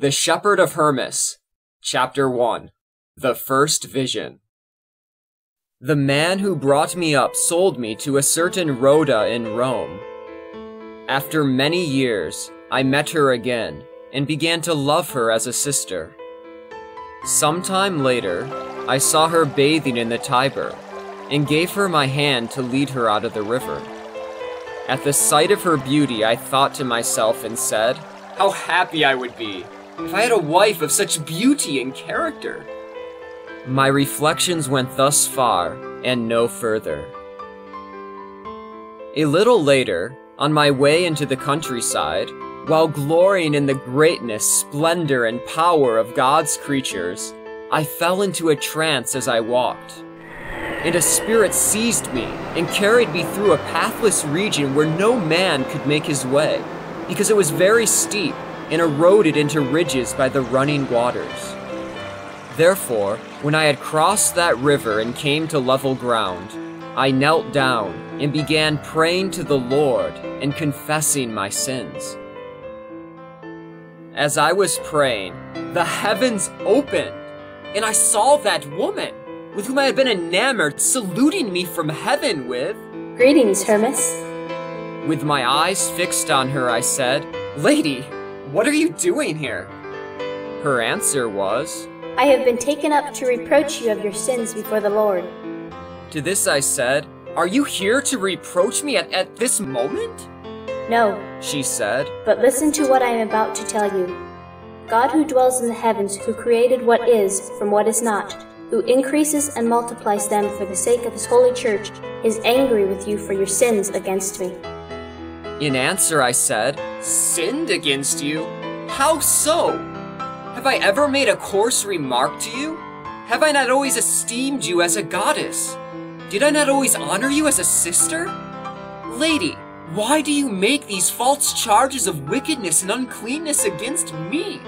The Shepherd of Hermas, Chapter 1 The First Vision. The man who brought me up sold me to a certain Rhoda in Rome. After many years, I met her again and began to love her as a sister. Sometime later, I saw her bathing in the Tiber and gave her my hand to lead her out of the river. At the sight of her beauty, I thought to myself and said, How happy I would be if I had a wife of such beauty and character. My reflections went thus far and no further. A little later, on my way into the countryside, while glorying in the greatness, splendor, and power of God's creatures, I fell into a trance as I walked. And a spirit seized me and carried me through a pathless region where no man could make his way, because it was very steep and eroded into ridges by the running waters. Therefore, when I had crossed that river and came to level ground, I knelt down and began praying to the Lord and confessing my sins. As I was praying, the heavens opened, and I saw that woman with whom I had been enamored saluting me from heaven with, Greetings, Hermas. With my eyes fixed on her, I said, Lady, what are you doing here? Her answer was, I have been taken up to reproach you of your sins before the Lord. To this I said, Are you here to reproach me at, at this moment? No, She said, but listen to what I am about to tell you. God who dwells in the heavens, who created what is from what is not, who increases and multiplies them for the sake of his holy church, is angry with you for your sins against me. In answer, I said, Sinned against you? How so? Have I ever made a coarse remark to you? Have I not always esteemed you as a goddess? Did I not always honor you as a sister? Lady, why do you make these false charges of wickedness and uncleanness against me?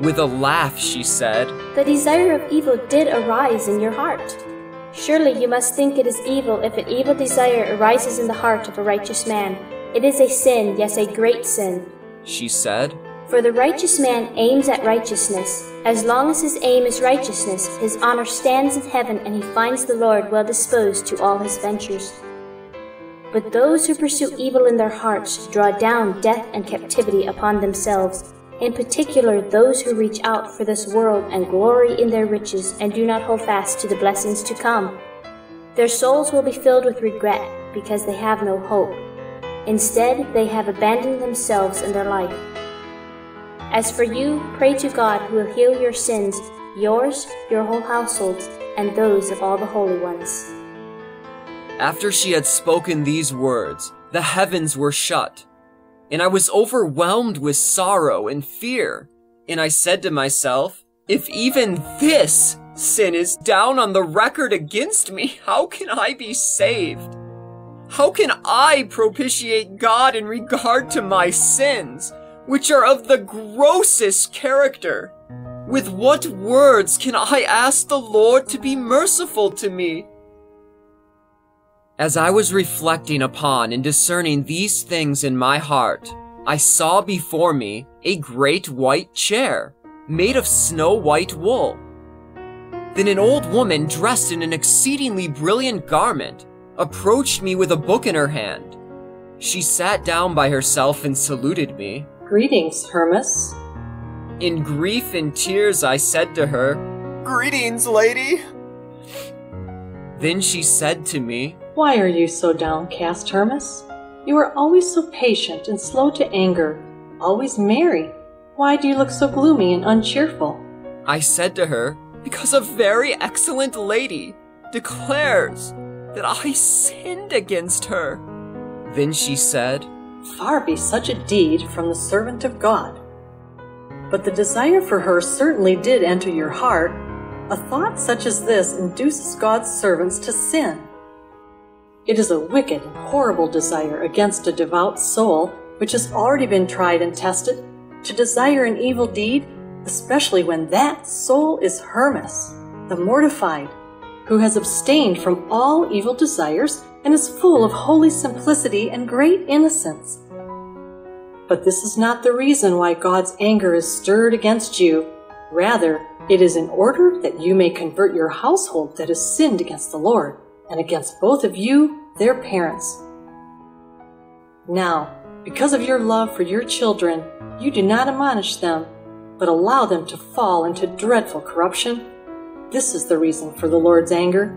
With a laugh, she said, The desire of evil did arise in your heart. Surely you must think it is evil if an evil desire arises in the heart of a righteous man. It is a sin, yes, a great sin. She said, For the righteous man aims at righteousness. As long as his aim is righteousness, his honor stands in heaven and he finds the Lord well disposed to all his ventures. But those who pursue evil in their hearts draw down death and captivity upon themselves, in particular those who reach out for this world and glory in their riches and do not hold fast to the blessings to come. Their souls will be filled with regret because they have no hope. Instead, they have abandoned themselves and their life. As for you, pray to God who will heal your sins, yours, your whole household, and those of all the holy ones. After she had spoken these words, the heavens were shut, and I was overwhelmed with sorrow and fear. And I said to myself, if even this sin is down on the record against me, how can I be saved? How can I propitiate God in regard to my sins, which are of the grossest character? With what words can I ask the Lord to be merciful to me? As I was reflecting upon and discerning these things in my heart, I saw before me a great white chair, made of snow white wool. Then an old woman dressed in an exceedingly brilliant garment approached me with a book in her hand. She sat down by herself and saluted me. Greetings, Hermas. In grief and tears, I said to her, Greetings, lady. Then she said to me, Why are you so downcast, Hermas? You are always so patient and slow to anger, always merry. Why do you look so gloomy and uncheerful? I said to her, Because a very excellent lady declares that I sinned against her. Then she said, Far be such a deed from the servant of God. But the desire for her certainly did enter your heart. A thought such as this induces God's servants to sin. It is a wicked and horrible desire against a devout soul which has already been tried and tested to desire an evil deed, especially when that soul is Hermas, the mortified, who has abstained from all evil desires and is full of holy simplicity and great innocence. But this is not the reason why God's anger is stirred against you. Rather, it is in order that you may convert your household that has sinned against the Lord and against both of you, their parents. Now, because of your love for your children, you do not admonish them, but allow them to fall into dreadful corruption. This is the reason for the Lord's anger.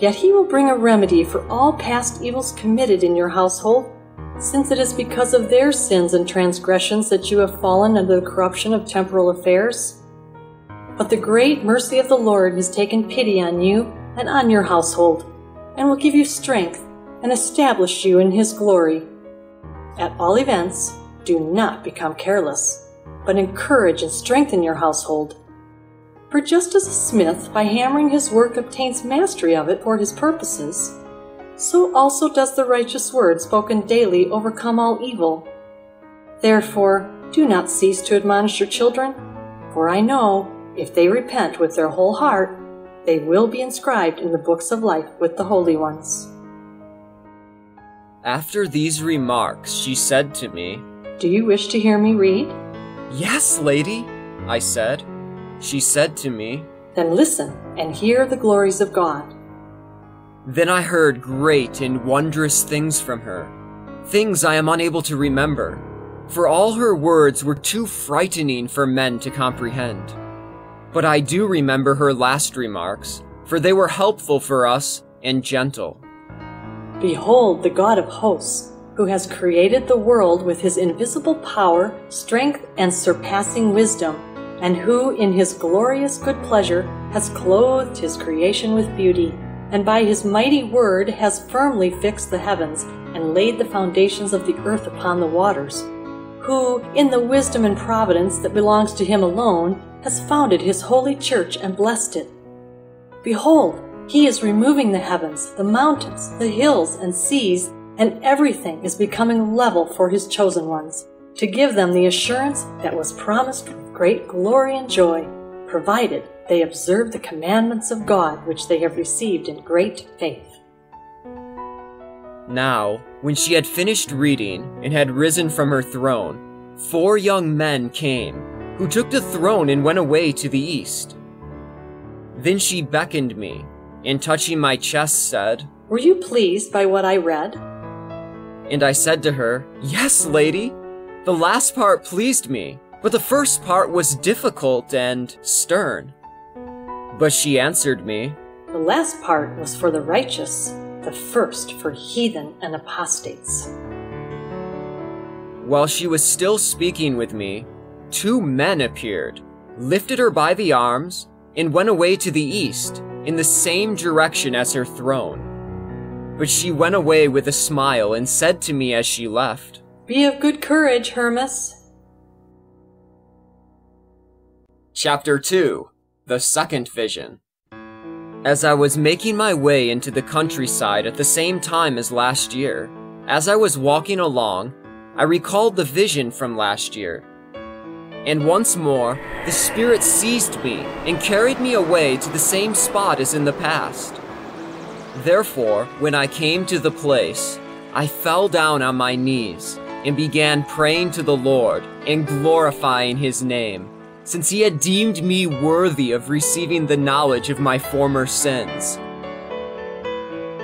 Yet he will bring a remedy for all past evils committed in your household since it is because of their sins and transgressions that you have fallen under the corruption of temporal affairs. But the great mercy of the Lord has taken pity on you and on your household, and will give you strength and establish you in his glory. At all events, do not become careless, but encourage and strengthen your household. For just as a smith, by hammering his work, obtains mastery of it for his purposes, so also does the righteous word spoken daily overcome all evil. Therefore, do not cease to admonish your children, for I know, if they repent with their whole heart, they will be inscribed in the books of life with the holy ones. After these remarks, she said to me, Do you wish to hear me read? Yes, lady, I said. She said to me, Then listen and hear the glories of God. Then I heard great and wondrous things from her, things I am unable to remember, for all her words were too frightening for men to comprehend. But I do remember her last remarks, for they were helpful for us and gentle. Behold the God of hosts, who has created the world with his invisible power, strength, and surpassing wisdom, and who, in his glorious good pleasure, has clothed his creation with beauty and by his mighty word has firmly fixed the heavens and laid the foundations of the earth upon the waters, who, in the wisdom and providence that belongs to him alone, has founded his holy church and blessed it. Behold, he is removing the heavens, the mountains, the hills, and seas, and everything is becoming level for his chosen ones, to give them the assurance that was promised great glory and joy, provided they observe the commandments of God which they have received in great faith. Now, when she had finished reading and had risen from her throne, four young men came, who took the throne and went away to the east. Then she beckoned me, and touching my chest said, Were you pleased by what I read? And I said to her, Yes, lady. The last part pleased me, but the first part was difficult and stern. But she answered me, The last part was for the righteous, the first for heathen and apostates. While she was still speaking with me, two men appeared, lifted her by the arms, and went away to the east, in the same direction as her throne. But she went away with a smile and said to me as she left, Be of good courage, Hermas. Chapter 2 The Second Vision As I was making my way into the countryside at the same time as last year, as I was walking along, I recalled the vision from last year. And once more, the Spirit seized me and carried me away to the same spot as in the past. Therefore, when I came to the place, I fell down on my knees and began praying to the Lord and glorifying his name since he had deemed me worthy of receiving the knowledge of my former sins.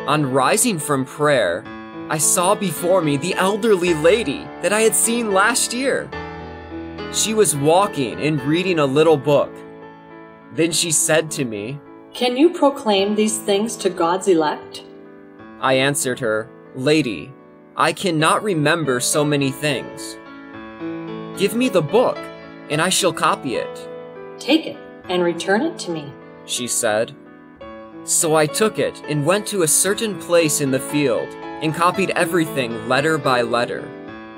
On rising from prayer, I saw before me the elderly lady that I had seen last year. She was walking and reading a little book. Then she said to me, Can you proclaim these things to God's elect? I answered her, Lady, I cannot remember so many things. Give me the book and I shall copy it. Take it and return it to me, she said. So I took it and went to a certain place in the field and copied everything letter by letter,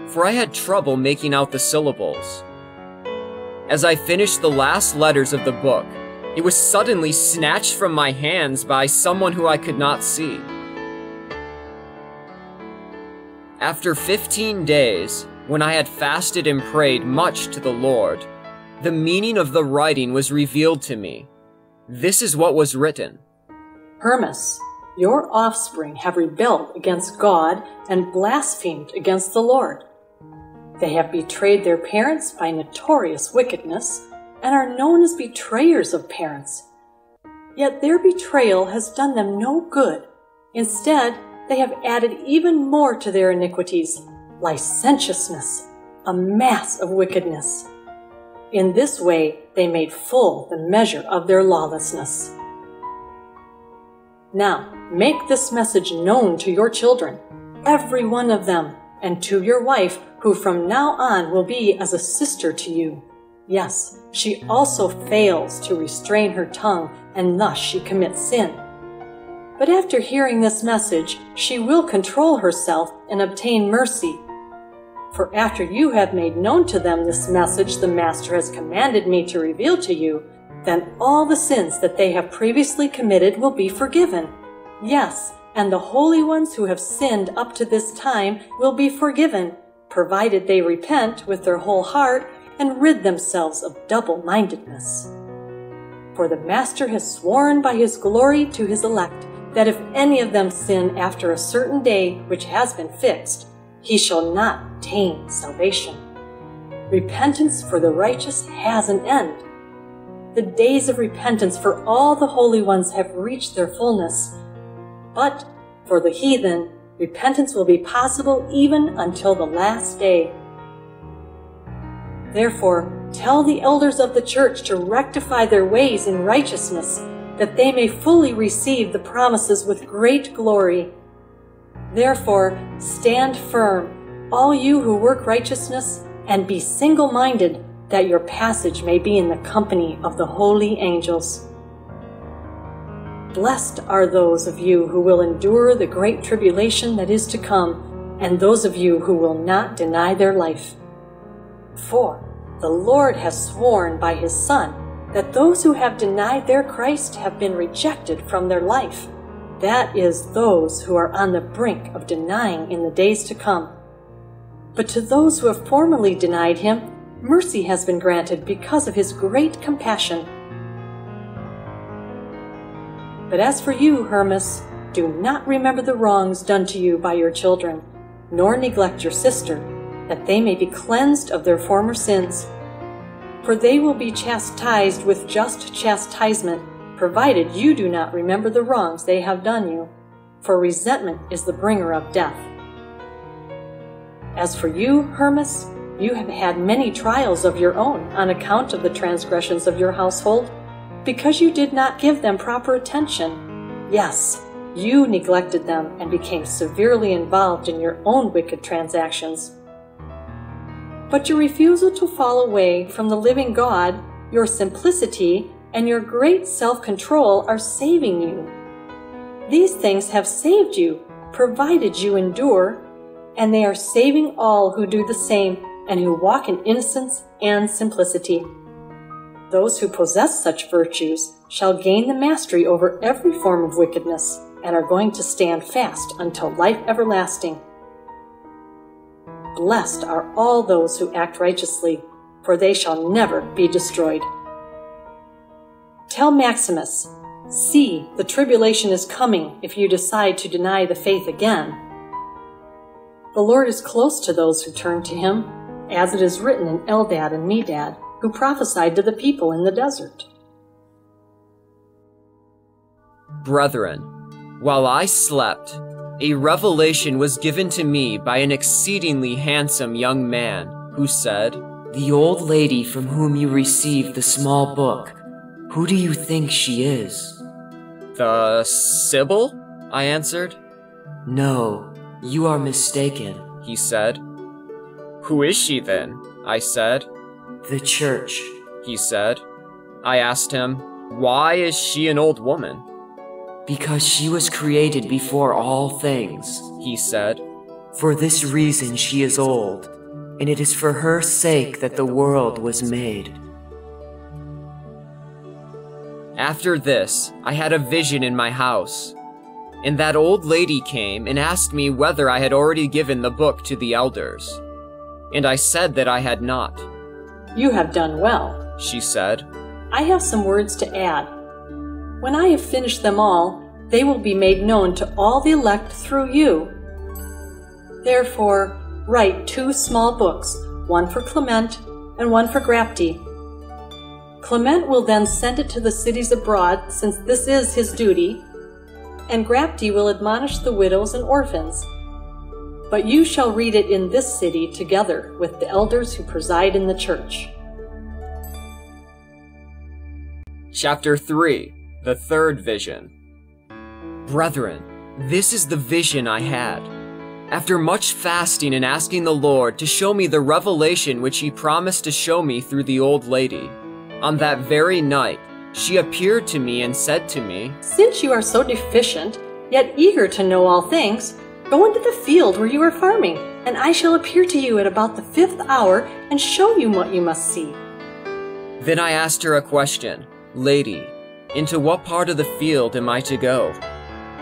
for I had trouble making out the syllables. As I finished the last letters of the book, it was suddenly snatched from my hands by someone who I could not see. After 15 days, when I had fasted and prayed much to the Lord, the meaning of the writing was revealed to me. This is what was written Hermas, your offspring have rebelled against God and blasphemed against the Lord. They have betrayed their parents by notorious wickedness and are known as betrayers of parents. Yet their betrayal has done them no good. Instead, they have added even more to their iniquities licentiousness, a mass of wickedness. In this way, they made full the measure of their lawlessness. Now, make this message known to your children, every one of them, and to your wife, who from now on will be as a sister to you. Yes, she also fails to restrain her tongue, and thus she commits sin. But after hearing this message, she will control herself and obtain mercy. For after you have made known to them this message the Master has commanded me to reveal to you, then all the sins that they have previously committed will be forgiven. Yes, and the holy ones who have sinned up to this time will be forgiven, provided they repent with their whole heart and rid themselves of double mindedness. For the Master has sworn by his glory to his elect that if any of them sin after a certain day which has been fixed, he shall not obtain salvation. Repentance for the righteous has an end the days of repentance for all the holy ones have reached their fullness. But for the heathen, repentance will be possible even until the last day. Therefore, tell the elders of the church to rectify their ways in righteousness, that they may fully receive the promises with great glory. Therefore, stand firm, all you who work righteousness, and be single minded that your passage may be in the company of the holy angels. Blessed are those of you who will endure the great tribulation that is to come, and those of you who will not deny their life. For the Lord has sworn by his Son that those who have denied their Christ have been rejected from their life. That is, those who are on the brink of denying in the days to come. But to those who have formerly denied him, mercy has been granted because of his great compassion. But as for you, Hermas, do not remember the wrongs done to you by your children, nor neglect your sister, that they may be cleansed of their former sins. For they will be chastised with just chastisement, provided you do not remember the wrongs they have done you, for resentment is the bringer of death. As for you, Hermas, you have had many trials of your own on account of the transgressions of your household, because you did not give them proper attention. Yes, you neglected them and became severely involved in your own wicked transactions. But your refusal to fall away from the living God, your simplicity, and your great self control are saving you. These things have saved you, provided you endure, and they are saving all who do the same and who walk in innocence and simplicity. Those who possess such virtues shall gain the mastery over every form of wickedness and are going to stand fast until life everlasting. Blessed are all those who act righteously, for they shall never be destroyed. Tell Maximus, See, the tribulation is coming if you decide to deny the faith again. The Lord is close to those who turn to him as it is written in Eldad and Medad, who prophesied to the people in the desert. Brethren, while I slept, a revelation was given to me by an exceedingly handsome young man, who said, The old lady from whom you received the small book, who do you think she is? The Sibyl? I answered. No, you are mistaken, he said. Who is she then? I said. The church, he said. I asked him, Why is she an old woman? Because she was created before all things, he said. For this reason she is old, and it is for her sake that the world was made. After this, I had a vision in my house. And that old lady came and asked me whether I had already given the book to the elders and I said that I had not. You have done well, she said. I have some words to add. When I have finished them all, they will be made known to all the elect through you. Therefore, write two small books, one for Clement and one for Grapte. Clement will then send it to the cities abroad, since this is his duty, and Grapte will admonish the widows and orphans. But you shall read it in this city together with the elders who preside in the church. Chapter 3 The Third Vision Brethren, this is the vision I had. After much fasting and asking the Lord to show me the revelation which he promised to show me through the old lady, on that very night she appeared to me and said to me, Since you are so deficient, yet eager to know all things, go into the field where you are farming, and I shall appear to you at about the fifth hour and show you what you must see. Then I asked her a question, Lady, into what part of the field am I to go?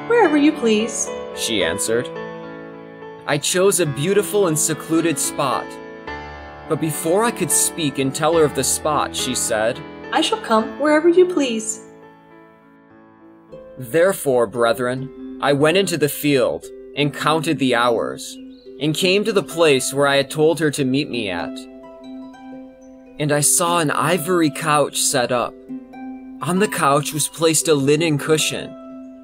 Wherever you please. She answered. I chose a beautiful and secluded spot. But before I could speak and tell her of the spot, she said, I shall come wherever you please. Therefore, brethren, I went into the field and counted the hours, and came to the place where I had told her to meet me at. And I saw an ivory couch set up. On the couch was placed a linen cushion,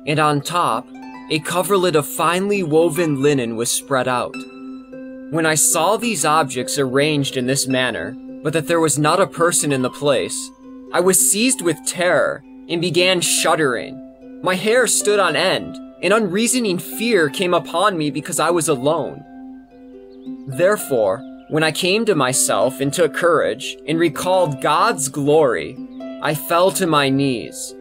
and on top a coverlet of finely woven linen was spread out. When I saw these objects arranged in this manner, but that there was not a person in the place, I was seized with terror and began shuddering. My hair stood on end, and unreasoning fear came upon me because I was alone. Therefore, when I came to myself and took courage and recalled God's glory, I fell to my knees.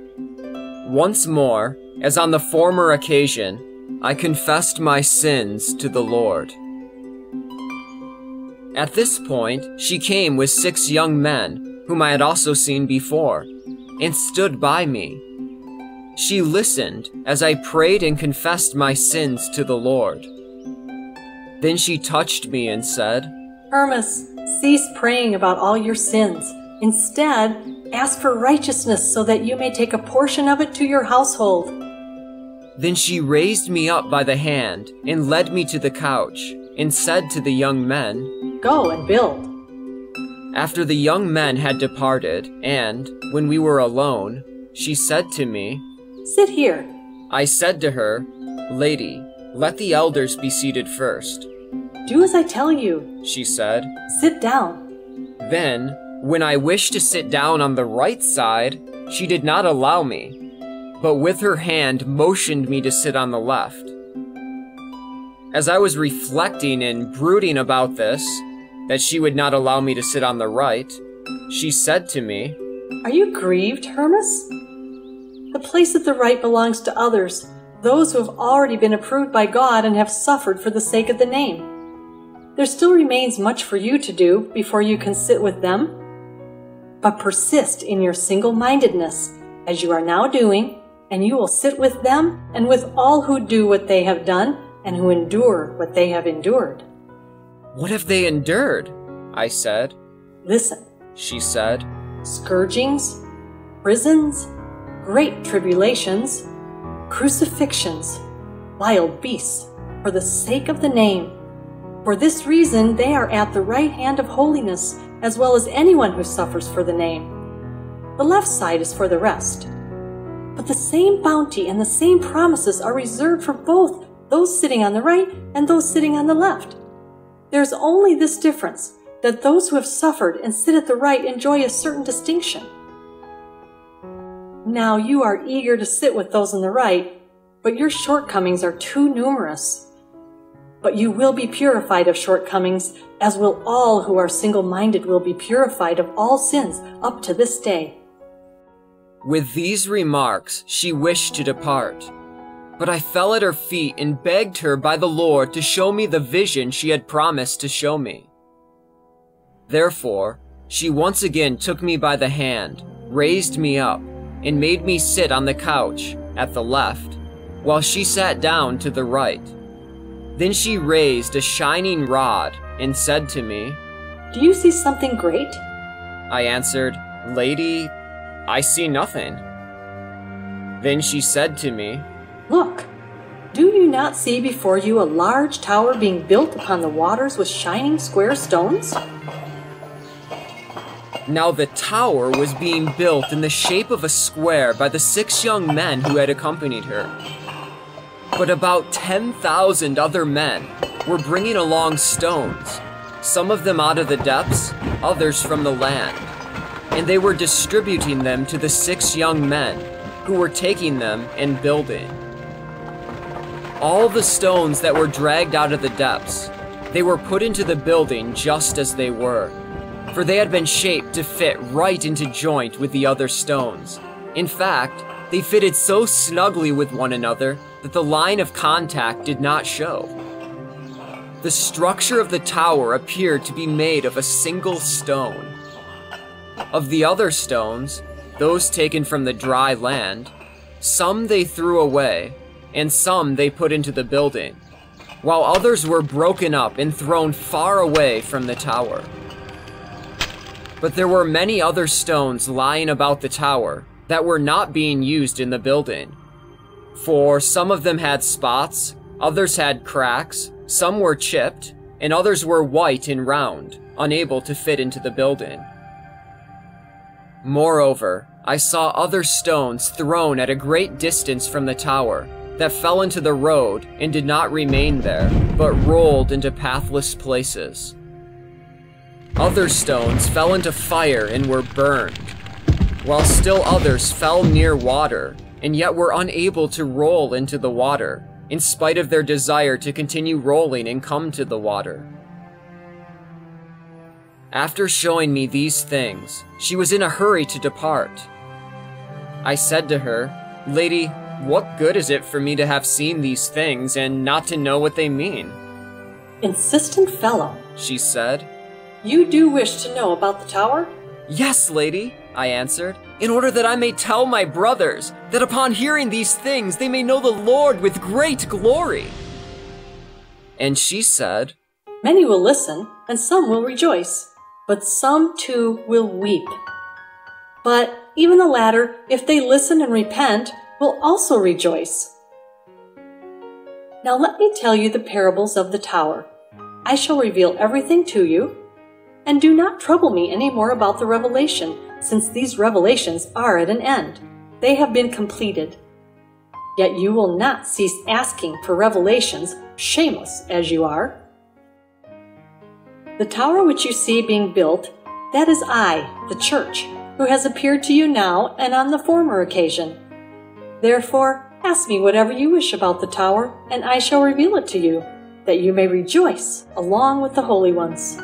Once more, as on the former occasion, I confessed my sins to the Lord. At this point, she came with six young men, whom I had also seen before, and stood by me. She listened as I prayed and confessed my sins to the Lord. Then she touched me and said, Hermas, cease praying about all your sins. Instead, ask for righteousness so that you may take a portion of it to your household. Then she raised me up by the hand and led me to the couch and said to the young men, Go and build. After the young men had departed, and when we were alone, she said to me, Sit here. I said to her, Lady, let the elders be seated first. Do as I tell you. She said. Sit down. Then, when I wished to sit down on the right side, she did not allow me but with her hand motioned me to sit on the left. As I was reflecting and brooding about this, that she would not allow me to sit on the right, she said to me, Are you grieved, Hermas? The place at the right belongs to others, those who have already been approved by God and have suffered for the sake of the name. There still remains much for you to do before you can sit with them. But persist in your single mindedness, as you are now doing, and you will sit with them and with all who do what they have done and who endure what they have endured. What have they endured? I said. Listen, she said. Scourgings, prisons, great tribulations, crucifixions, wild beasts, for the sake of the name. For this reason, they are at the right hand of holiness, as well as anyone who suffers for the name. The left side is for the rest. But the same bounty and the same promises are reserved for both those sitting on the right and those sitting on the left. There's only this difference that those who have suffered and sit at the right enjoy a certain distinction. Now you are eager to sit with those on the right, but your shortcomings are too numerous. But you will be purified of shortcomings, as will all who are single minded will be purified of all sins up to this day. With these remarks, she wished to depart. But I fell at her feet and begged her by the Lord to show me the vision she had promised to show me. Therefore, she once again took me by the hand, raised me up, and made me sit on the couch at the left, while she sat down to the right. Then she raised a shining rod and said to me, Do you see something great? I answered, Lady, I see nothing. Then she said to me, Look, do you not see before you a large tower being built upon the waters with shining square stones? Now the tower was being built in the shape of a square by the six young men who had accompanied her. But about 10,000 other men were bringing along stones, some of them out of the depths, others from the land, and they were distributing them to the six young men who were taking them and building. All the stones that were dragged out of the depths, they were put into the building just as they were for they had been shaped to fit right into joint with the other stones. In fact, they fitted so snugly with one another that the line of contact did not show. The structure of the tower appeared to be made of a single stone. Of the other stones, those taken from the dry land, some they threw away, and some they put into the building, while others were broken up and thrown far away from the tower. But there were many other stones lying about the tower that were not being used in the building. For some of them had spots, others had cracks, some were chipped, and others were white and round, unable to fit into the building. Moreover, I saw other stones thrown at a great distance from the tower that fell into the road and did not remain there, but rolled into pathless places. Other stones fell into fire and were burned, while still others fell near water and yet were unable to roll into the water, in spite of their desire to continue rolling and come to the water. After showing me these things, she was in a hurry to depart. I said to her, Lady, what good is it for me to have seen these things and not to know what they mean? Insistent fellow, she said. You do wish to know about the tower? Yes, lady, I answered, in order that I may tell my brothers that upon hearing these things they may know the Lord with great glory. And she said, Many will listen, and some will rejoice, but some too will weep. But even the latter, if they listen and repent, will also rejoice. Now let me tell you the parables of the tower. I shall reveal everything to you and do not trouble me any more about the revelation, since these revelations are at an end. They have been completed. Yet you will not cease asking for revelations, shameless as you are. The tower which you see being built, that is I, the church, who has appeared to you now and on the former occasion. Therefore, ask me whatever you wish about the tower, and I shall reveal it to you, that you may rejoice along with the holy ones.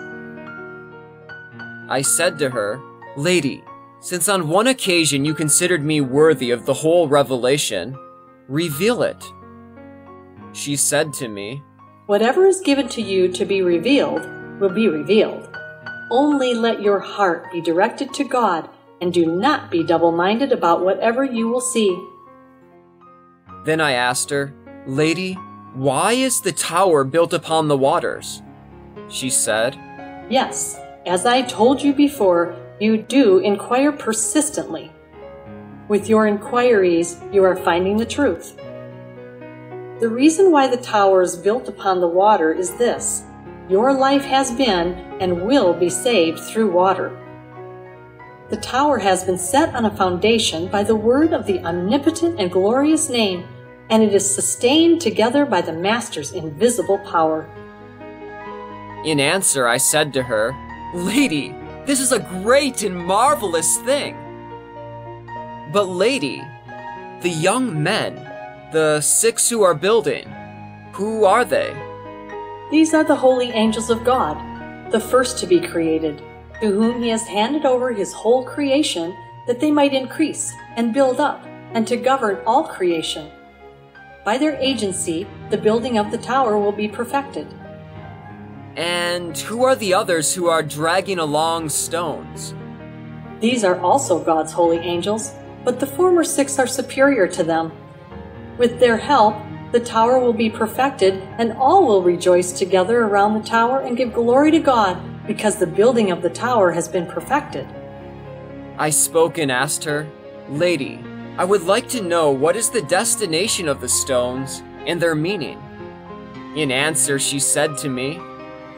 I said to her, Lady, since on one occasion you considered me worthy of the whole revelation, reveal it. She said to me, Whatever is given to you to be revealed will be revealed. Only let your heart be directed to God and do not be double minded about whatever you will see. Then I asked her, Lady, why is the tower built upon the waters? She said, Yes, as I told you before, you do inquire persistently. With your inquiries, you are finding the truth. The reason why the tower is built upon the water is this your life has been and will be saved through water. The tower has been set on a foundation by the word of the omnipotent and glorious name, and it is sustained together by the Master's invisible power. In answer, I said to her, Lady, this is a great and marvelous thing. But, lady, the young men, the six who are building, who are they? These are the holy angels of God, the first to be created, to whom he has handed over his whole creation that they might increase and build up and to govern all creation. By their agency, the building of the tower will be perfected and who are the others who are dragging along stones? These are also God's holy angels, but the former six are superior to them. With their help, the tower will be perfected, and all will rejoice together around the tower and give glory to God, because the building of the tower has been perfected. I spoke and asked her, Lady, I would like to know what is the destination of the stones and their meaning. In answer, she said to me,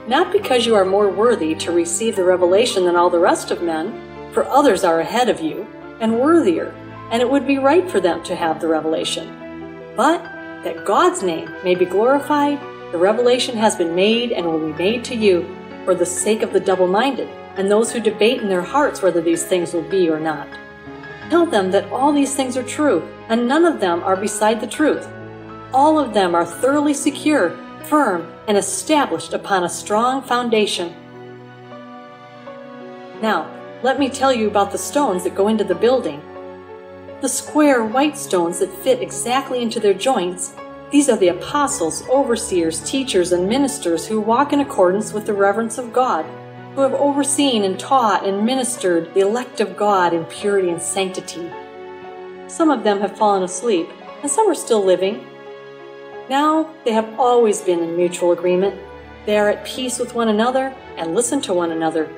not because you are more worthy to receive the revelation than all the rest of men, for others are ahead of you and worthier, and it would be right for them to have the revelation. But that God's name may be glorified, the revelation has been made and will be made to you for the sake of the double minded and those who debate in their hearts whether these things will be or not. Tell them that all these things are true, and none of them are beside the truth. All of them are thoroughly secure, firm, and established upon a strong foundation. Now, let me tell you about the stones that go into the building. The square white stones that fit exactly into their joints, these are the apostles, overseers, teachers, and ministers who walk in accordance with the reverence of God who have overseen and taught and ministered the elect of God in purity and sanctity. Some of them have fallen asleep, and some are still living. Now they have always been in mutual agreement. They are at peace with one another and listen to one another.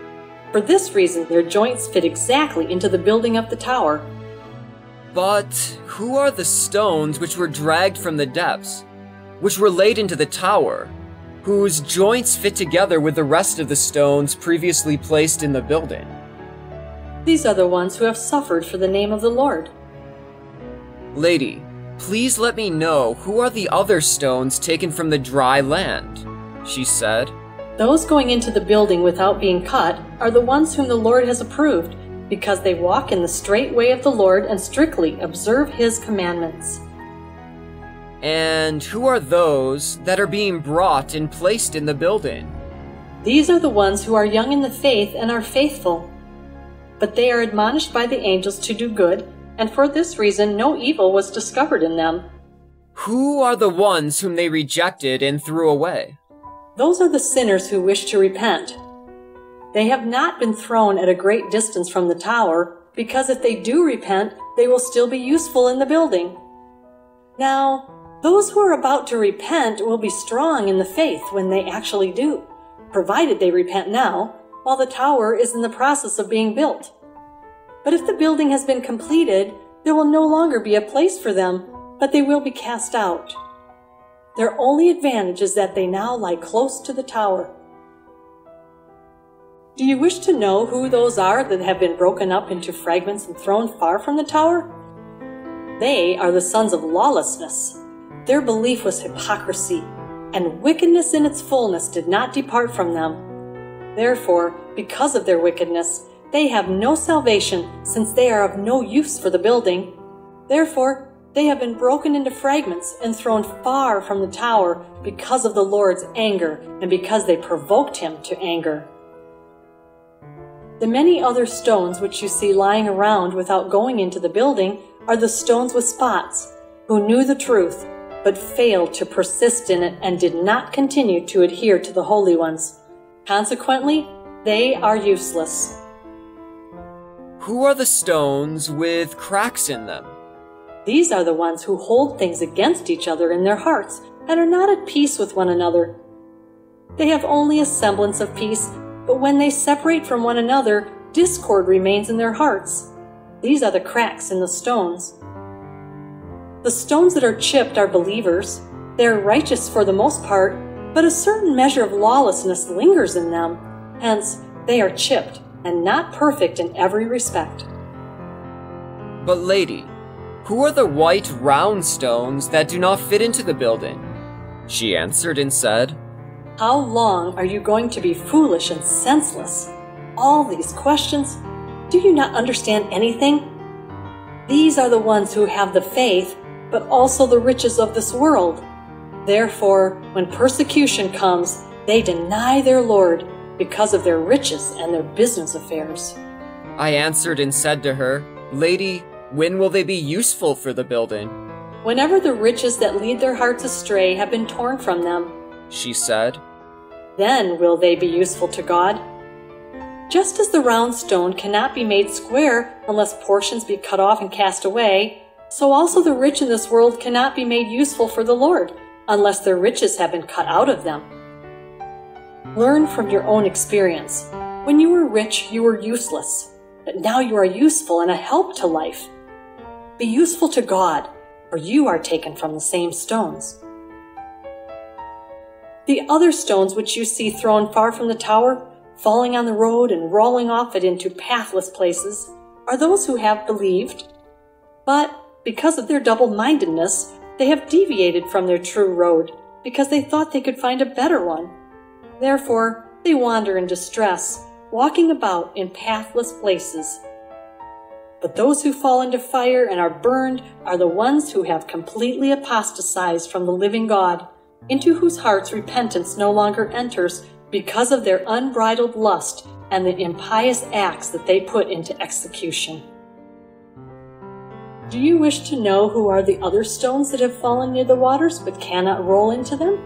For this reason, their joints fit exactly into the building of the tower. But who are the stones which were dragged from the depths, which were laid into the tower? whose joints fit together with the rest of the stones previously placed in the building. These are the ones who have suffered for the name of the Lord. Lady, please let me know who are the other stones taken from the dry land, she said. Those going into the building without being cut are the ones whom the Lord has approved, because they walk in the straight way of the Lord and strictly observe his commandments. And who are those that are being brought and placed in the building? These are the ones who are young in the faith and are faithful. But they are admonished by the angels to do good, and for this reason no evil was discovered in them. Who are the ones whom they rejected and threw away? Those are the sinners who wish to repent. They have not been thrown at a great distance from the tower, because if they do repent, they will still be useful in the building. Now, those who are about to repent will be strong in the faith when they actually do, provided they repent now, while the tower is in the process of being built. But if the building has been completed, there will no longer be a place for them, but they will be cast out. Their only advantage is that they now lie close to the tower. Do you wish to know who those are that have been broken up into fragments and thrown far from the tower? They are the sons of lawlessness. Their belief was hypocrisy, and wickedness in its fullness did not depart from them. Therefore, because of their wickedness, they have no salvation, since they are of no use for the building. Therefore, they have been broken into fragments and thrown far from the tower because of the Lord's anger and because they provoked him to anger. The many other stones which you see lying around without going into the building are the stones with spots, who knew the truth but failed to persist in it and did not continue to adhere to the holy ones. Consequently, they are useless. Who are the stones with cracks in them? These are the ones who hold things against each other in their hearts and are not at peace with one another. They have only a semblance of peace, but when they separate from one another, discord remains in their hearts. These are the cracks in the stones. The stones that are chipped are believers. They are righteous for the most part, but a certain measure of lawlessness lingers in them. Hence, they are chipped and not perfect in every respect. But, lady, who are the white round stones that do not fit into the building? She answered and said, How long are you going to be foolish and senseless? All these questions? Do you not understand anything? These are the ones who have the faith but also the riches of this world. Therefore, when persecution comes, they deny their Lord because of their riches and their business affairs. I answered and said to her, Lady, when will they be useful for the building? Whenever the riches that lead their hearts astray have been torn from them, she said, then will they be useful to God. Just as the round stone cannot be made square unless portions be cut off and cast away, so also the rich in this world cannot be made useful for the Lord, unless their riches have been cut out of them. Learn from your own experience. When you were rich, you were useless, but now you are useful and a help to life. Be useful to God, for you are taken from the same stones. The other stones which you see thrown far from the tower falling on the road and rolling off it into pathless places, are those who have believed. But because of their double mindedness, they have deviated from their true road because they thought they could find a better one. Therefore, they wander in distress, walking about in pathless places. But those who fall into fire and are burned are the ones who have completely apostatized from the living God, into whose hearts repentance no longer enters because of their unbridled lust and the impious acts that they put into execution. Do you wish to know who are the other stones that have fallen near the waters but cannot roll into them?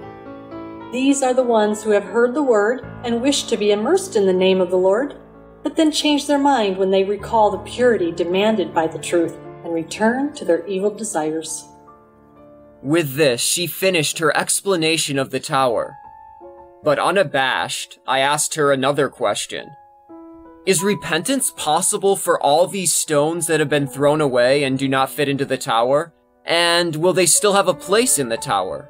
These are the ones who have heard the word and wish to be immersed in the name of the Lord, but then change their mind when they recall the purity demanded by the truth and return to their evil desires. With this, she finished her explanation of the tower. But unabashed, I asked her another question. Is repentance possible for all these stones that have been thrown away and do not fit into the tower? And will they still have a place in the tower?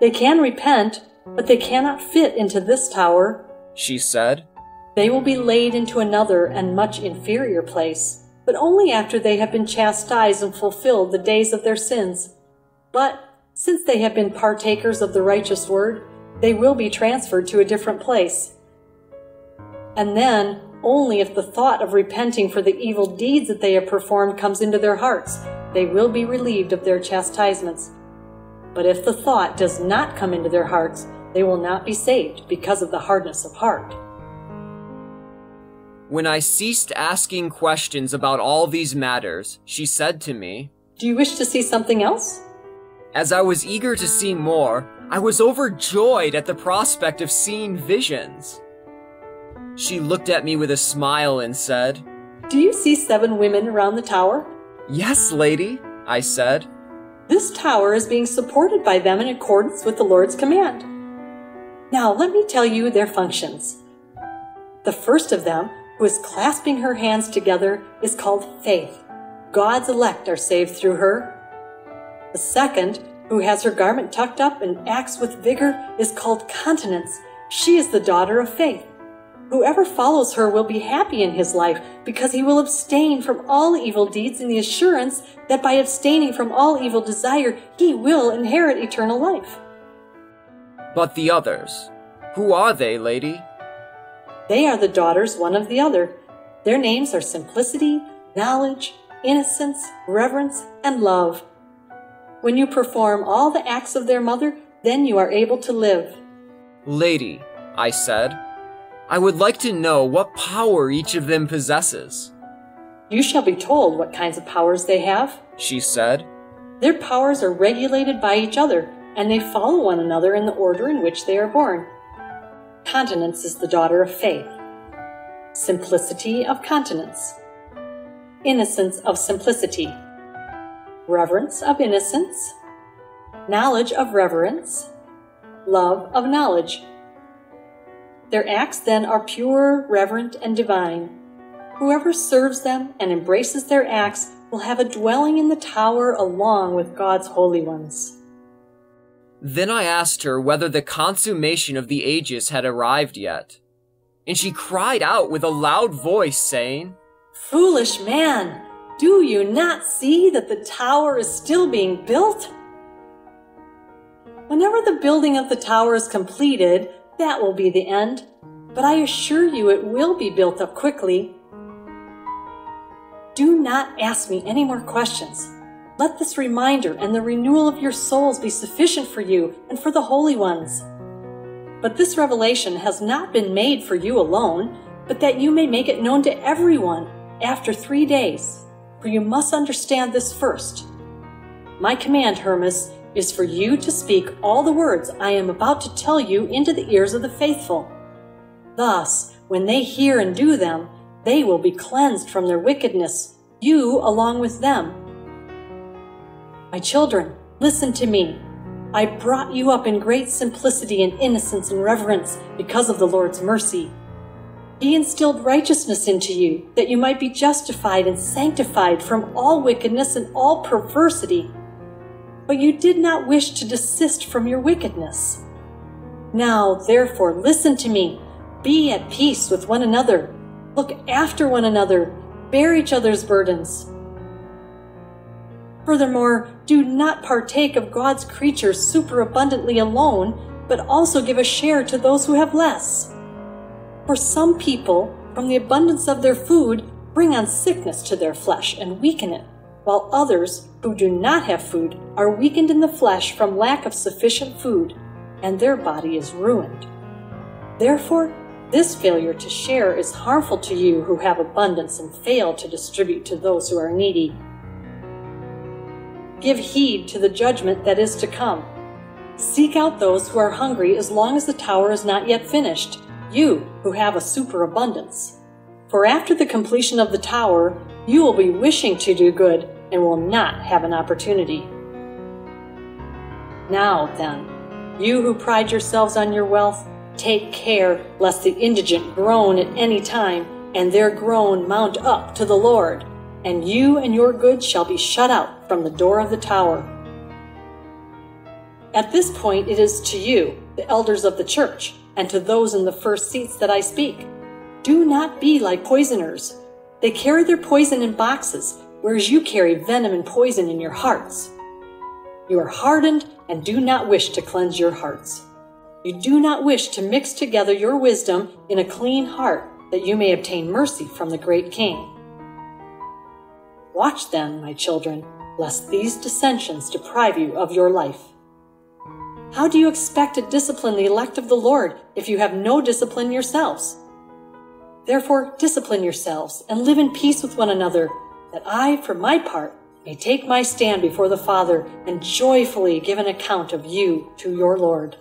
They can repent, but they cannot fit into this tower, she said. They will be laid into another and much inferior place, but only after they have been chastised and fulfilled the days of their sins. But since they have been partakers of the righteous word, they will be transferred to a different place. And then, only if the thought of repenting for the evil deeds that they have performed comes into their hearts, they will be relieved of their chastisements. But if the thought does not come into their hearts, they will not be saved because of the hardness of heart. When I ceased asking questions about all these matters, she said to me, Do you wish to see something else? As I was eager to see more, I was overjoyed at the prospect of seeing visions. She looked at me with a smile and said, Do you see seven women around the tower? Yes, lady, I said. This tower is being supported by them in accordance with the Lord's command. Now, let me tell you their functions. The first of them, who is clasping her hands together, is called faith. God's elect are saved through her. The second, who has her garment tucked up and acts with vigor, is called continence. She is the daughter of faith. Whoever follows her will be happy in his life because he will abstain from all evil deeds in the assurance that by abstaining from all evil desire, he will inherit eternal life. But the others, who are they, lady? They are the daughters one of the other. Their names are simplicity, knowledge, innocence, reverence, and love. When you perform all the acts of their mother, then you are able to live. Lady, I said, I would like to know what power each of them possesses. You shall be told what kinds of powers they have, she said. Their powers are regulated by each other, and they follow one another in the order in which they are born. Continence is the daughter of faith, simplicity of continence, innocence of simplicity, reverence of innocence, knowledge of reverence, love of knowledge. Their acts then are pure, reverent, and divine. Whoever serves them and embraces their acts will have a dwelling in the tower along with God's holy ones. Then I asked her whether the consummation of the ages had arrived yet. And she cried out with a loud voice, saying, Foolish man, do you not see that the tower is still being built? Whenever the building of the tower is completed, that will be the end, but I assure you it will be built up quickly. Do not ask me any more questions. Let this reminder and the renewal of your souls be sufficient for you and for the holy ones. But this revelation has not been made for you alone, but that you may make it known to everyone after three days. For you must understand this first. My command, Hermas, is for you to speak all the words I am about to tell you into the ears of the faithful. Thus, when they hear and do them, they will be cleansed from their wickedness, you along with them. My children, listen to me. I brought you up in great simplicity and innocence and reverence because of the Lord's mercy. He instilled righteousness into you, that you might be justified and sanctified from all wickedness and all perversity but you did not wish to desist from your wickedness. Now, therefore, listen to me. Be at peace with one another. Look after one another. Bear each other's burdens. Furthermore, do not partake of God's creatures superabundantly alone, but also give a share to those who have less. For some people, from the abundance of their food, bring on sickness to their flesh and weaken it, while others, who do not have food, are weakened in the flesh from lack of sufficient food, and their body is ruined. Therefore, this failure to share is harmful to you who have abundance and fail to distribute to those who are needy. Give heed to the judgment that is to come. Seek out those who are hungry as long as the tower is not yet finished, you who have a superabundance. For after the completion of the tower, you will be wishing to do good and will not have an opportunity. Now, then, you who pride yourselves on your wealth, take care lest the indigent groan at any time, and their groan mount up to the Lord and you and your goods shall be shut out from the door of the tower. At this point, it is to you, the elders of the church, and to those in the first seats that I speak. Do not be like poisoners. They carry their poison in boxes, whereas you carry venom and poison in your hearts. You are hardened and do not wish to cleanse your hearts. You do not wish to mix together your wisdom in a clean heart, that you may obtain mercy from the great King. Watch then, my children, lest these dissensions deprive you of your life. How do you expect to discipline the elect of the Lord if you have no discipline yourselves? Therefore, discipline yourselves and live in peace with one another, that I, for my part, may take my stand before the Father and joyfully give an account of you to your Lord.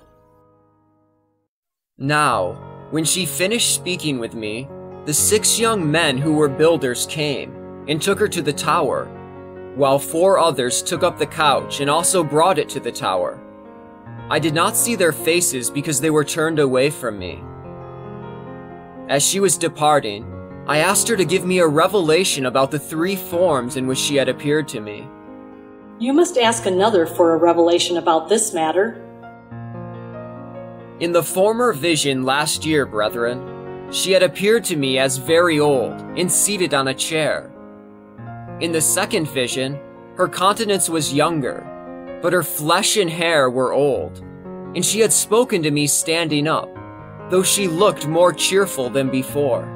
Now, when she finished speaking with me, the six young men who were builders came and took her to the tower, while four others took up the couch and also brought it to the tower. I did not see their faces because they were turned away from me. As she was departing, I asked her to give me a revelation about the three forms in which she had appeared to me. You must ask another for a revelation about this matter. In the former vision last year, brethren, she had appeared to me as very old and seated on a chair. In the second vision, her countenance was younger, but her flesh and hair were old, and she had spoken to me standing up, though she looked more cheerful than before.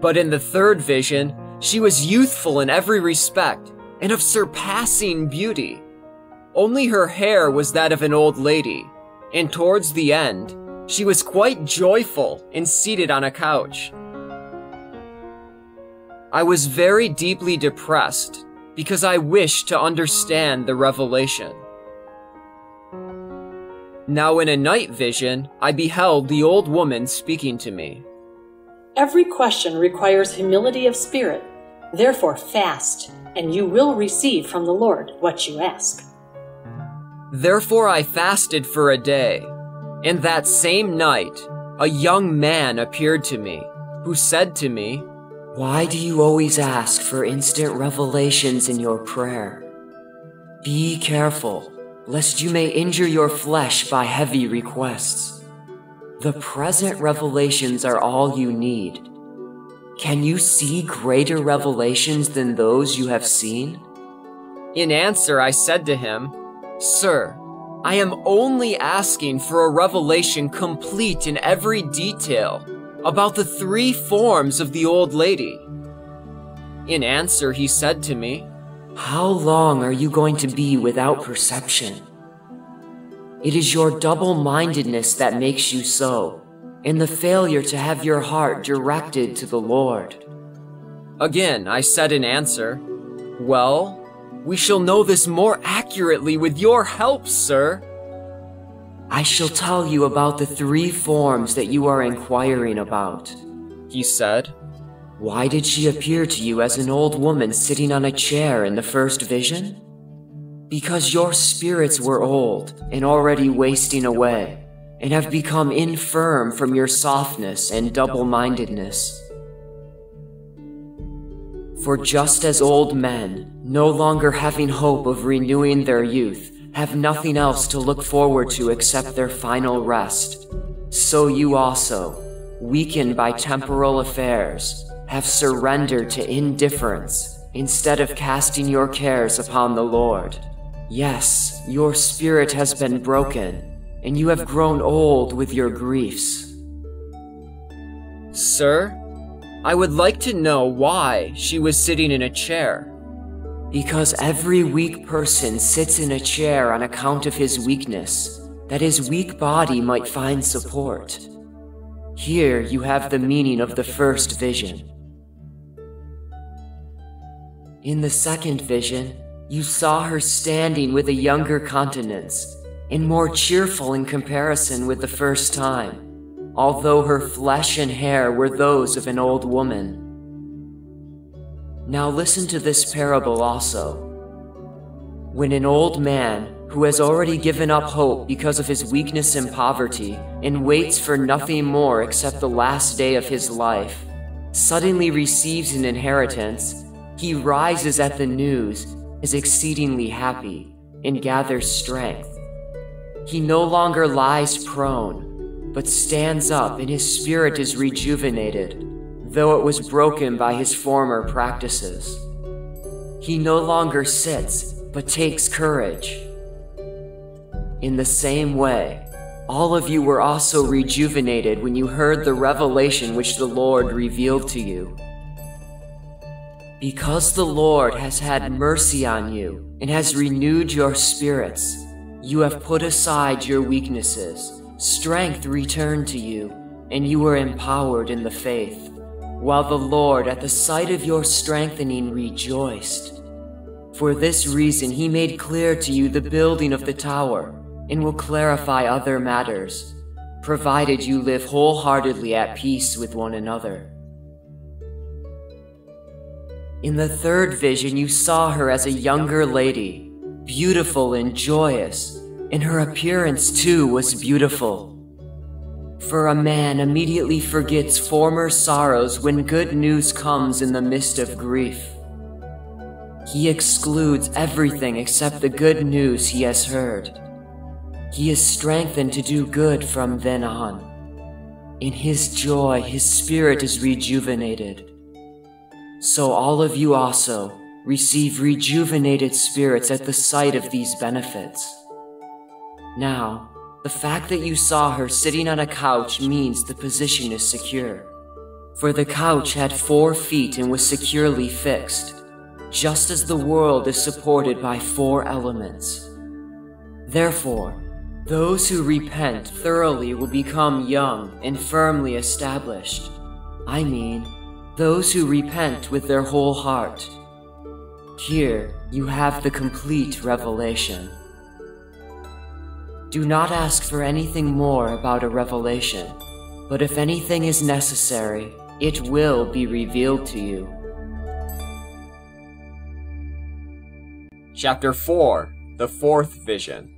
But in the third vision, she was youthful in every respect and of surpassing beauty. Only her hair was that of an old lady, and towards the end, she was quite joyful and seated on a couch. I was very deeply depressed because I wished to understand the revelation. Now in a night vision, I beheld the old woman speaking to me. Every question requires humility of spirit. Therefore fast, and you will receive from the Lord what you ask. Therefore I fasted for a day, and that same night a young man appeared to me, who said to me, why do you always ask for instant revelations in your prayer? Be careful, lest you may injure your flesh by heavy requests. The present revelations are all you need. Can you see greater revelations than those you have seen? In answer, I said to him, Sir, I am only asking for a revelation complete in every detail about the three forms of the old lady. In answer, he said to me, How long are you going to be without perception? It is your double-mindedness that makes you so, and the failure to have your heart directed to the Lord. Again, I said in answer, Well, we shall know this more accurately with your help, sir. I shall tell you about the three forms that you are inquiring about. He said, Why did she appear to you as an old woman sitting on a chair in the first vision? Because your spirits were old and already wasting away, and have become infirm from your softness and double-mindedness. For just as old men, no longer having hope of renewing their youth, have nothing else to look forward to except their final rest. so you also, weakened by temporal affairs, have surrendered to indifference instead of casting your cares upon the Lord. Yes, your spirit has been broken, and you have grown old with your griefs. Sir, I would like to know why she was sitting in a chair. Because every weak person sits in a chair on account of his weakness, that his weak body might find support. Here you have the meaning of the first vision. In the second vision, you saw her standing with a younger countenance, and more cheerful in comparison with the first time, although her flesh and hair were those of an old woman. Now listen to this parable also. When an old man, who has already given up hope because of his weakness and poverty, and waits for nothing more except the last day of his life, suddenly receives an inheritance, he rises at the news, is exceedingly happy, and gathers strength. He no longer lies prone, but stands up, and his spirit is rejuvenated though it was broken by his former practices. He no longer sits, but takes courage. In the same way, all of you were also rejuvenated when you heard the revelation which the Lord revealed to you. Because the Lord has had mercy on you and has renewed your spirits, you have put aside your weaknesses, strength returned to you, and you were empowered in the faith while the Lord at the sight of your strengthening rejoiced. For this reason he made clear to you the building of the tower, and will clarify other matters, provided you live wholeheartedly at peace with one another. In the third vision you saw her as a younger lady, beautiful and joyous, and her appearance too was beautiful. For a man immediately forgets former sorrows when good news comes in the midst of grief. He excludes everything except the good news he has heard. He is strengthened to do good from then on. In his joy, his spirit is rejuvenated. So all of you also receive rejuvenated spirits at the sight of these benefits. Now, the fact that you saw her sitting on a couch means the position is secure. For the couch had four feet and was securely fixed, just as the world is supported by four elements. Therefore, those who repent thoroughly will become young and firmly established. I mean, those who repent with their whole heart. Here you have the complete revelation. Do not ask for anything more about a revelation, but if anything is necessary, it will be revealed to you. Chapter 4 The Fourth Vision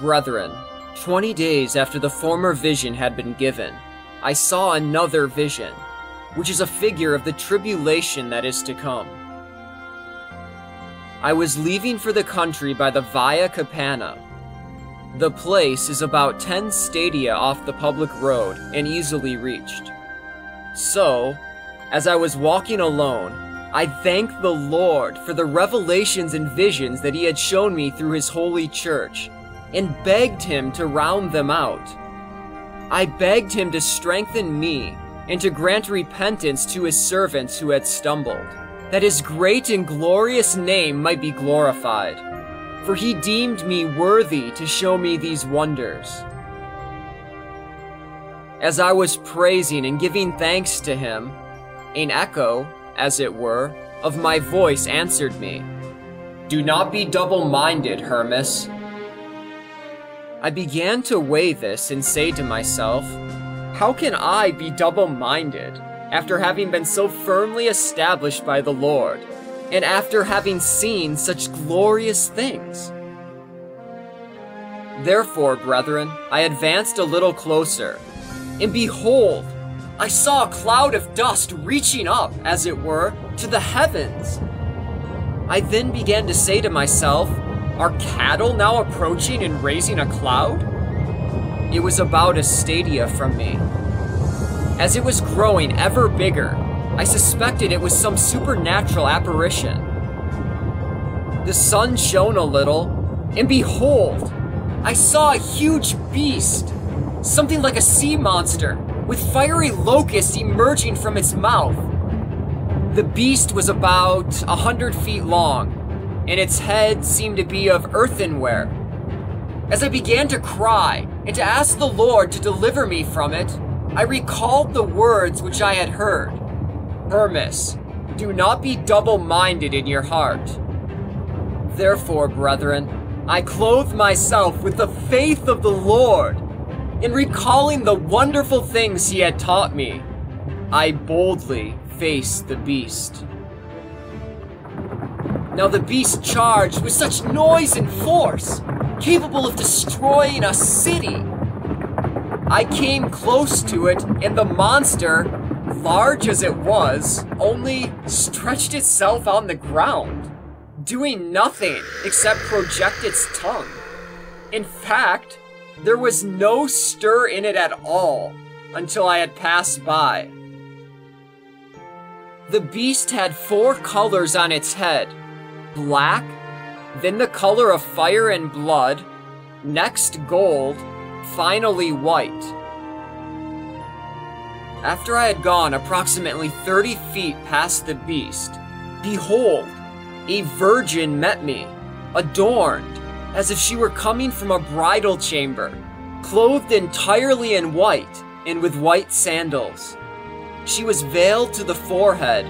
Brethren, twenty days after the former vision had been given, I saw another vision, which is a figure of the tribulation that is to come. I was leaving for the country by the Via Campana. The place is about 10 stadia off the public road and easily reached. So, as I was walking alone, I thanked the Lord for the revelations and visions that He had shown me through His holy church, and begged Him to round them out. I begged Him to strengthen me and to grant repentance to His servants who had stumbled that his great and glorious name might be glorified. For he deemed me worthy to show me these wonders. As I was praising and giving thanks to him, an echo, as it were, of my voice answered me Do not be double minded, Hermas. I began to weigh this and say to myself, How can I be double minded? After having been so firmly established by the Lord, and after having seen such glorious things. Therefore, brethren, I advanced a little closer, and behold, I saw a cloud of dust reaching up, as it were, to the heavens. I then began to say to myself, Are cattle now approaching and raising a cloud? it was about a stadia from me. As it was growing ever bigger, I suspected it was some supernatural apparition. The sun shone a little, and behold, I saw a huge beast, something like a sea monster, with fiery locusts emerging from its mouth. The beast was about a hundred feet long, and its head seemed to be of earthenware. As I began to cry and to ask the Lord to deliver me from it, I recalled the words which I had heard Hermas, do not be double minded in your heart. Therefore, brethren, I clothe myself with the faith of the Lord. In recalling the wonderful things he had taught me, I boldly face the beast. Now the beast charged with such noise and force, capable of destroying a city. I came close to it, and the monster, large as it was, only stretched itself on the ground, doing nothing except project its tongue. In fact, there was no stir in it at all until I had passed by. The beast had four colors on its head black, then the color of fire and blood, next gold, finally white. After I had gone approximately 30 feet past the beast, behold, a virgin met me, adorned as if she were coming from a bridal chamber, clothed entirely in white and with white sandals. She was veiled to the forehead,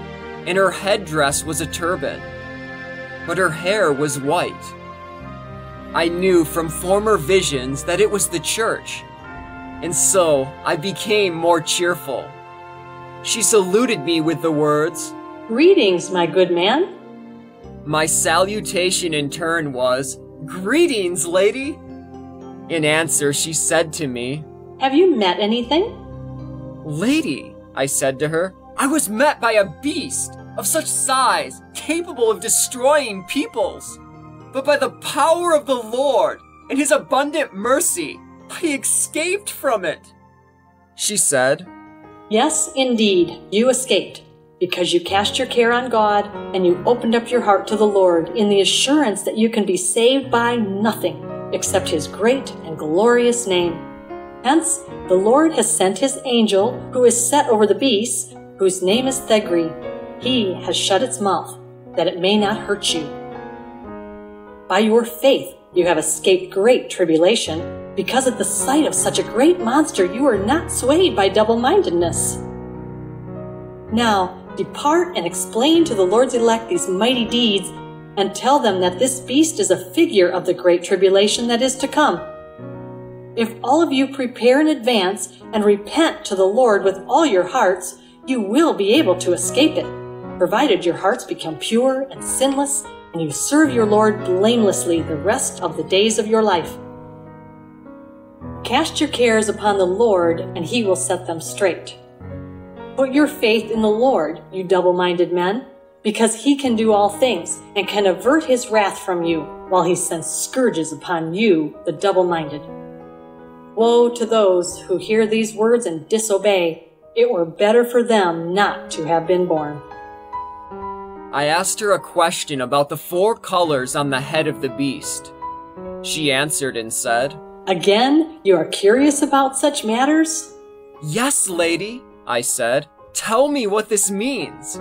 and her headdress was a turban. But her hair was white. I knew from former visions that it was the church, and so I became more cheerful. She saluted me with the words, Greetings, my good man. My salutation in turn was, Greetings, lady. In answer, she said to me, Have you met anything? Lady, I said to her. I was met by a beast of such size, capable of destroying peoples. But by the power of the Lord and his abundant mercy, I escaped from it. She said, Yes, indeed, you escaped, because you cast your care on God and you opened up your heart to the Lord in the assurance that you can be saved by nothing except his great and glorious name. Hence, the Lord has sent his angel, who is set over the beast, whose name is Thegri. He has shut its mouth, that it may not hurt you. By your faith, you have escaped great tribulation, because at the sight of such a great monster, you are not swayed by double mindedness. Now, depart and explain to the Lord's elect these mighty deeds, and tell them that this beast is a figure of the great tribulation that is to come if all of you prepare in advance and repent to the Lord with all your hearts, you will be able to escape it, provided your hearts become pure and sinless and you serve your Lord blamelessly the rest of the days of your life. Cast your cares upon the Lord, and he will set them straight. Put your faith in the Lord, you double minded men, because he can do all things and can avert his wrath from you while he sends scourges upon you, the double minded. Woe to those who hear these words and disobey. It were better for them not to have been born. I asked her a question about the four colors on the head of the beast. She answered and said, Again, you are curious about such matters? Yes, lady, I said. Tell me what this means.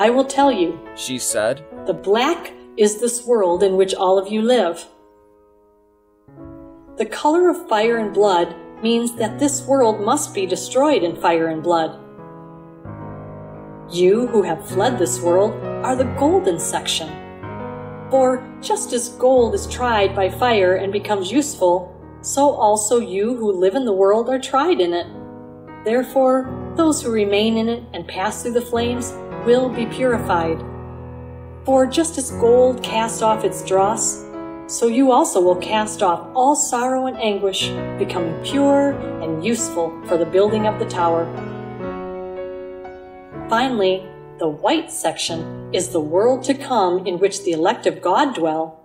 I will tell you, she said. The black is this world in which all of you live. The color of fire and blood means that this world must be destroyed in fire and blood. You who have fled this world are the golden section. For just as gold is tried by fire and becomes useful, so also you who live in the world are tried in it. Therefore, those who remain in it and pass through the flames will be purified. For just as gold casts off its dross, so you also will cast off all sorrow and anguish, becoming pure and useful for the building of the tower. Finally, the white section is the world to come in which the elect of God dwell.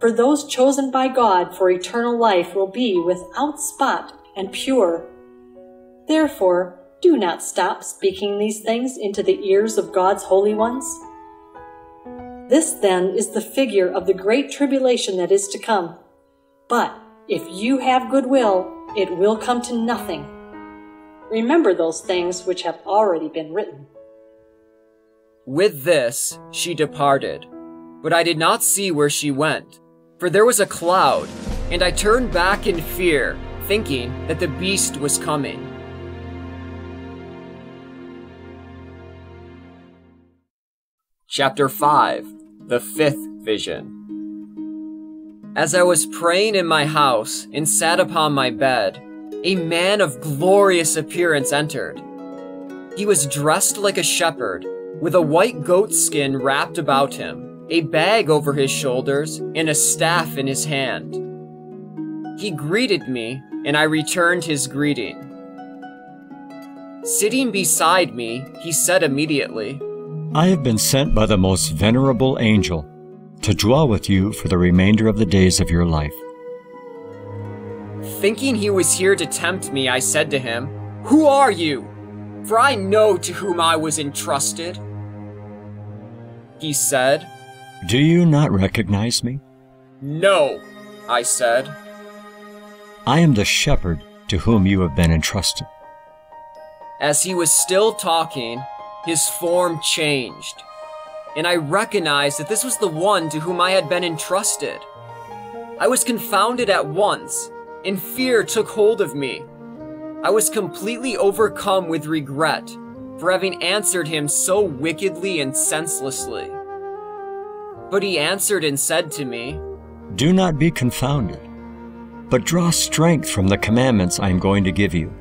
For those chosen by God for eternal life will be without spot and pure. Therefore, do not stop speaking these things into the ears of God's holy ones. This then is the figure of the great tribulation that is to come. But if you have goodwill, it will come to nothing. Remember those things which have already been written. With this, she departed. But I did not see where she went, for there was a cloud, and I turned back in fear, thinking that the beast was coming. Chapter 5 The Fifth Vision As I was praying in my house and sat upon my bed, a man of glorious appearance entered. He was dressed like a shepherd, with a white goat skin wrapped about him, a bag over his shoulders, and a staff in his hand. He greeted me, and I returned his greeting. Sitting beside me, he said immediately, I have been sent by the most venerable angel to dwell with you for the remainder of the days of your life. Thinking he was here to tempt me, I said to him, Who are you? For I know to whom I was entrusted. He said, Do you not recognize me? No, I said. I am the shepherd to whom you have been entrusted. As he was still talking, his form changed, and I recognized that this was the one to whom I had been entrusted. I was confounded at once, and fear took hold of me. I was completely overcome with regret for having answered him so wickedly and senselessly. But he answered and said to me, Do not be confounded, but draw strength from the commandments I am going to give you.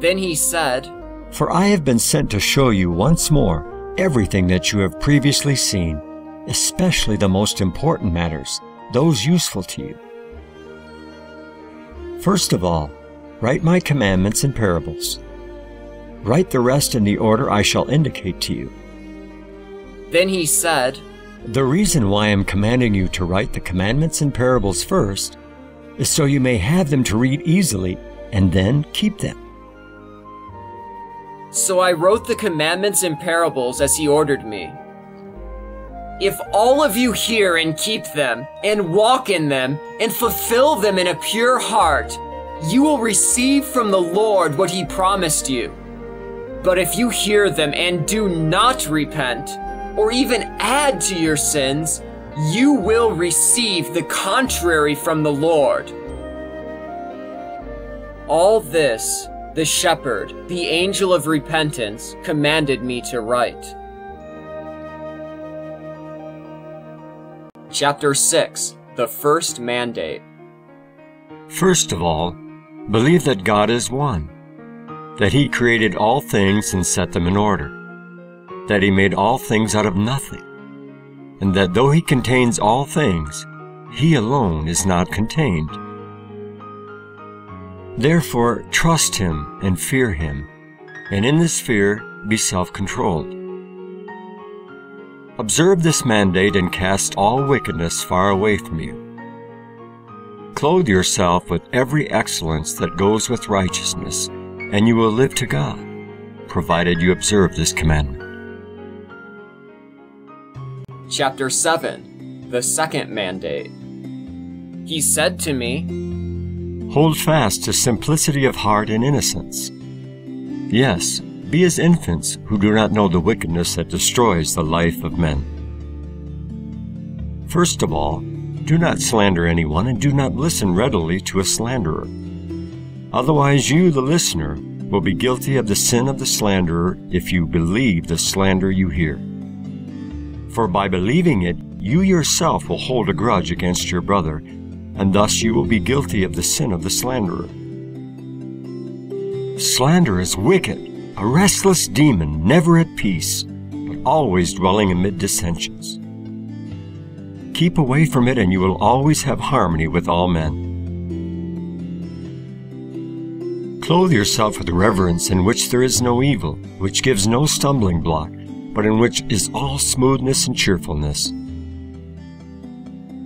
Then he said, For I have been sent to show you once more everything that you have previously seen, especially the most important matters, those useful to you. First of all, write my commandments in parables. Write the rest in the order I shall indicate to you. Then he said, The reason why I am commanding you to write the commandments in parables first is so you may have them to read easily and then keep them. So I wrote the commandments in parables as he ordered me. If all of you hear and keep them, and walk in them, and fulfill them in a pure heart, you will receive from the Lord what he promised you. But if you hear them and do not repent, or even add to your sins, you will receive the contrary from the Lord. All this, the shepherd, the angel of repentance, commanded me to write. Chapter 6 The First Mandate First of all, believe that God is one, that He created all things and set them in order, that He made all things out of nothing, and that though He contains all things, He alone is not contained. Therefore, trust Him and fear Him, and in this fear be self-controlled. Observe this mandate and cast all wickedness far away from you. Clothe yourself with every excellence that goes with righteousness, and you will live to God, provided you observe this commandment. Chapter 7 The Second Mandate He said to me, Hold fast to simplicity of heart and innocence. Yes, be as infants who do not know the wickedness that destroys the life of men. First of all, do not slander anyone and do not listen readily to a slanderer. Otherwise, you, the listener, will be guilty of the sin of the slanderer if you believe the slander you hear. For by believing it, you yourself will hold a grudge against your brother, and thus you will be guilty of the sin of the slanderer. Slander is wicked a restless demon, never at peace, but always dwelling amid dissensions. Keep away from it, and you will always have harmony with all men. Clothe yourself with reverence in which there is no evil, which gives no stumbling block, but in which is all smoothness and cheerfulness.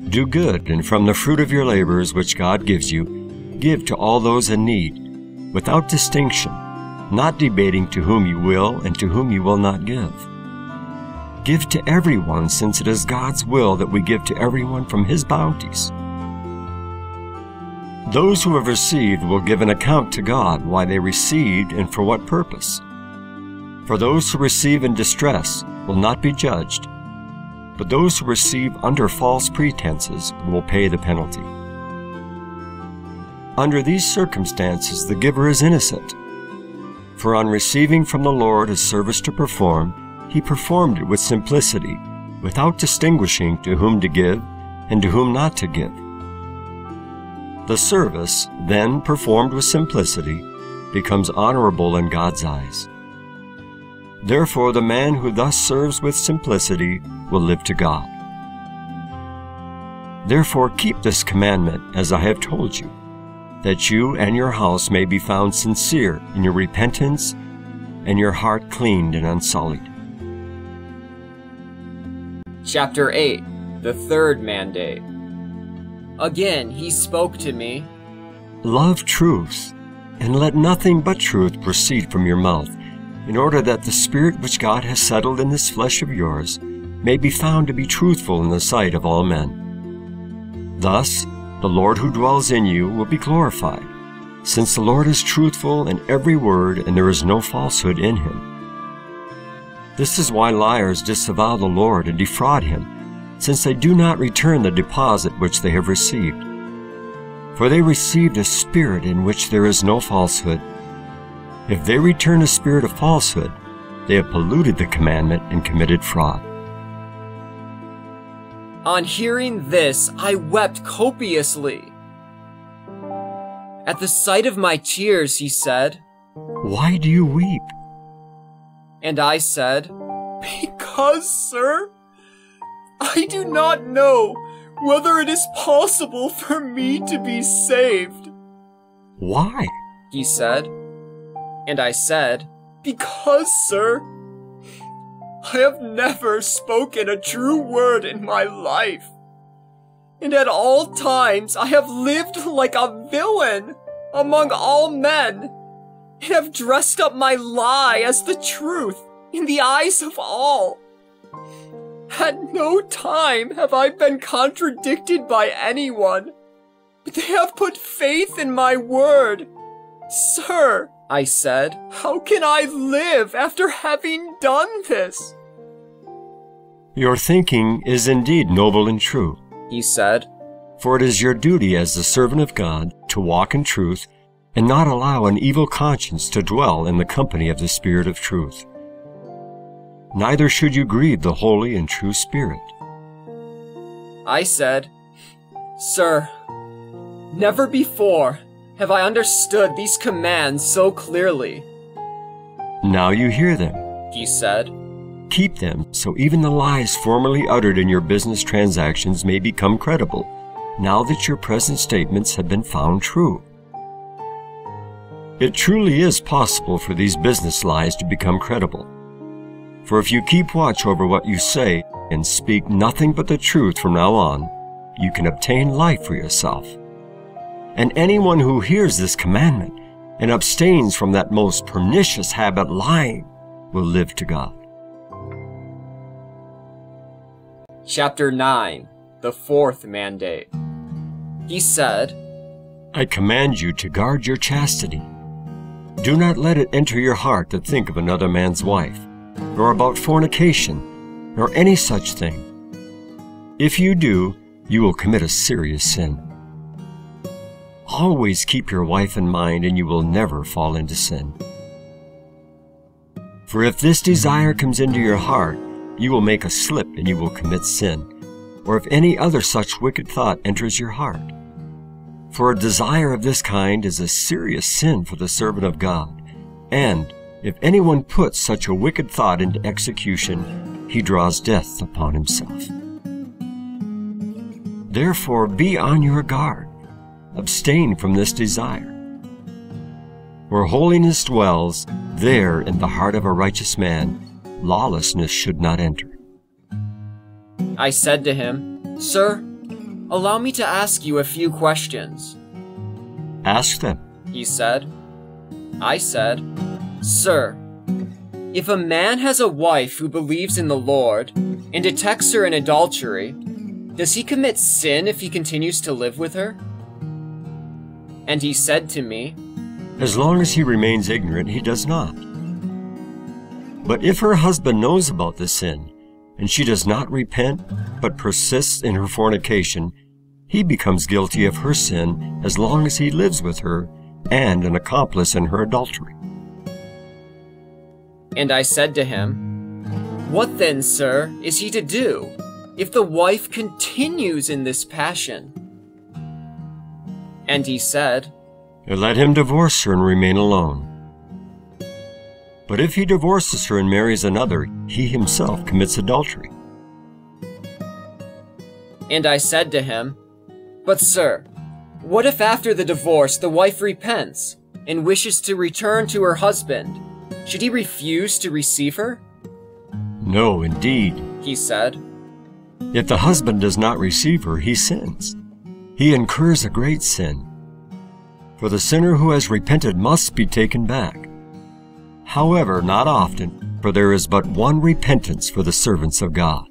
Do good, and from the fruit of your labors which God gives you, give to all those in need, without distinction, not debating to whom you will and to whom you will not give. Give to everyone, since it is God's will that we give to everyone from His bounties. Those who have received will give an account to God why they received and for what purpose. For those who receive in distress will not be judged, but those who receive under false pretenses will pay the penalty. Under these circumstances, the giver is innocent. For on receiving from the Lord a service to perform, he performed it with simplicity, without distinguishing to whom to give and to whom not to give. The service, then performed with simplicity, becomes honorable in God's eyes. Therefore, the man who thus serves with simplicity will live to God. Therefore, keep this commandment as I have told you that you and your house may be found sincere in your repentance and your heart cleaned and unsullied. Chapter 8 The Third Mandate Again he spoke to me. Love truth, and let nothing but truth proceed from your mouth, in order that the Spirit which God has settled in this flesh of yours may be found to be truthful in the sight of all men. Thus, the Lord who dwells in you will be glorified, since the Lord is truthful in every word and there is no falsehood in him. This is why liars disavow the Lord and defraud him, since they do not return the deposit which they have received. For they received a spirit in which there is no falsehood. If they return a spirit of falsehood, they have polluted the commandment and committed fraud. On hearing this, I wept copiously. At the sight of my tears, he said, Why do you weep? And I said, Because, sir, I do not know whether it is possible for me to be saved. Why? He said. And I said, Because, sir, I have never spoken a true word in my life. And at all times I have lived like a villain among all men, and have dressed up my lie as the truth in the eyes of all. At no time have I been contradicted by anyone, but they have put faith in my word. Sir, I said, how can I live after having done this? Your thinking is indeed noble and true, He said, for it is your duty as the servant of God to walk in truth and not allow an evil conscience to dwell in the company of the Spirit of truth. Neither should you grieve the Holy and true Spirit. I said, Sir, never before have I understood these commands so clearly. Now you hear them. He said, Keep them so even the lies formerly uttered in your business transactions may become credible, now that your present statements have been found true. It truly is possible for these business lies to become credible. For if you keep watch over what you say and speak nothing but the truth from now on, you can obtain life for yourself. And anyone who hears this commandment and abstains from that most pernicious habit, lying, will live to God. Chapter 9 The Fourth Mandate He said, I command you to guard your chastity. Do not let it enter your heart to think of another man's wife, nor about fornication, nor any such thing. If you do, you will commit a serious sin. Always keep your wife in mind, and you will never fall into sin. For if this desire comes into your heart, you will make a slip and you will commit sin, or if any other such wicked thought enters your heart. For a desire of this kind is a serious sin for the servant of God, and if anyone puts such a wicked thought into execution, he draws death upon himself. Therefore, be on your guard. Abstain from this desire. Where holiness dwells, there in the heart of a righteous man, lawlessness should not enter. I said to him, Sir, allow me to ask you a few questions. Ask them. He said. I said, Sir, if a man has a wife who believes in the Lord and detects her in adultery, does he commit sin if he continues to live with her? And he said to me, As long as he remains ignorant, he does not. But if her husband knows about the sin, and she does not repent, but persists in her fornication, he becomes guilty of her sin as long as he lives with her and an accomplice in her adultery. And I said to him, What then, sir, is he to do, if the wife continues in this passion? And he said, Let him divorce her and remain alone. But if he divorces her and marries another, he himself commits adultery. And I said to him, But sir, what if after the divorce the wife repents and wishes to return to her husband? Should he refuse to receive her? No, indeed. He said, If the husband does not receive her, he sins. He incurs a great sin. For the sinner who has repented must be taken back. However, not often, for there is but one repentance for the servants of God.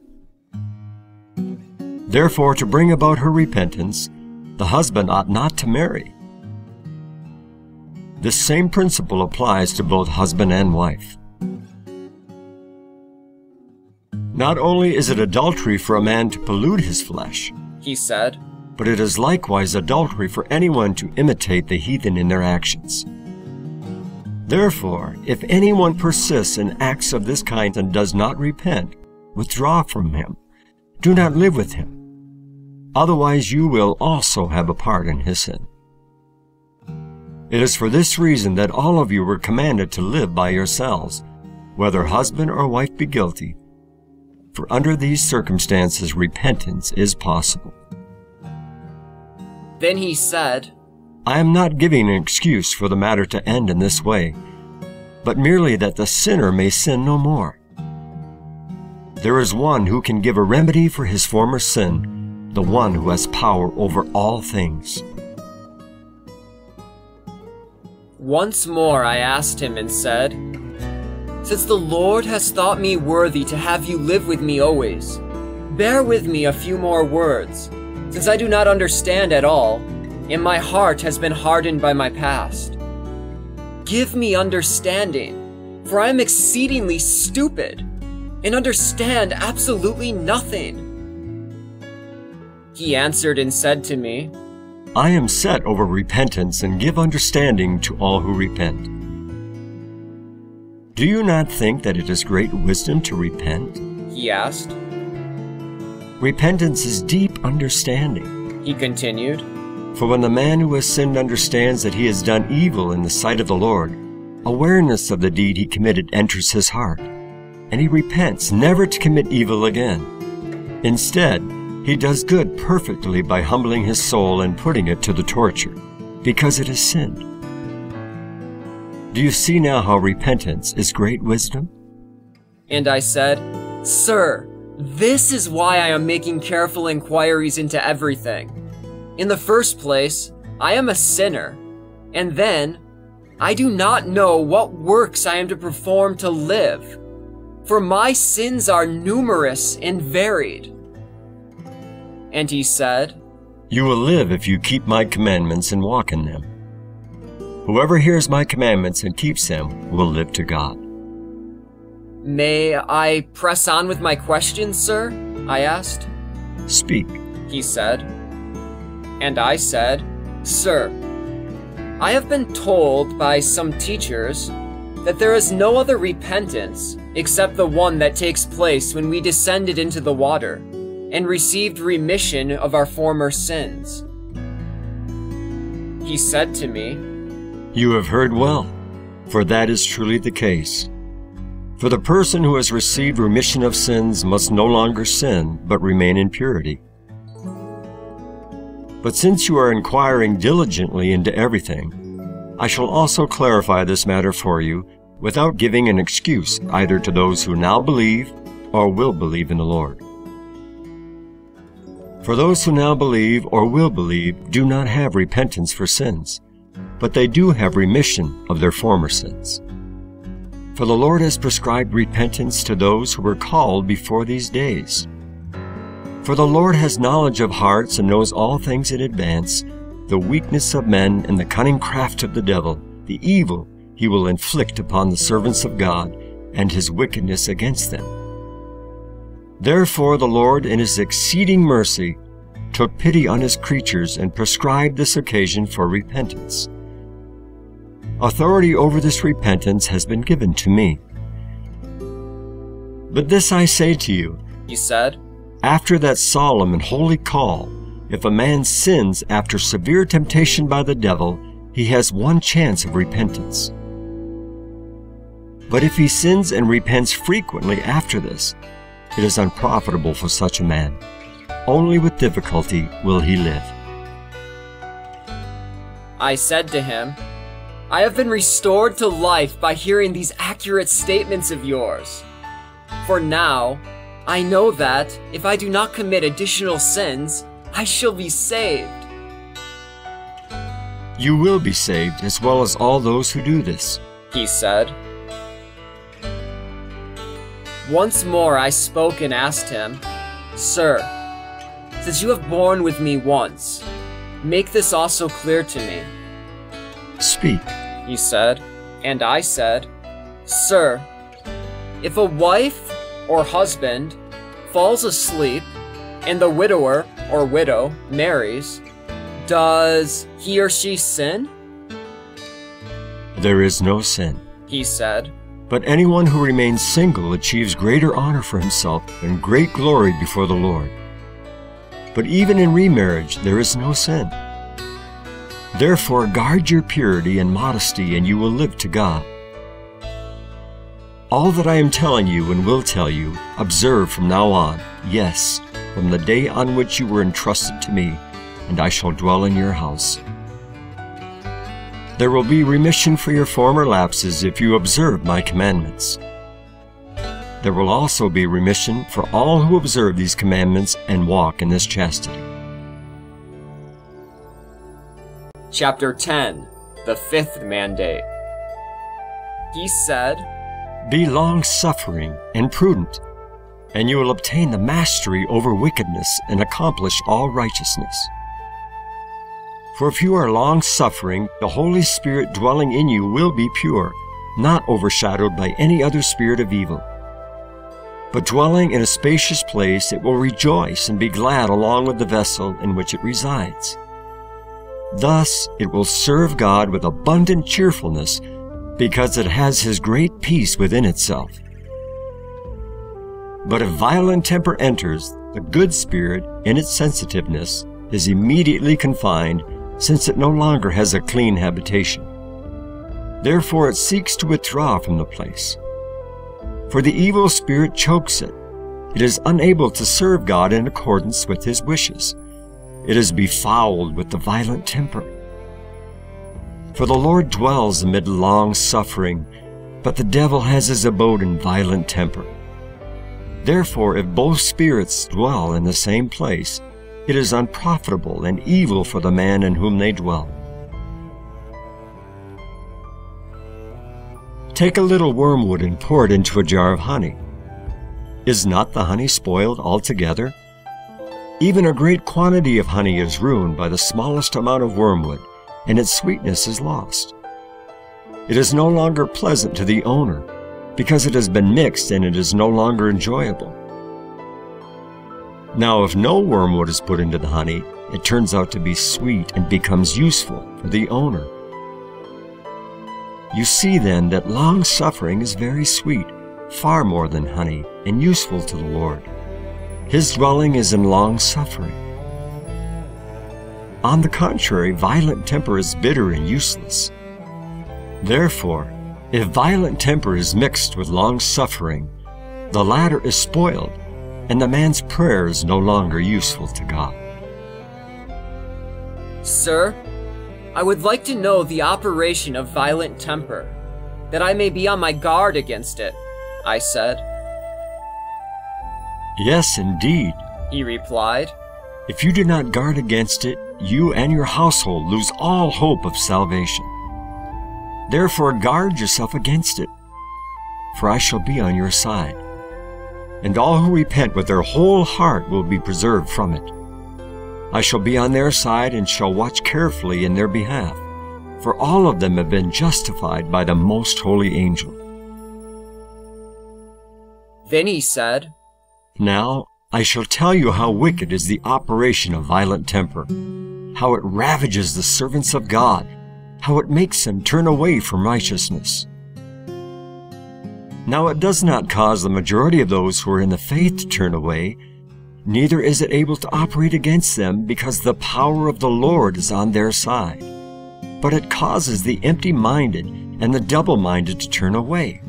Therefore, to bring about her repentance, the husband ought not to marry. This same principle applies to both husband and wife. Not only is it adultery for a man to pollute his flesh, he said, but it is likewise adultery for anyone to imitate the heathen in their actions. Therefore, if anyone persists in acts of this kind and does not repent, withdraw from him. Do not live with him. Otherwise, you will also have a part in his sin. It is for this reason that all of you were commanded to live by yourselves, whether husband or wife be guilty, for under these circumstances repentance is possible. Then he said, I am not giving an excuse for the matter to end in this way, but merely that the sinner may sin no more. There is one who can give a remedy for his former sin, the one who has power over all things. Once more I asked him and said, Since the Lord has thought me worthy to have you live with me always, bear with me a few more words, since I do not understand at all, and my heart has been hardened by my past. Give me understanding, for I am exceedingly stupid, and understand absolutely nothing. He answered and said to me, I am set over repentance and give understanding to all who repent. Do you not think that it is great wisdom to repent? He asked. Repentance is deep understanding. He continued. For when the man who has sinned understands that he has done evil in the sight of the Lord, awareness of the deed he committed enters his heart, and he repents never to commit evil again. Instead, he does good perfectly by humbling his soul and putting it to the torture, because it has sinned. Do you see now how repentance is great wisdom? And I said, Sir, this is why I am making careful inquiries into everything. In the first place, I am a sinner, and then, I do not know what works I am to perform to live, for my sins are numerous and varied. And he said, You will live if you keep my commandments and walk in them. Whoever hears my commandments and keeps them will live to God. May I press on with my questions, sir? I asked. Speak. He said. And I said, Sir, I have been told by some teachers that there is no other repentance except the one that takes place when we descended into the water and received remission of our former sins. He said to me, You have heard well, for that is truly the case. For the person who has received remission of sins must no longer sin, but remain in purity. But since you are inquiring diligently into everything, I shall also clarify this matter for you without giving an excuse either to those who now believe or will believe in the Lord. For those who now believe or will believe do not have repentance for sins, but they do have remission of their former sins. For the Lord has prescribed repentance to those who were called before these days. For the Lord has knowledge of hearts and knows all things in advance, the weakness of men and the cunning craft of the devil, the evil he will inflict upon the servants of God, and his wickedness against them. Therefore the Lord, in his exceeding mercy, took pity on his creatures and prescribed this occasion for repentance. Authority over this repentance has been given to me. But this I say to you, he said, after that solemn and holy call, if a man sins after severe temptation by the devil, he has one chance of repentance. But if he sins and repents frequently after this, it is unprofitable for such a man. Only with difficulty will he live. I said to him, I have been restored to life by hearing these accurate statements of yours. For now, I know that if I do not commit additional sins, I shall be saved. You will be saved as well as all those who do this, he said. Once more I spoke and asked him, Sir, since you have borne with me once, make this also clear to me. Speak, he said. And I said, Sir, if a wife or husband falls asleep and the widower or widow marries, does he or she sin? There is no sin, he said. But anyone who remains single achieves greater honor for himself and great glory before the Lord. But even in remarriage, there is no sin. Therefore, guard your purity and modesty, and you will live to God. All that I am telling you and will tell you, observe from now on, yes, from the day on which you were entrusted to me, and I shall dwell in your house. There will be remission for your former lapses if you observe my commandments. There will also be remission for all who observe these commandments and walk in this chastity. Chapter 10 The Fifth Mandate He said, Be long suffering and prudent, and you will obtain the mastery over wickedness and accomplish all righteousness. For if you are long suffering, the Holy Spirit dwelling in you will be pure, not overshadowed by any other spirit of evil. But dwelling in a spacious place, it will rejoice and be glad along with the vessel in which it resides. Thus, it will serve God with abundant cheerfulness because it has His great peace within itself. But if violent temper enters, the good spirit, in its sensitiveness, is immediately confined since it no longer has a clean habitation. Therefore it seeks to withdraw from the place. For the evil spirit chokes it. It is unable to serve God in accordance with his wishes. It is befouled with the violent temper. For the Lord dwells amid long suffering, but the devil has his abode in violent temper. Therefore, if both spirits dwell in the same place, it is unprofitable and evil for the man in whom they dwell. Take a little wormwood and pour it into a jar of honey. Is not the honey spoiled altogether? Even a great quantity of honey is ruined by the smallest amount of wormwood, and its sweetness is lost. It is no longer pleasant to the owner, because it has been mixed and it is no longer enjoyable. Now, if no wormwood is put into the honey, it turns out to be sweet and becomes useful for the owner. You see then that long suffering is very sweet, far more than honey, and useful to the Lord. His dwelling is in long suffering. On the contrary, violent temper is bitter and useless. Therefore, if violent temper is mixed with long suffering, the latter is spoiled, and the man's prayer is no longer useful to God. Sir, I would like to know the operation of violent temper, that I may be on my guard against it, I said. Yes, indeed, he replied. If you do not guard against it, you and your household lose all hope of salvation. Therefore guard yourself against it, for I shall be on your side. And all who repent with their whole heart will be preserved from it. I shall be on their side and shall watch carefully in their behalf, for all of them have been justified by the most holy angel. Then he said, Now I shall tell you how wicked is the operation of violent temper, how it ravages the servants of God, how it makes them turn away from righteousness. Now it does not cause the majority of those who are in the faith to turn away, neither is it able to operate against them because the power of the Lord is on their side. But it causes the empty minded and the double minded to turn away.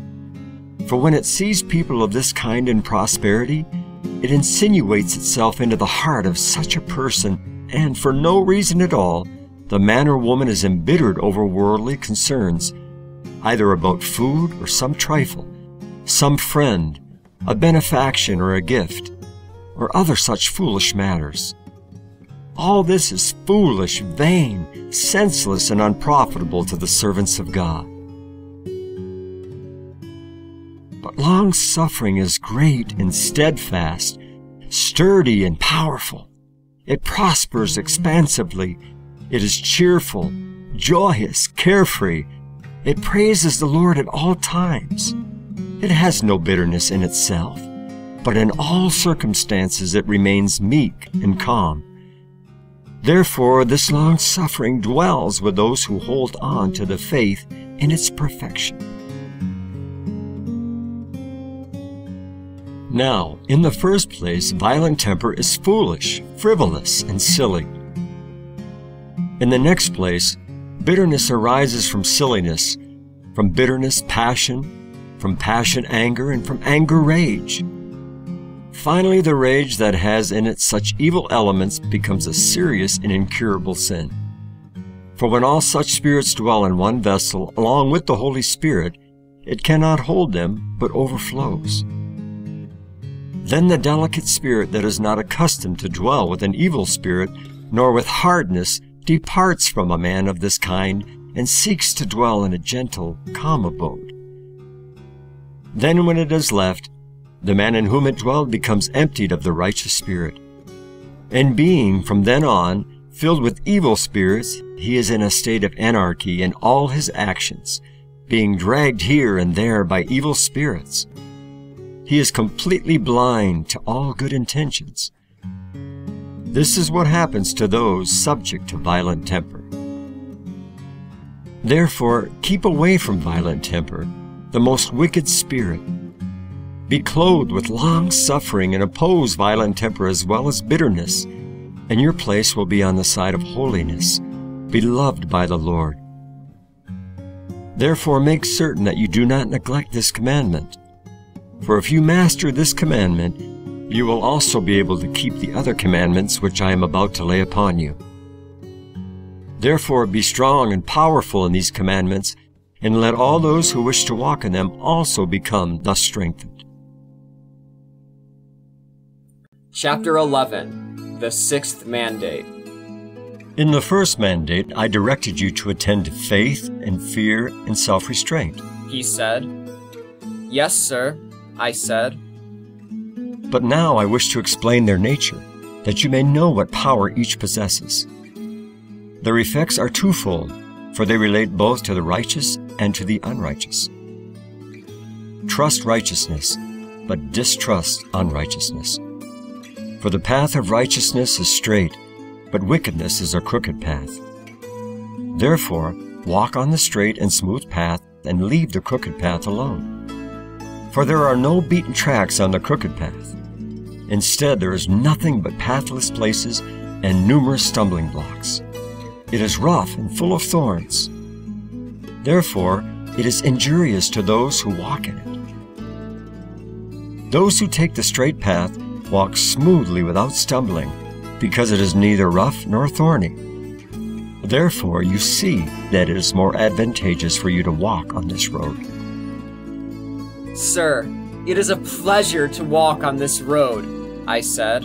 For when it sees people of this kind in prosperity, it insinuates itself into the heart of such a person, and for no reason at all, the man or woman is embittered over worldly concerns, either about food or some trifle, some friend, a benefaction or a gift, or other such foolish matters. All this is foolish, vain, senseless, and unprofitable to the servants of God. But long suffering is great and steadfast, sturdy and powerful. It prospers expansively. It is cheerful, joyous, carefree. It praises the Lord at all times. It has no bitterness in itself, but in all circumstances it remains meek and calm. Therefore, this long suffering dwells with those who hold on to the faith in its perfection. Now, in the first place, violent temper is foolish, frivolous, and silly. In the next place, bitterness arises from silliness, from bitterness, passion, from passion, anger, and from anger, rage. Finally, the rage that has in it such evil elements becomes a serious and incurable sin. For when all such spirits dwell in one vessel along with the Holy Spirit, it cannot hold them, but overflows. Then the delicate spirit that is not accustomed to dwell with an evil spirit, nor with hardness, departs from a man of this kind, and seeks to dwell in a gentle, calm abode. Then when it is left, the man in whom it dwelled becomes emptied of the righteous spirit. And being, from then on, filled with evil spirits, he is in a state of anarchy in all his actions, being dragged here and there by evil spirits he is completely blind to all good intentions. This is what happens to those subject to violent temper. Therefore, keep away from violent temper, the most wicked spirit. Be clothed with long suffering and oppose violent temper as well as bitterness, and your place will be on the side of holiness, beloved by the Lord. Therefore, make certain that you do not neglect this commandment for if you master this commandment, you will also be able to keep the other commandments which I am about to lay upon you. Therefore be strong and powerful in these commandments, and let all those who wish to walk in them also become thus strengthened. Chapter 11 The Sixth Mandate In the first mandate, I directed you to attend to faith and fear and self restraint. He said, Yes, sir, I said. But now I wish to explain their nature, that you may know what power each possesses. Their effects are twofold, for they relate both to the righteous and to the unrighteous. Trust righteousness, but distrust unrighteousness. For the path of righteousness is straight, but wickedness is a crooked path. Therefore, walk on the straight and smooth path and leave the crooked path alone for there are no beaten tracks on the crooked path. Instead, there is nothing but pathless places and numerous stumbling blocks. It is rough and full of thorns. Therefore, it is injurious to those who walk in it. Those who take the straight path walk smoothly without stumbling, because it is neither rough nor thorny. Therefore, you see that it is more advantageous for you to walk on this road. Sir, it is a pleasure to walk on this road, I said.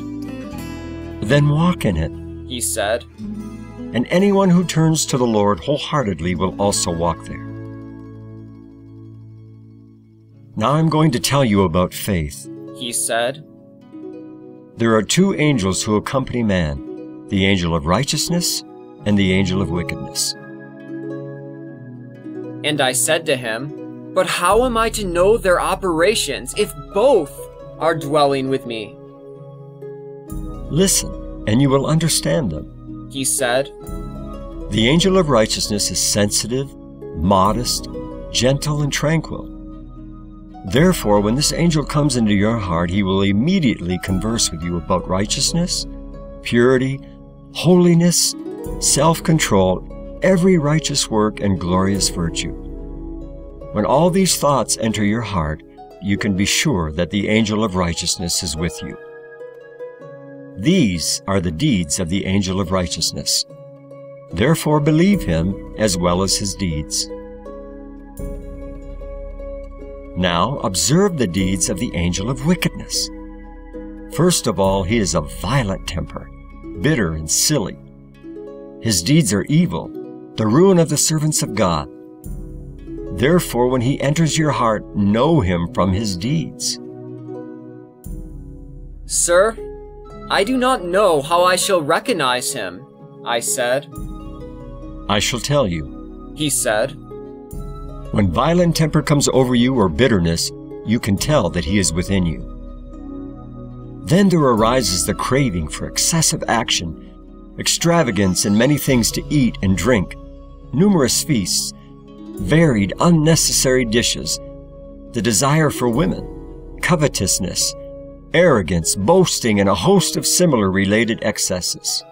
Then walk in it, he said. And anyone who turns to the Lord wholeheartedly will also walk there. Now I'm going to tell you about faith. He said, There are two angels who accompany man the angel of righteousness and the angel of wickedness. And I said to him, But how am I to know their operations if both are dwelling with me? Listen, and you will understand them. He said, The angel of righteousness is sensitive, modest, gentle, and tranquil. Therefore, when this angel comes into your heart, he will immediately converse with you about righteousness, purity, holiness, self control, every righteous work, and glorious virtue. When all these thoughts enter your heart, you can be sure that the angel of righteousness is with you. These are the deeds of the angel of righteousness. Therefore, believe him as well as his deeds. Now, observe the deeds of the angel of wickedness. First of all, he is of violent temper, bitter and silly. His deeds are evil, the ruin of the servants of God. Therefore, when he enters your heart, know him from his deeds. Sir, I do not know how I shall recognize him, I said. I shall tell you. He said, When violent temper comes over you or bitterness, you can tell that he is within you. Then there arises the craving for excessive action, extravagance and many things to eat and drink, numerous feasts, varied, unnecessary dishes, the desire for women, covetousness, arrogance, boasting, and a host of similar related excesses.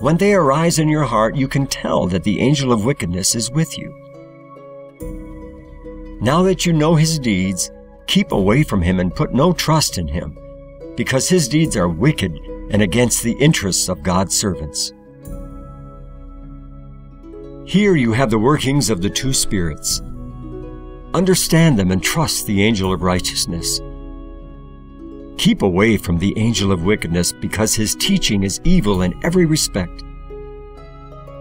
When they arise in your heart, you can tell that the angel of wickedness is with you. Now that you know his deeds, keep away from him and put no trust in him, because his deeds are wicked and against the interests of God's servants. Here you have the workings of the two spirits. Understand them and trust the angel of righteousness. Keep away from the angel of wickedness because his teaching is evil in every respect.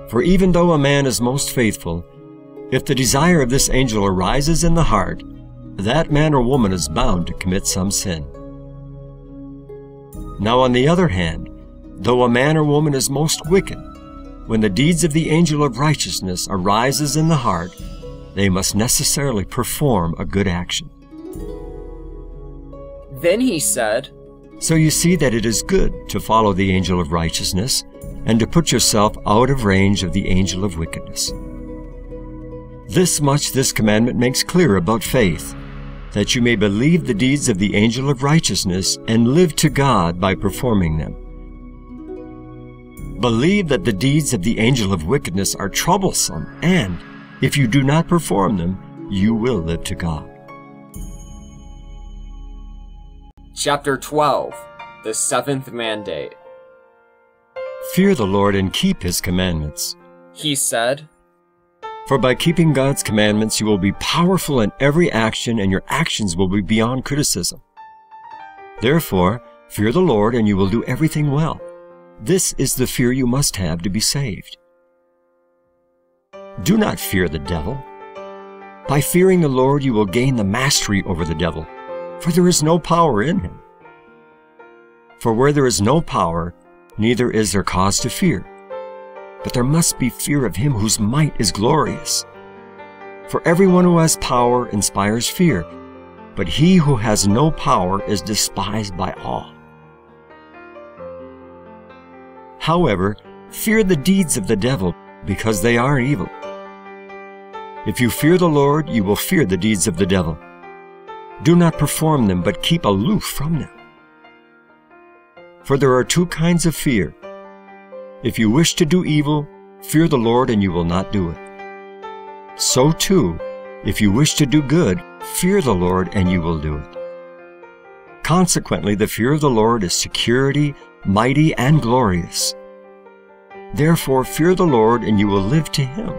For even though a man is most faithful, if the desire of this angel arises in the heart, that man or woman is bound to commit some sin. Now, on the other hand, though a man or woman is most wicked, when the deeds of the angel of righteousness arises in the heart, they must necessarily perform a good action. Then he said, So you see that it is good to follow the angel of righteousness and to put yourself out of range of the angel of wickedness. This much this commandment makes clear about faith, that you may believe the deeds of the angel of righteousness and live to God by performing them. Believe that the deeds of the angel of wickedness are troublesome, and if you do not perform them, you will live to God. Chapter 12 The Seventh Mandate. Fear the Lord and keep his commandments. He said, For by keeping God's commandments, you will be powerful in every action, and your actions will be beyond criticism. Therefore, fear the Lord, and you will do everything well. This is the fear you must have to be saved. Do not fear the devil. By fearing the Lord, you will gain the mastery over the devil, for there is no power in him. For where there is no power, neither is there cause to fear. But there must be fear of him whose might is glorious. For everyone who has power inspires fear, but he who has no power is despised by all. However, fear the deeds of the devil, because they are evil. If you fear the Lord, you will fear the deeds of the devil. Do not perform them, but keep aloof from them. For there are two kinds of fear. If you wish to do evil, fear the Lord and you will not do it. So too, if you wish to do good, fear the Lord and you will do it. Consequently, the fear of the Lord is security, mighty, and glorious. Therefore, fear the Lord and you will live to him.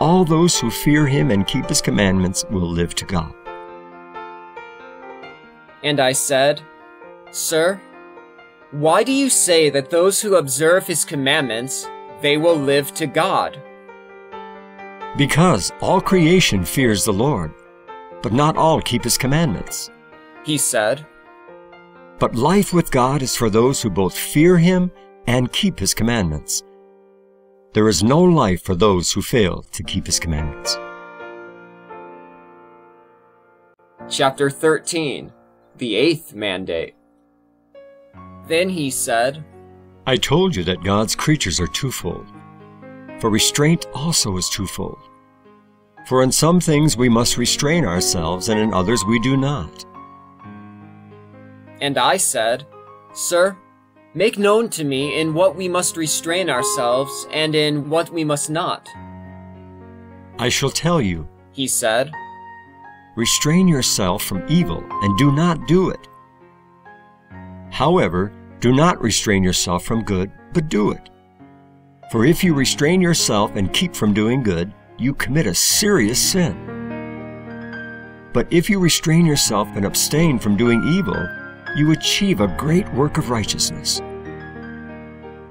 All those who fear him and keep his commandments will live to God. And I said, Sir, why do you say that those who observe his commandments, they will live to God? Because all creation fears the Lord, but not all keep his commandments. He said, But life with God is for those who both fear him and keep his commandments. There is no life for those who fail to keep his commandments. Chapter 13 The Eighth Mandate. Then he said, I told you that God's creatures are twofold. For restraint also is twofold. For in some things we must restrain ourselves, and in others we do not. And I said, Sir, make known to me in what we must restrain ourselves, and in what we must not. I shall tell you, He said, restrain yourself from evil, and do not do it. However, do not restrain yourself from good, but do it. For if you restrain yourself and keep from doing good, you commit a serious sin. But if you restrain yourself and abstain from doing evil, you achieve a great work of righteousness.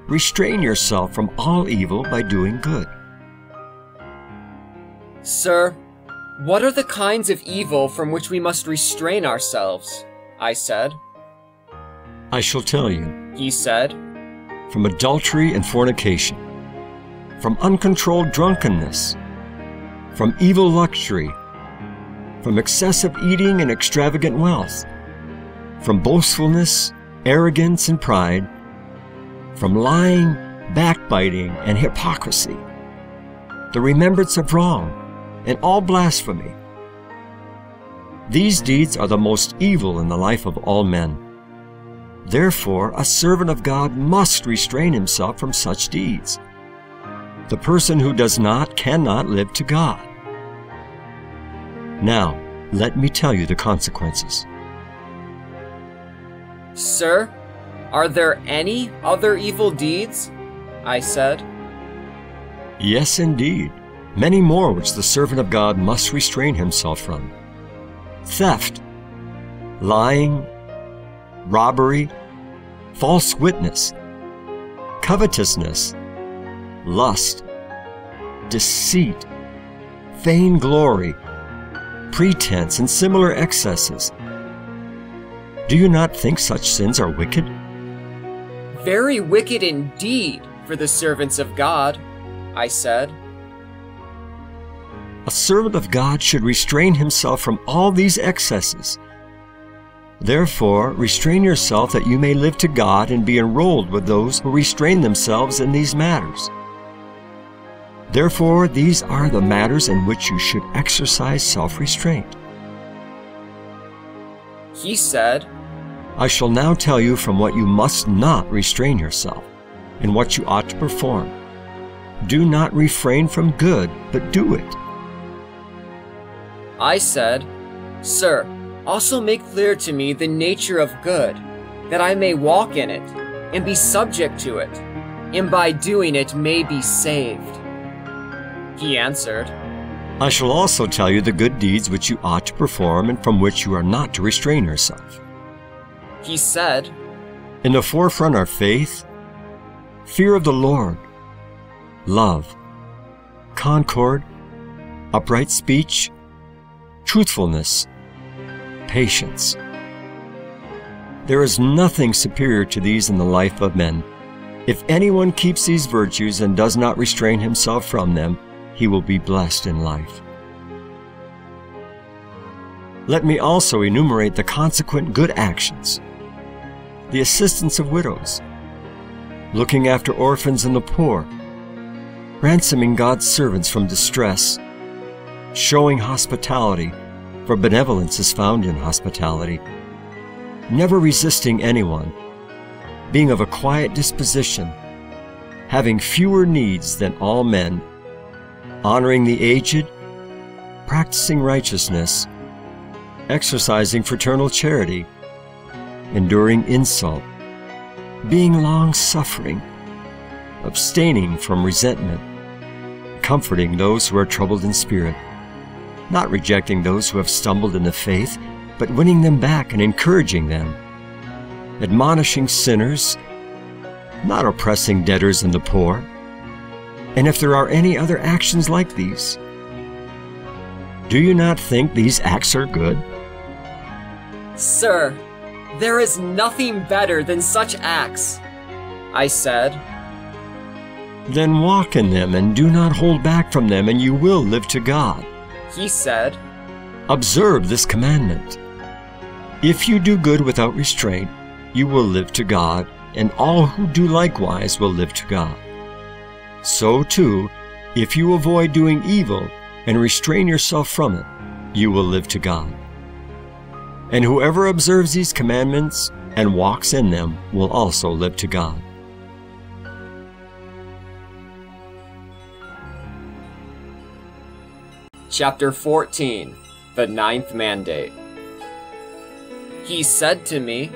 Restrain yourself from all evil by doing good. Sir, what are the kinds of evil from which we must restrain ourselves? I said. I shall tell you. He said, from adultery and fornication, from uncontrolled drunkenness, from evil luxury, from excessive eating and extravagant wealth, from boastfulness, arrogance, and pride, from lying, backbiting, and hypocrisy, the remembrance of wrong, and all blasphemy. These deeds are the most evil in the life of all men. Therefore, a servant of God must restrain himself from such deeds. The person who does not cannot live to God. Now, let me tell you the consequences. Sir, are there any other evil deeds? I said. Yes, indeed, many more which the servant of God must restrain himself from theft, lying, robbery, false witness, covetousness, lust, deceit, vainglory, pretense, and similar excesses. Do you not think such sins are wicked? Very wicked indeed for the servants of God, I said. A servant of God should restrain himself from all these excesses. Therefore, restrain yourself that you may live to God and be enrolled with those who restrain themselves in these matters. Therefore, these are the matters in which you should exercise self restraint. He said, I shall now tell you from what you must not restrain yourself, and what you ought to perform. Do not refrain from good, but do it. I said, Sir, also make clear to me the nature of good, that I may walk in it, and be subject to it, and by doing it may be saved. He answered, I shall also tell you the good deeds which you ought to perform and from which you are not to restrain yourself. He said, In the forefront are faith, fear of the Lord, love, concord, upright speech, truthfulness, patience. There is nothing superior to these in the life of men. If anyone keeps these virtues and does not restrain himself from them, he will be blessed in life. Let me also enumerate the consequent good actions the assistance of widows, looking after orphans and the poor, ransoming God's servants from distress, showing hospitality, for benevolence is found in hospitality, never resisting anyone, being of a quiet disposition, having fewer needs than all men, honoring the aged, practicing righteousness, exercising fraternal charity, enduring insult, being long suffering, abstaining from resentment, comforting those who are troubled in spirit, not rejecting those who have stumbled in the faith, but winning them back and encouraging them, admonishing sinners, not oppressing debtors and the poor. And if there are any other actions like these, Do you not think these acts are good? Sir, there is nothing better than such acts. I said, Then walk in them and do not hold back from them, and you will live to God. He said, Observe this commandment. If you do good without restraint, you will live to God, and all who do likewise will live to God. So too, if you avoid doing evil and restrain yourself from it, you will live to God. And whoever observes these commandments and walks in them will also live to God. Chapter 14 The Ninth Mandate. He said to me,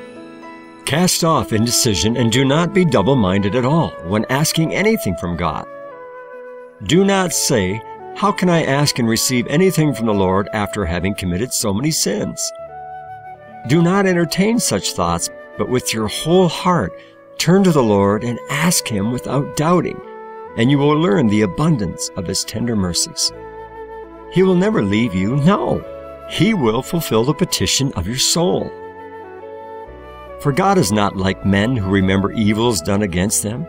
Cast off indecision and do not be double minded at all when asking anything from God. Do not say, How can I ask and receive anything from the Lord after having committed so many sins? Do not entertain such thoughts, but with your whole heart turn to the Lord and ask Him without doubting, and you will learn the abundance of His tender mercies. He will never leave you, no, He will fulfill the petition of your soul. For God is not like men who remember evils done against them.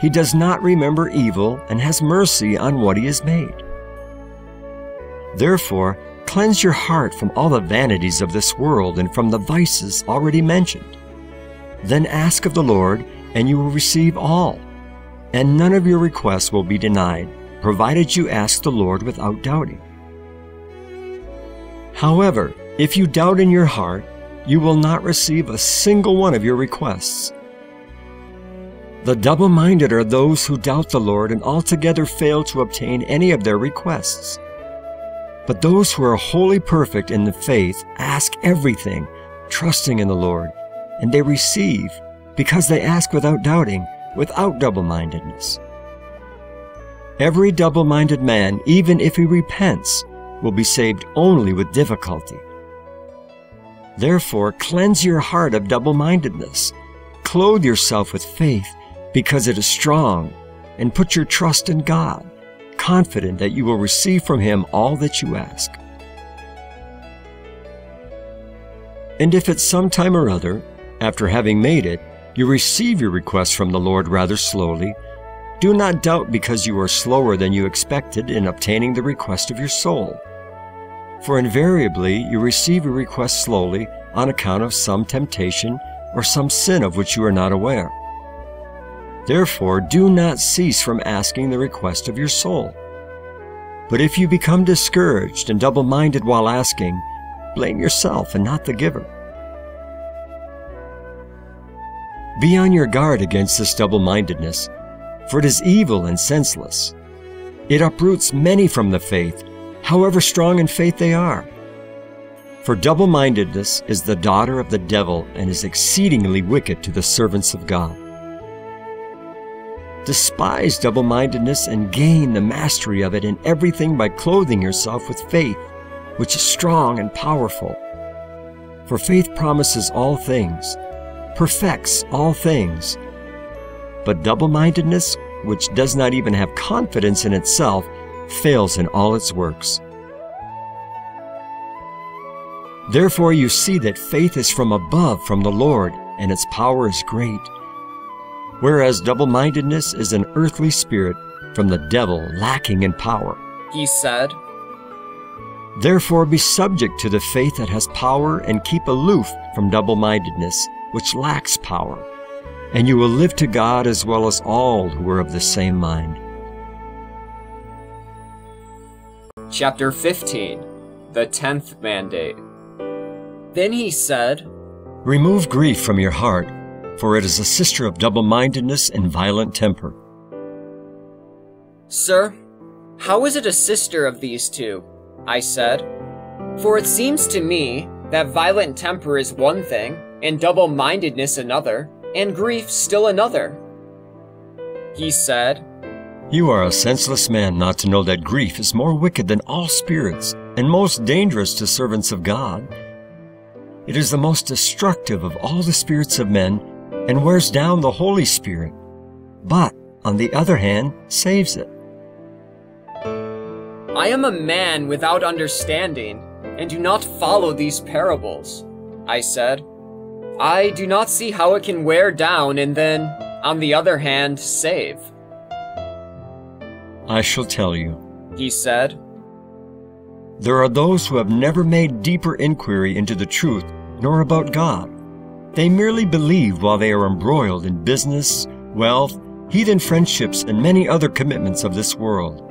He does not remember evil and has mercy on what He has made. Therefore, cleanse your heart from all the vanities of this world and from the vices already mentioned. Then ask of the Lord, and you will receive all, and none of your requests will be denied, provided you ask the Lord without doubting. However, if you doubt in your heart, you will not receive a single one of your requests. The double minded are those who doubt the Lord and altogether fail to obtain any of their requests. But those who are wholly perfect in the faith ask everything, trusting in the Lord, and they receive because they ask without doubting, without double mindedness. Every double minded man, even if he repents, will be saved only with difficulty. Therefore, cleanse your heart of double mindedness. Clothe yourself with faith because it is strong, and put your trust in God, confident that you will receive from Him all that you ask. And if at some time or other, after having made it, you receive your request from the Lord rather slowly, do not doubt because you are slower than you expected in obtaining the request of your soul. For invariably you receive a request slowly on account of some temptation or some sin of which you are not aware. Therefore, do not cease from asking the request of your soul. But if you become discouraged and double minded while asking, blame yourself and not the giver. Be on your guard against this double mindedness, for it is evil and senseless. It uproots many from the faith, however strong in faith they are. For double mindedness is the daughter of the devil and is exceedingly wicked to the servants of God. Despise double mindedness and gain the mastery of it in everything by clothing yourself with faith, which is strong and powerful. For faith promises all things, perfects all things. But double mindedness, which does not even have confidence in itself, fails in all its works. Therefore, you see that faith is from above, from the Lord, and its power is great. Whereas double mindedness is an earthly spirit from the devil, lacking in power. He said, Therefore, be subject to the faith that has power, and keep aloof from double mindedness, which lacks power. And you will live to God as well as all who are of the same mind. Chapter 15 The Tenth Mandate. Then he said, Remove grief from your heart, for it is a sister of double mindedness and violent temper. Sir, how is it a sister of these two? I said. For it seems to me that violent temper is one thing, and double mindedness another, and grief still another. He said, You are a senseless man not to know that grief is more wicked than all spirits, and most dangerous to servants of God. It is the most destructive of all the spirits of men, and wears down the Holy Spirit, but, on the other hand, saves it. I am a man without understanding, and do not follow these parables, I said. I do not see how it can wear down and then, on the other hand, save. I shall tell you. He said, There are those who have never made deeper inquiry into the truth nor about God. They merely believe while they are embroiled in business, wealth, heathen friendships, and many other commitments of this world.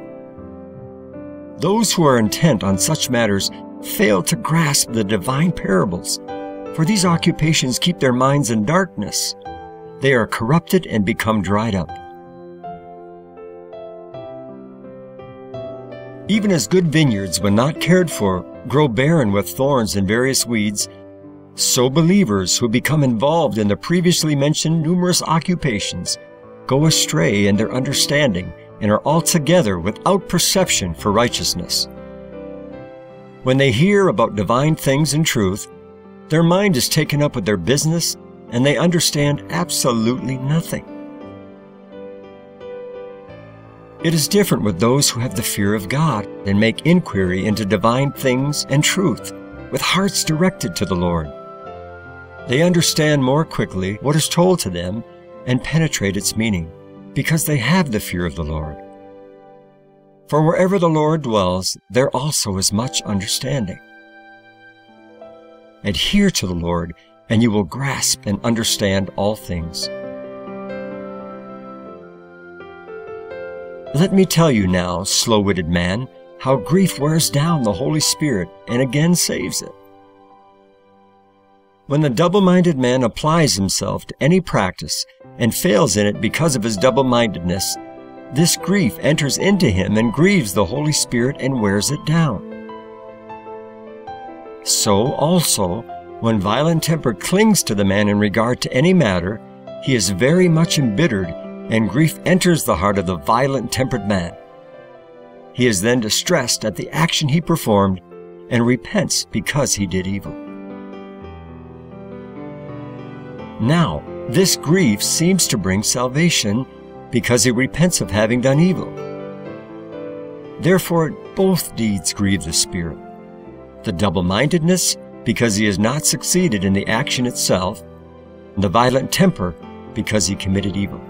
Those who are intent on such matters fail to grasp the divine parables, for these occupations keep their minds in darkness. They are corrupted and become dried up. Even as good vineyards, when not cared for, grow barren with thorns and various weeds, so believers who become involved in the previously mentioned numerous occupations go astray in their understanding and are altogether without perception for righteousness. When they hear about divine things and truth, their mind is taken up with their business and they understand absolutely nothing. It is different with those who have the fear of God and make inquiry into divine things and truth with hearts directed to the Lord. They understand more quickly what is told to them and penetrate its meaning because they have the fear of the Lord. For wherever the Lord dwells, there also is much understanding. Adhere to the Lord, and you will grasp and understand all things. Let me tell you now, slow witted man, how grief wears down the Holy Spirit and again saves it. When the double minded man applies himself to any practice and fails in it because of his double mindedness, this grief enters into him and grieves the Holy Spirit and wears it down. So also, when violent temper clings to the man in regard to any matter, he is very much embittered, and grief enters the heart of the violent tempered man. He is then distressed at the action he performed and repents because he did evil. Now, this grief seems to bring salvation because he repents of having done evil. Therefore, both deeds grieve the Spirit. The double mindedness, because he has not succeeded in the action itself, and the violent temper, because he committed evil.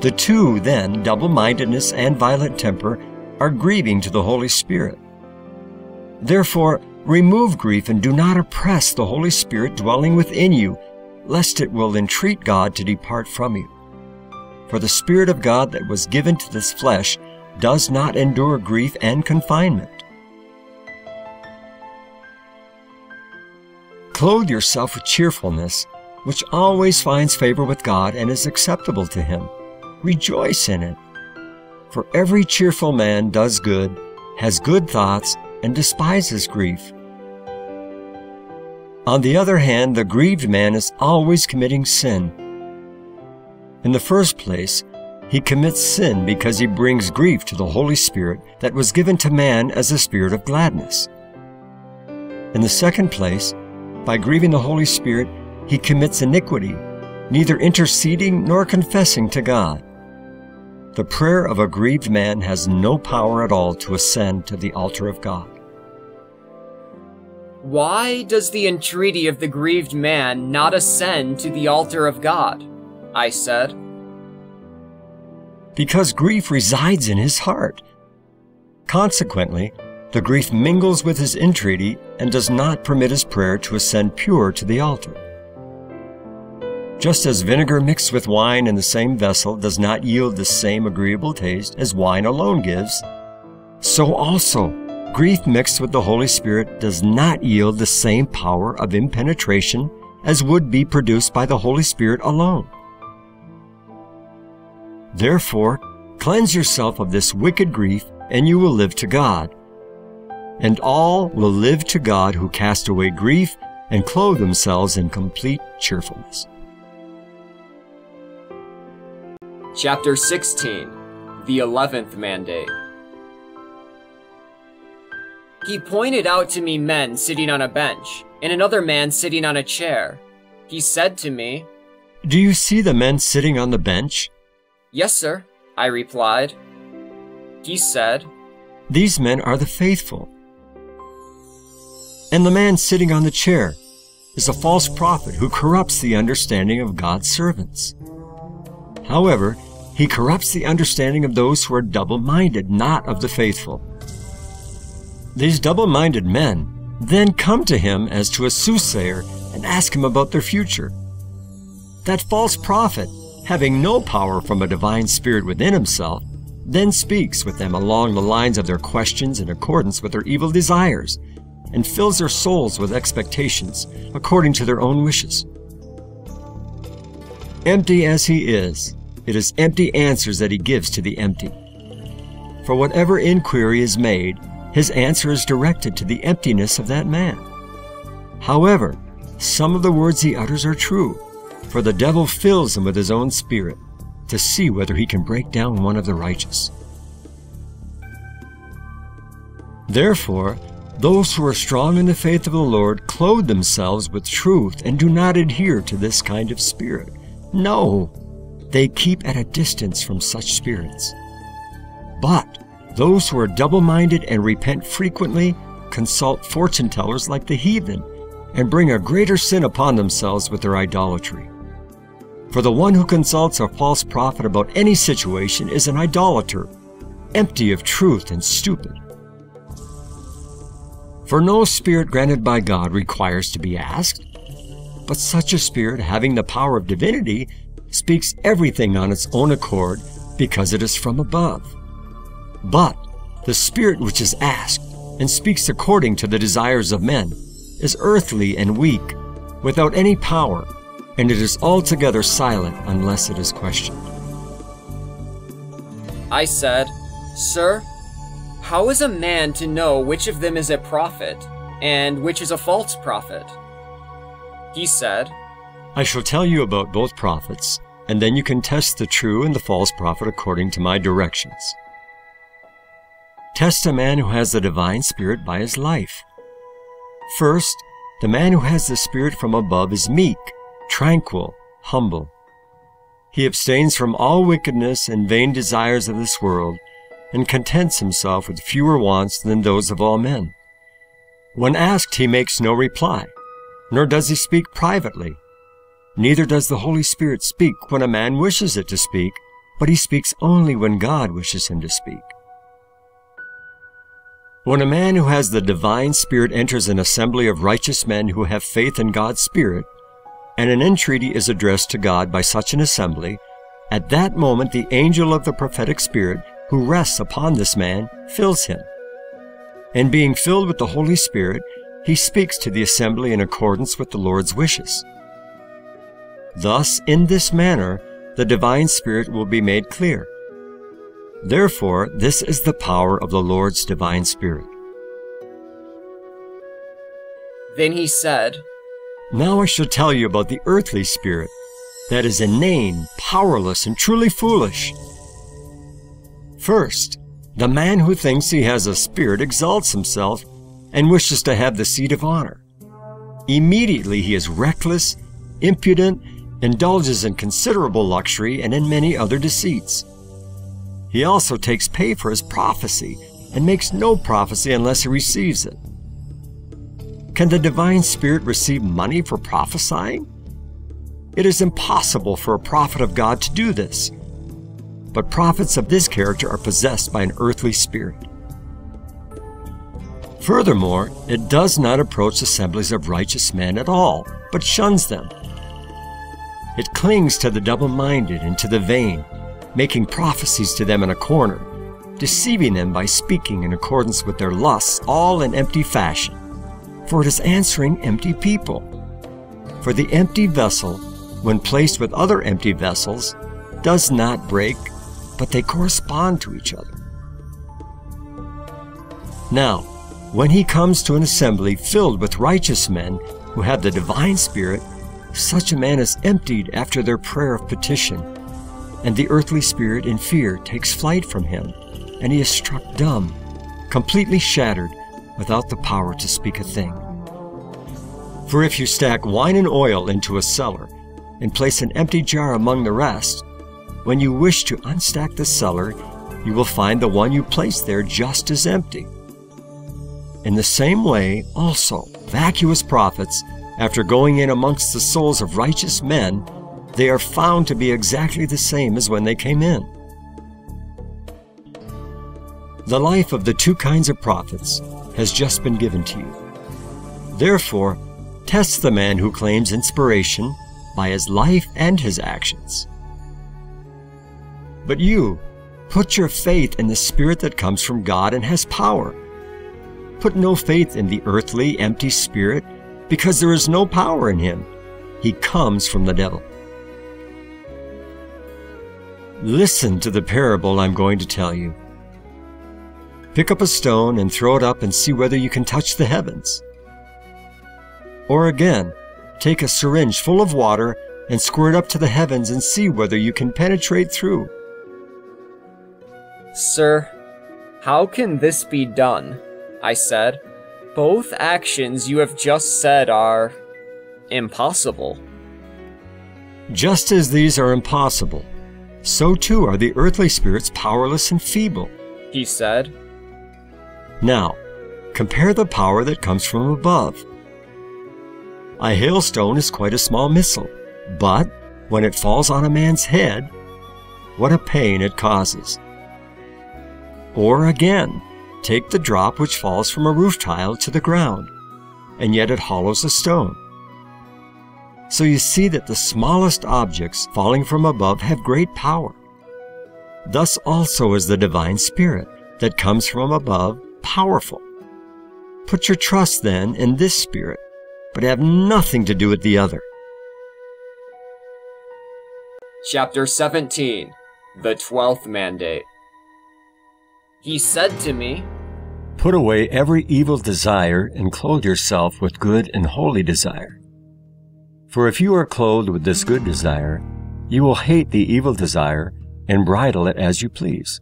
The two, then, double mindedness and violent temper, are grieving to the Holy Spirit. Therefore, remove grief and do not oppress the Holy Spirit dwelling within you, lest it will entreat God to depart from you. For the Spirit of God that was given to this flesh does not endure grief and confinement. Clothe yourself with cheerfulness, which always finds favor with God and is acceptable to Him. Rejoice in it. For every cheerful man does good, has good thoughts, and despises grief. On the other hand, the grieved man is always committing sin. In the first place, he commits sin because he brings grief to the Holy Spirit that was given to man as a spirit of gladness. In the second place, by grieving the Holy Spirit, he commits iniquity, neither interceding nor confessing to God. The prayer of a grieved man has no power at all to ascend to the altar of God. Why does the entreaty of the grieved man not ascend to the altar of God? I said. Because grief resides in his heart. Consequently, the grief mingles with his entreaty and does not permit his prayer to ascend pure to the altar. Just as vinegar mixed with wine in the same vessel does not yield the same agreeable taste as wine alone gives, so also grief mixed with the Holy Spirit does not yield the same power of impetration as would be produced by the Holy Spirit alone. Therefore, cleanse yourself of this wicked grief, and you will live to God and all will live to God who cast away grief and clothe themselves in complete cheerfulness. Chapter 16 The Eleventh Mandate He pointed out to me men sitting on a bench, and another man sitting on a chair. He said to me, Do you see the men sitting on the bench? Yes, sir, I replied. He said, These men are the faithful. And the man sitting on the chair is a false prophet who corrupts the understanding of God's servants. However, he corrupts the understanding of those who are double minded, not of the faithful. These double minded men then come to him as to a soothsayer and ask him about their future. That false prophet, having no power from a divine spirit within himself, then speaks with them along the lines of their questions in accordance with their evil desires, and fills their souls with expectations according to their own wishes. Empty as he is, it is empty answers that he gives to the empty. For whatever inquiry is made, his answer is directed to the emptiness of that man. However, some of the words he utters are true, for the devil fills him with his own spirit to see whether he can break down one of the righteous. Therefore, those who are strong in the faith of the Lord clothe themselves with truth and do not adhere to this kind of spirit. No, they keep at a distance from such spirits. But those who are double minded and repent frequently consult fortune tellers like the heathen and bring a greater sin upon themselves with their idolatry. For the one who consults a false prophet about any situation is an idolater, empty of truth and stupid. For no spirit granted by God requires to be asked, but such a spirit, having the power of divinity, speaks everything on its own accord because it is from above. But the spirit which is asked and speaks according to the desires of men is earthly and weak, without any power, and it is altogether silent unless it is questioned. I said, Sir, how is a man to know which of them is a prophet and which is a false prophet? He said, I shall tell you about both prophets, and then you can test the true and the false prophet according to my directions. Test a man who has the divine spirit by his life. First, the man who has the Spirit from above is meek, tranquil, humble. He abstains from all wickedness and vain desires of this world, and contents himself with fewer wants than those of all men. When asked, he makes no reply, nor does he speak privately. Neither does the Holy Spirit speak when a man wishes it to speak, but he speaks only when God wishes him to speak. When a man who has the divine spirit enters an assembly of righteous men who have faith in God's spirit, and an entreaty is addressed to God by such an assembly, at that moment the angel of the prophetic spirit who rests upon this man fills him. And being filled with the Holy Spirit, he speaks to the assembly in accordance with the Lord's wishes. Thus, in this manner, the divine spirit will be made clear. Therefore, this is the power of the Lord's divine Spirit. Then he said, Now I shall tell you about the earthly spirit, that is inane, powerless, and truly foolish. First, the man who thinks he has a spirit exalts himself and wishes to have the seat of honor. Immediately he is reckless, impudent, indulges in considerable luxury and in many other deceits. He also takes pay for his prophecy and makes no prophecy unless he receives it. Can the divine spirit receive money for prophesying? It is impossible for a prophet of God to do this. But prophets of this character are possessed by an earthly spirit. Furthermore, it does not approach assemblies of righteous men at all, but shuns them. It clings to the double minded and to the vain, making prophecies to them in a corner, deceiving them by speaking in accordance with their lusts, all in empty fashion. For it is answering empty people. For the empty vessel, when placed with other empty vessels, does not break, but they correspond to each other. Now, when he comes to an assembly filled with righteous men who have the divine spirit, such a man is emptied after their prayer of petition and the earthly spirit in fear takes flight from him, and he is struck dumb, completely shattered, without the power to speak a thing. For if you stack wine and oil into a cellar, and place an empty jar among the rest, when you wish to unstack the cellar, you will find the one you placed there just as empty. In the same way, also, vacuous prophets, after going in amongst the souls of righteous men, they are found to be exactly the same as when they came in. The life of the two kinds of prophets has just been given to you. Therefore, test the man who claims inspiration by his life and his actions. But you, put your faith in the Spirit that comes from God and has power. Put no faith in the earthly, empty spirit, because there is no power in him. He comes from the devil. Listen to the parable I'm going to tell you. Pick up a stone and throw it up and see whether you can touch the heavens. Or again, take a syringe full of water and squirt up to the heavens and see whether you can penetrate through. Sir, how can this be done? I said. Both actions you have just said are impossible. Just as these are impossible, so too are the earthly spirits powerless and feeble. He said. Now, compare the power that comes from above. A hailstone is quite a small missile, but when it falls on a man's head, what a pain it causes. Or again, take the drop which falls from a roof tile to the ground, and yet it hollows a stone. So you see that the smallest objects falling from above have great power. Thus also is the divine spirit that comes from above powerful. Put your trust then in this spirit, but have nothing to do with the other. Chapter 17 The Twelfth Mandate He said to me, Put away every evil desire and clothe yourself with good and holy desire. For if you are clothed with this good desire, you will hate the evil desire and bridle it as you please.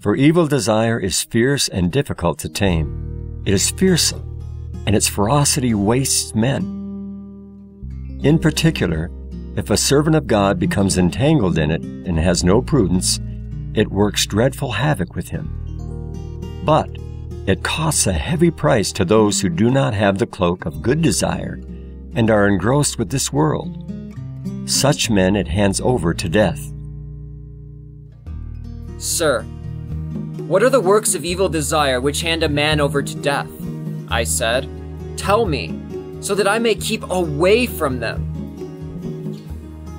For evil desire is fierce and difficult to tame. It is fearsome, and its ferocity wastes men. In particular, if a servant of God becomes entangled in it and has no prudence, it works dreadful havoc with him. But it costs a heavy price to those who do not have the cloak of good desire and are engrossed with this world. Such men it hands over to death. Sir, what are the works of evil desire which hand a man over to death? I said. Tell me, so that I may keep away from them.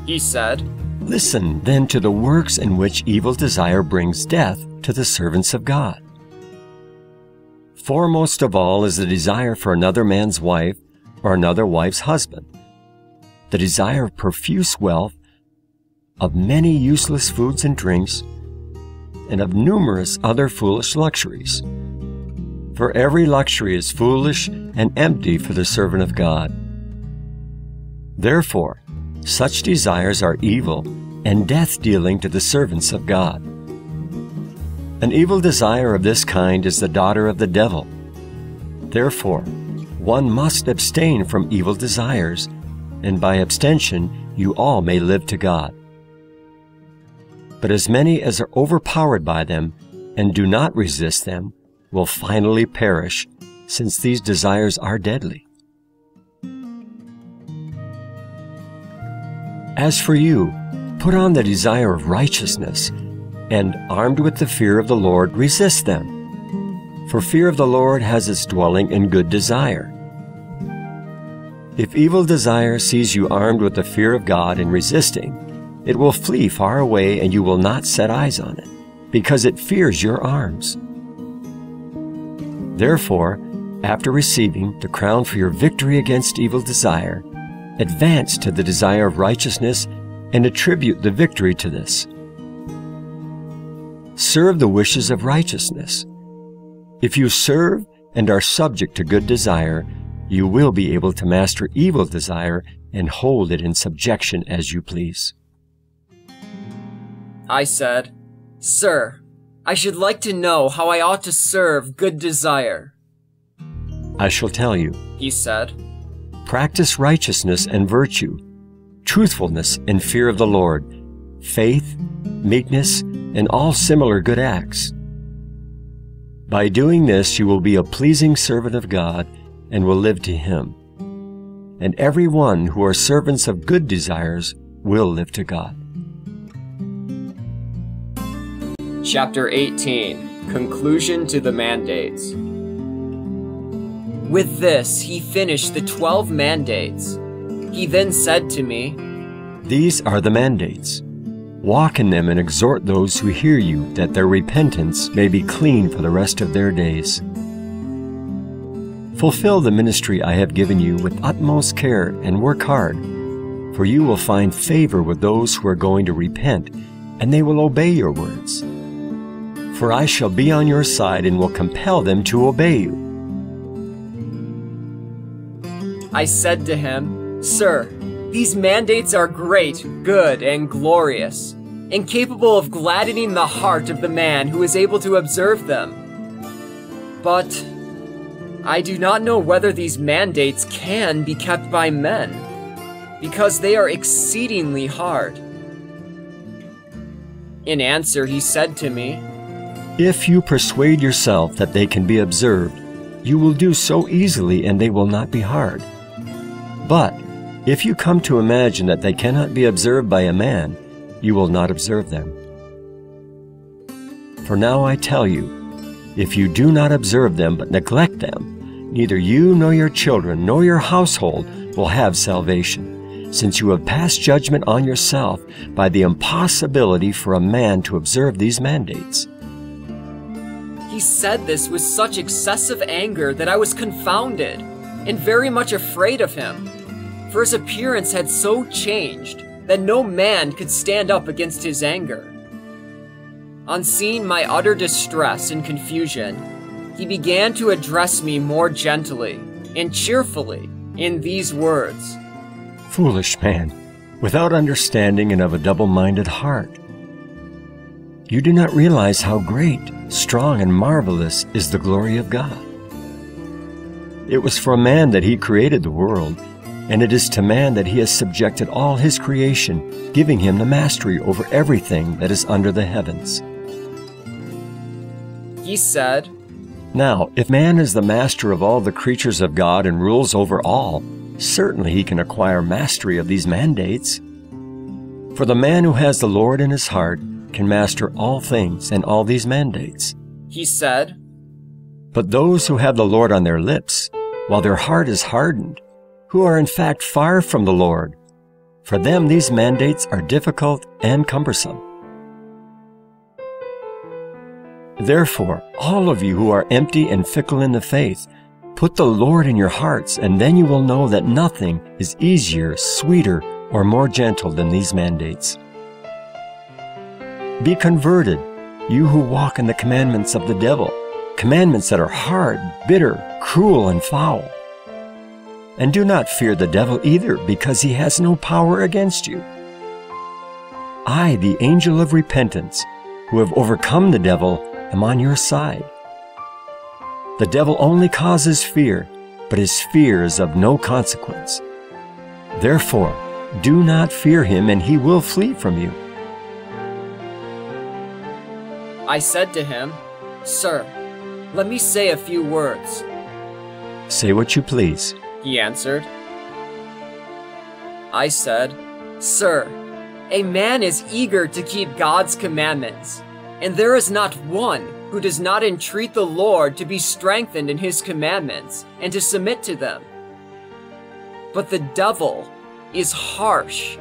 He said, Listen then to the works in which evil desire brings death to the servants of God. Foremost of all is the desire for another man's wife or another wife's husband, the desire of profuse wealth, of many useless foods and drinks, and of numerous other foolish luxuries. For every luxury is foolish and empty for the servant of God. Therefore, such desires are evil and death dealing to the servants of God. An evil desire of this kind is the daughter of the devil. Therefore, one must abstain from evil desires, and by abstention you all may live to God. But as many as are overpowered by them and do not resist them will finally perish, since these desires are deadly. As for you, put on the desire of righteousness, and armed with the fear of the Lord, resist them. For fear of the Lord has its dwelling in good desire. If evil desire sees you armed with the fear of God and resisting, it will flee far away and you will not set eyes on it, because it fears your arms. Therefore, after receiving the crown for your victory against evil desire, advance to the desire of righteousness and attribute the victory to this. Serve the wishes of righteousness. If you serve and are subject to good desire, you will be able to master evil desire and hold it in subjection as you please. I said, Sir, I should like to know how I ought to serve good desire. I shall tell you. He said, Practice righteousness and virtue, truthfulness and fear of the Lord, faith, meekness, and all similar good acts. By doing this, you will be a pleasing servant of God and will live to Him. And every one who are servants of good desires will live to God. Chapter 18 Conclusion to the Mandates. With this, he finished the twelve mandates. He then said to me, These are the mandates. Walk in them and exhort those who hear you that their repentance may be clean for the rest of their days. Fulfill the ministry I have given you with utmost care and work hard, for you will find favor with those who are going to repent, and they will obey your words. For I shall be on your side and will compel them to obey you. I said to him, Sir, these mandates are great, good, and glorious, and capable of gladdening the heart of the man who is able to observe them. But I do not know whether these mandates can be kept by men, because they are exceedingly hard. In answer, he said to me, If you persuade yourself that they can be observed, you will do so easily and they will not be hard. But if you come to imagine that they cannot be observed by a man, you will not observe them. For now I tell you, if you do not observe them but neglect them, neither you nor your children nor your household will have salvation, since you have passed judgment on yourself by the impossibility for a man to observe these mandates. He said this with such excessive anger that I was confounded and very much afraid of him for his appearance had so changed that no man could stand up against his anger. On seeing my utter distress and confusion, he began to address me more gently and cheerfully in these words Foolish man, without understanding and of a double minded heart. You do not realize how great, strong, and marvelous is the glory of God. It was for man that he created the world and it is to man that he has subjected all his creation, giving him the mastery over everything that is under the heavens. He said, Now, if man is the master of all the creatures of God and rules over all, certainly he can acquire mastery of these mandates. For the man who has the Lord in his heart can master all things and all these mandates. He said, But those who have the Lord on their lips, while their heart is hardened, who are in fact far from the Lord. For them, these mandates are difficult and cumbersome. Therefore, all of you who are empty and fickle in the faith, put the Lord in your hearts, and then you will know that nothing is easier, sweeter, or more gentle than these mandates. Be converted, you who walk in the commandments of the devil, commandments that are hard, bitter, cruel, and foul. And do not fear the devil either, because he has no power against you. I, the angel of repentance, who have overcome the devil, am on your side. The devil only causes fear, but his fear is of no consequence. Therefore, do not fear him, and he will flee from you. I said to him, Sir, let me say a few words. Say what you please he answered. I said, Sir, a man is eager to keep God's commandments, and there is not one who does not entreat the Lord to be strengthened in his commandments and to submit to them. But the devil is harsh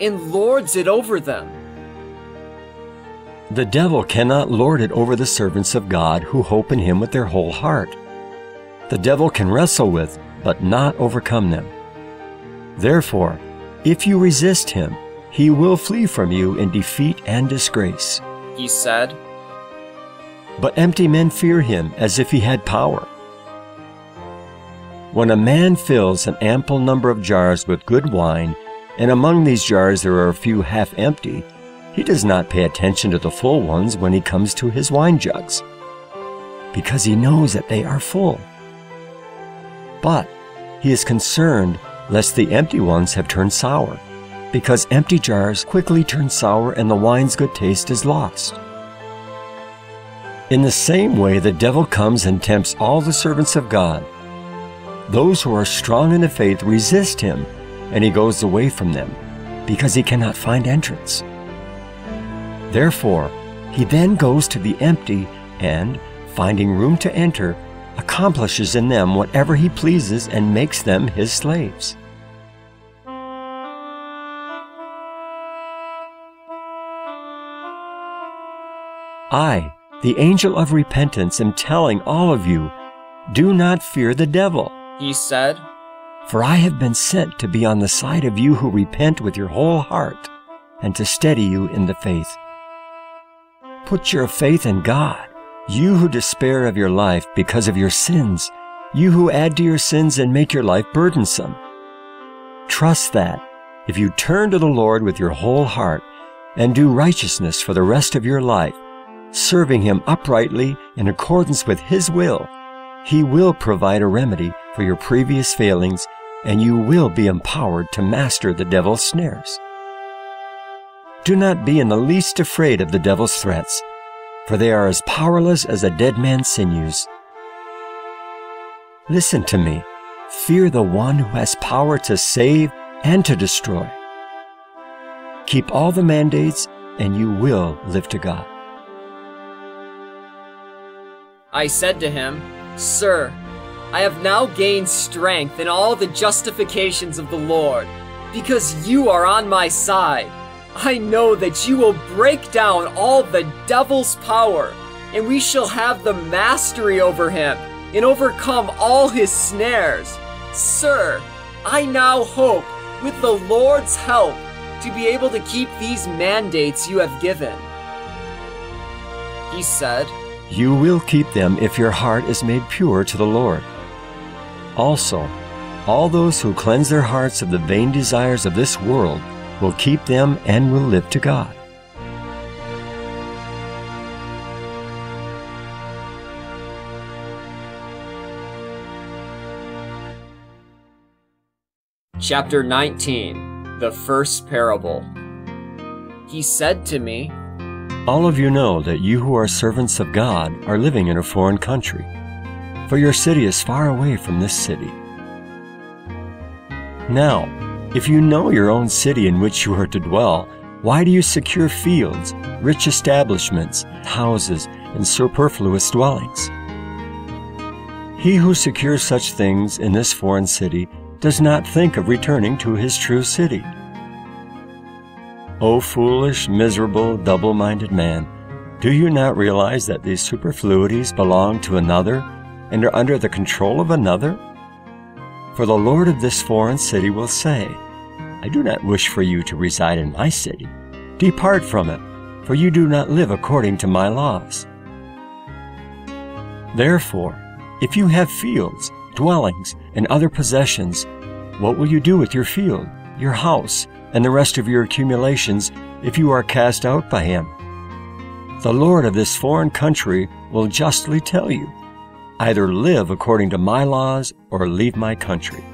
and lords it over them. The devil cannot lord it over the servants of God who hope in him with their whole heart. The devil can wrestle with but not overcome them. Therefore, if you resist him, he will flee from you in defeat and disgrace. He said, But empty men fear him as if he had power. When a man fills an ample number of jars with good wine, and among these jars there are a few half empty, he does not pay attention to the full ones when he comes to his wine jugs, because he knows that they are full. But he is concerned lest the empty ones have turned sour, because empty jars quickly turn sour and the wine's good taste is lost. In the same way, the devil comes and tempts all the servants of God. Those who are strong in the faith resist him, and he goes away from them, because he cannot find entrance. Therefore, he then goes to the empty and, finding room to enter, accomplishes in them whatever he pleases and makes them his slaves. I, the angel of repentance, am telling all of you do not fear the devil. He said, For I have been sent to be on the side of you who repent with your whole heart and to steady you in the faith. Put your faith in God, you who despair of your life because of your sins, you who add to your sins and make your life burdensome. Trust that if you turn to the Lord with your whole heart and do righteousness for the rest of your life, serving Him uprightly in accordance with His will, He will provide a remedy for your previous failings and you will be empowered to master the devil's snares. Do not be in the least afraid of the devil's threats, for they are as powerless as a dead man's sinews. Listen to me. Fear the one who has power to save and to destroy. Keep all the mandates, and you will live to God. I said to him, Sir, I have now gained strength in all the justifications of the Lord, because you are on my side. I know that you will break down all the devil's power, and we shall have the mastery over him and overcome all his snares. Sir, I now hope, with the Lord's help, to be able to keep these mandates you have given. He said, You will keep them if your heart is made pure to the Lord. Also, all those who cleanse their hearts of the vain desires of this world will keep them and will live to God. Chapter 19 The First Parable He said to me, All of you know that you who are servants of God are living in a foreign country, for your city is far away from this city. Now, if you know your own city in which you are to dwell, why do you secure fields, rich establishments, houses, and superfluous dwellings? He who secures such things in this foreign city does not think of returning to his true city. O foolish, miserable, double minded man, do you not realize that these superfluities belong to another and are under the control of another? For the Lord of this foreign city will say, I do not wish for you to reside in my city. Depart from it, for you do not live according to my laws. Therefore, if you have fields, dwellings, and other possessions, what will you do with your field, your house, and the rest of your accumulations if you are cast out by him? The Lord of this foreign country will justly tell you, either live according to my laws or leave my country.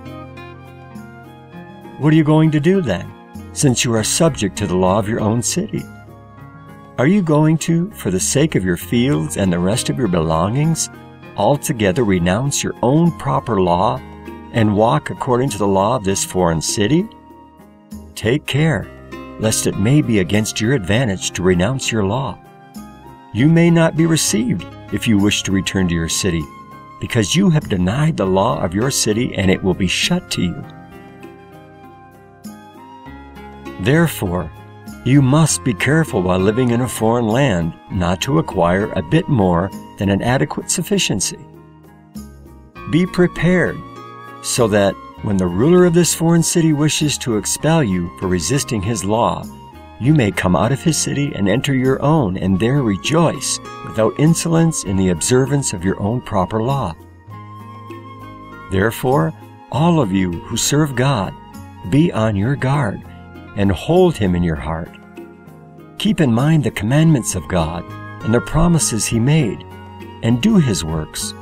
What are you going to do then, since you are subject to the law of your own city? Are you going to, for the sake of your fields and the rest of your belongings, altogether renounce your own proper law and walk according to the law of this foreign city? Take care, lest it may be against your advantage to renounce your law. You may not be received if you wish to return to your city, because you have denied the law of your city and it will be shut to you. Therefore, you must be careful while living in a foreign land not to acquire a bit more than an adequate sufficiency. Be prepared so that when the ruler of this foreign city wishes to expel you for resisting his law, you may come out of his city and enter your own and there rejoice without insolence in the observance of your own proper law. Therefore, all of you who serve God, be on your guard and hold him in your heart. Keep in mind the commandments of God and the promises he made, and do his works.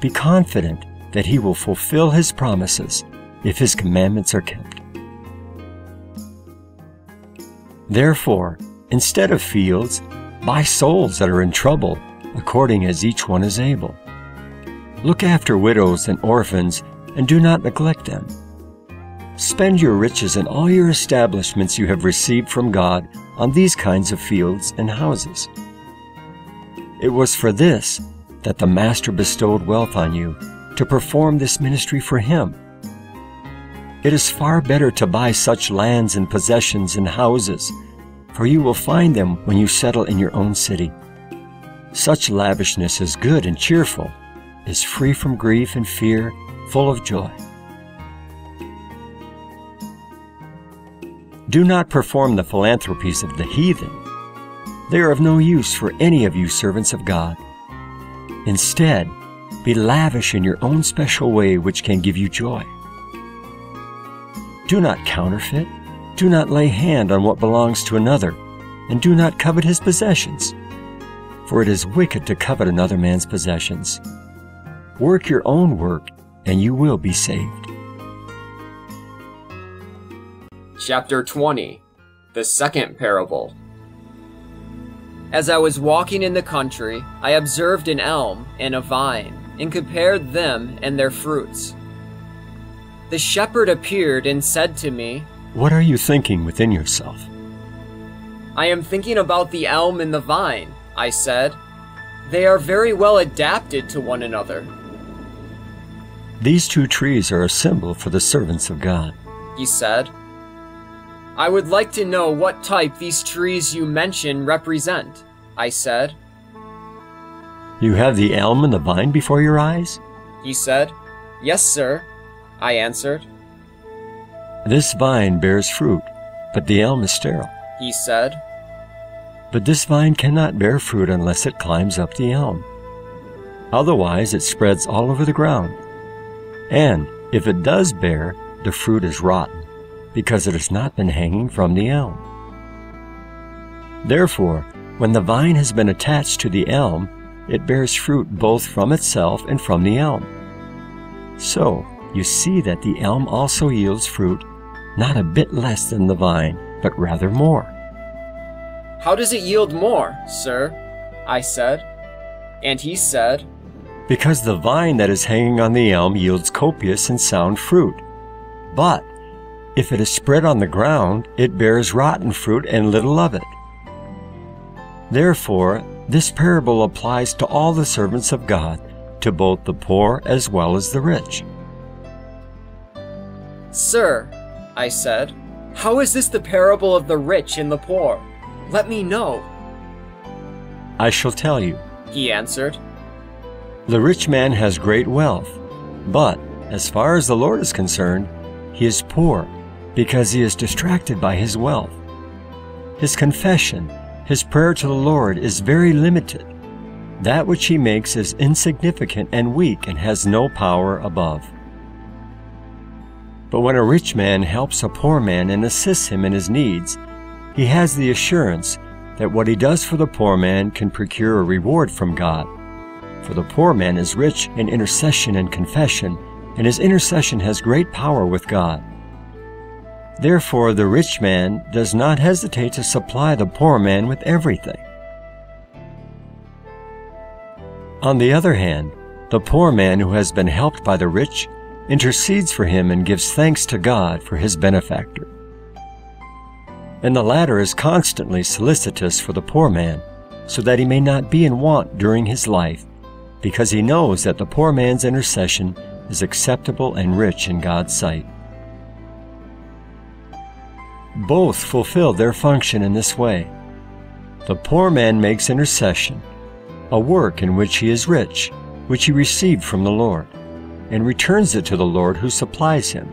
Be confident that he will fulfill his promises if his commandments are kept. Therefore, instead of fields, buy souls that are in trouble, according as each one is able. Look after widows and orphans, and do not neglect them. Spend your riches and all your establishments you have received from God on these kinds of fields and houses. It was for this that the Master bestowed wealth on you, to perform this ministry for Him. It is far better to buy such lands and possessions and houses, for you will find them when you settle in your own city. Such lavishness is good and cheerful, is free from grief and fear, full of joy. Do not perform the philanthropies of the heathen. They are of no use for any of you servants of God. Instead, be lavish in your own special way which can give you joy. Do not counterfeit. Do not lay hand on what belongs to another, and do not covet his possessions. For it is wicked to covet another man's possessions. Work your own work, and you will be saved. Chapter 20 The Second Parable As I was walking in the country, I observed an elm and a vine, and compared them and their fruits. The shepherd appeared and said to me, What are you thinking within yourself? I am thinking about the elm and the vine, I said. They are very well adapted to one another. These two trees are a symbol for the servants of God. He said, I would like to know what type these trees you mention represent, I said. You have the elm and the vine before your eyes? He said, Yes, sir. I answered. This vine bears fruit, but the elm is sterile. He said, But this vine cannot bear fruit unless it climbs up the elm. Otherwise, it spreads all over the ground. And if it does bear, the fruit is rotten, because it has not been hanging from the elm. Therefore, when the vine has been attached to the elm, it bears fruit both from itself and from the elm. So, you see that the elm also yields fruit, not a bit less than the vine, but rather more. How does it yield more, sir? I said. And he said, Because the vine that is hanging on the elm yields copious and sound fruit. But if it is spread on the ground, it bears rotten fruit and little of it. Therefore, this parable applies to all the servants of God, to both the poor as well as the rich. Sir, I said, how is this the parable of the rich and the poor? Let me know. I shall tell you. He answered, The rich man has great wealth, but as far as the Lord is concerned, he is poor because he is distracted by his wealth. His confession, his prayer to the Lord is very limited. That which he makes is insignificant and weak and has no power above. But when a rich man helps a poor man and assists him in his needs, he has the assurance that what he does for the poor man can procure a reward from God. For the poor man is rich in intercession and confession, and his intercession has great power with God. Therefore, the rich man does not hesitate to supply the poor man with everything. On the other hand, the poor man who has been helped by the rich intercedes for him and gives thanks to God for his benefactor. And the latter is constantly solicitous for the poor man, so that he may not be in want during his life, because he knows that the poor man's intercession is acceptable and rich in God's sight. Both fulfill their function in this way. The poor man makes intercession, a work in which he is rich, which he received from the Lord and returns it to the Lord who supplies him.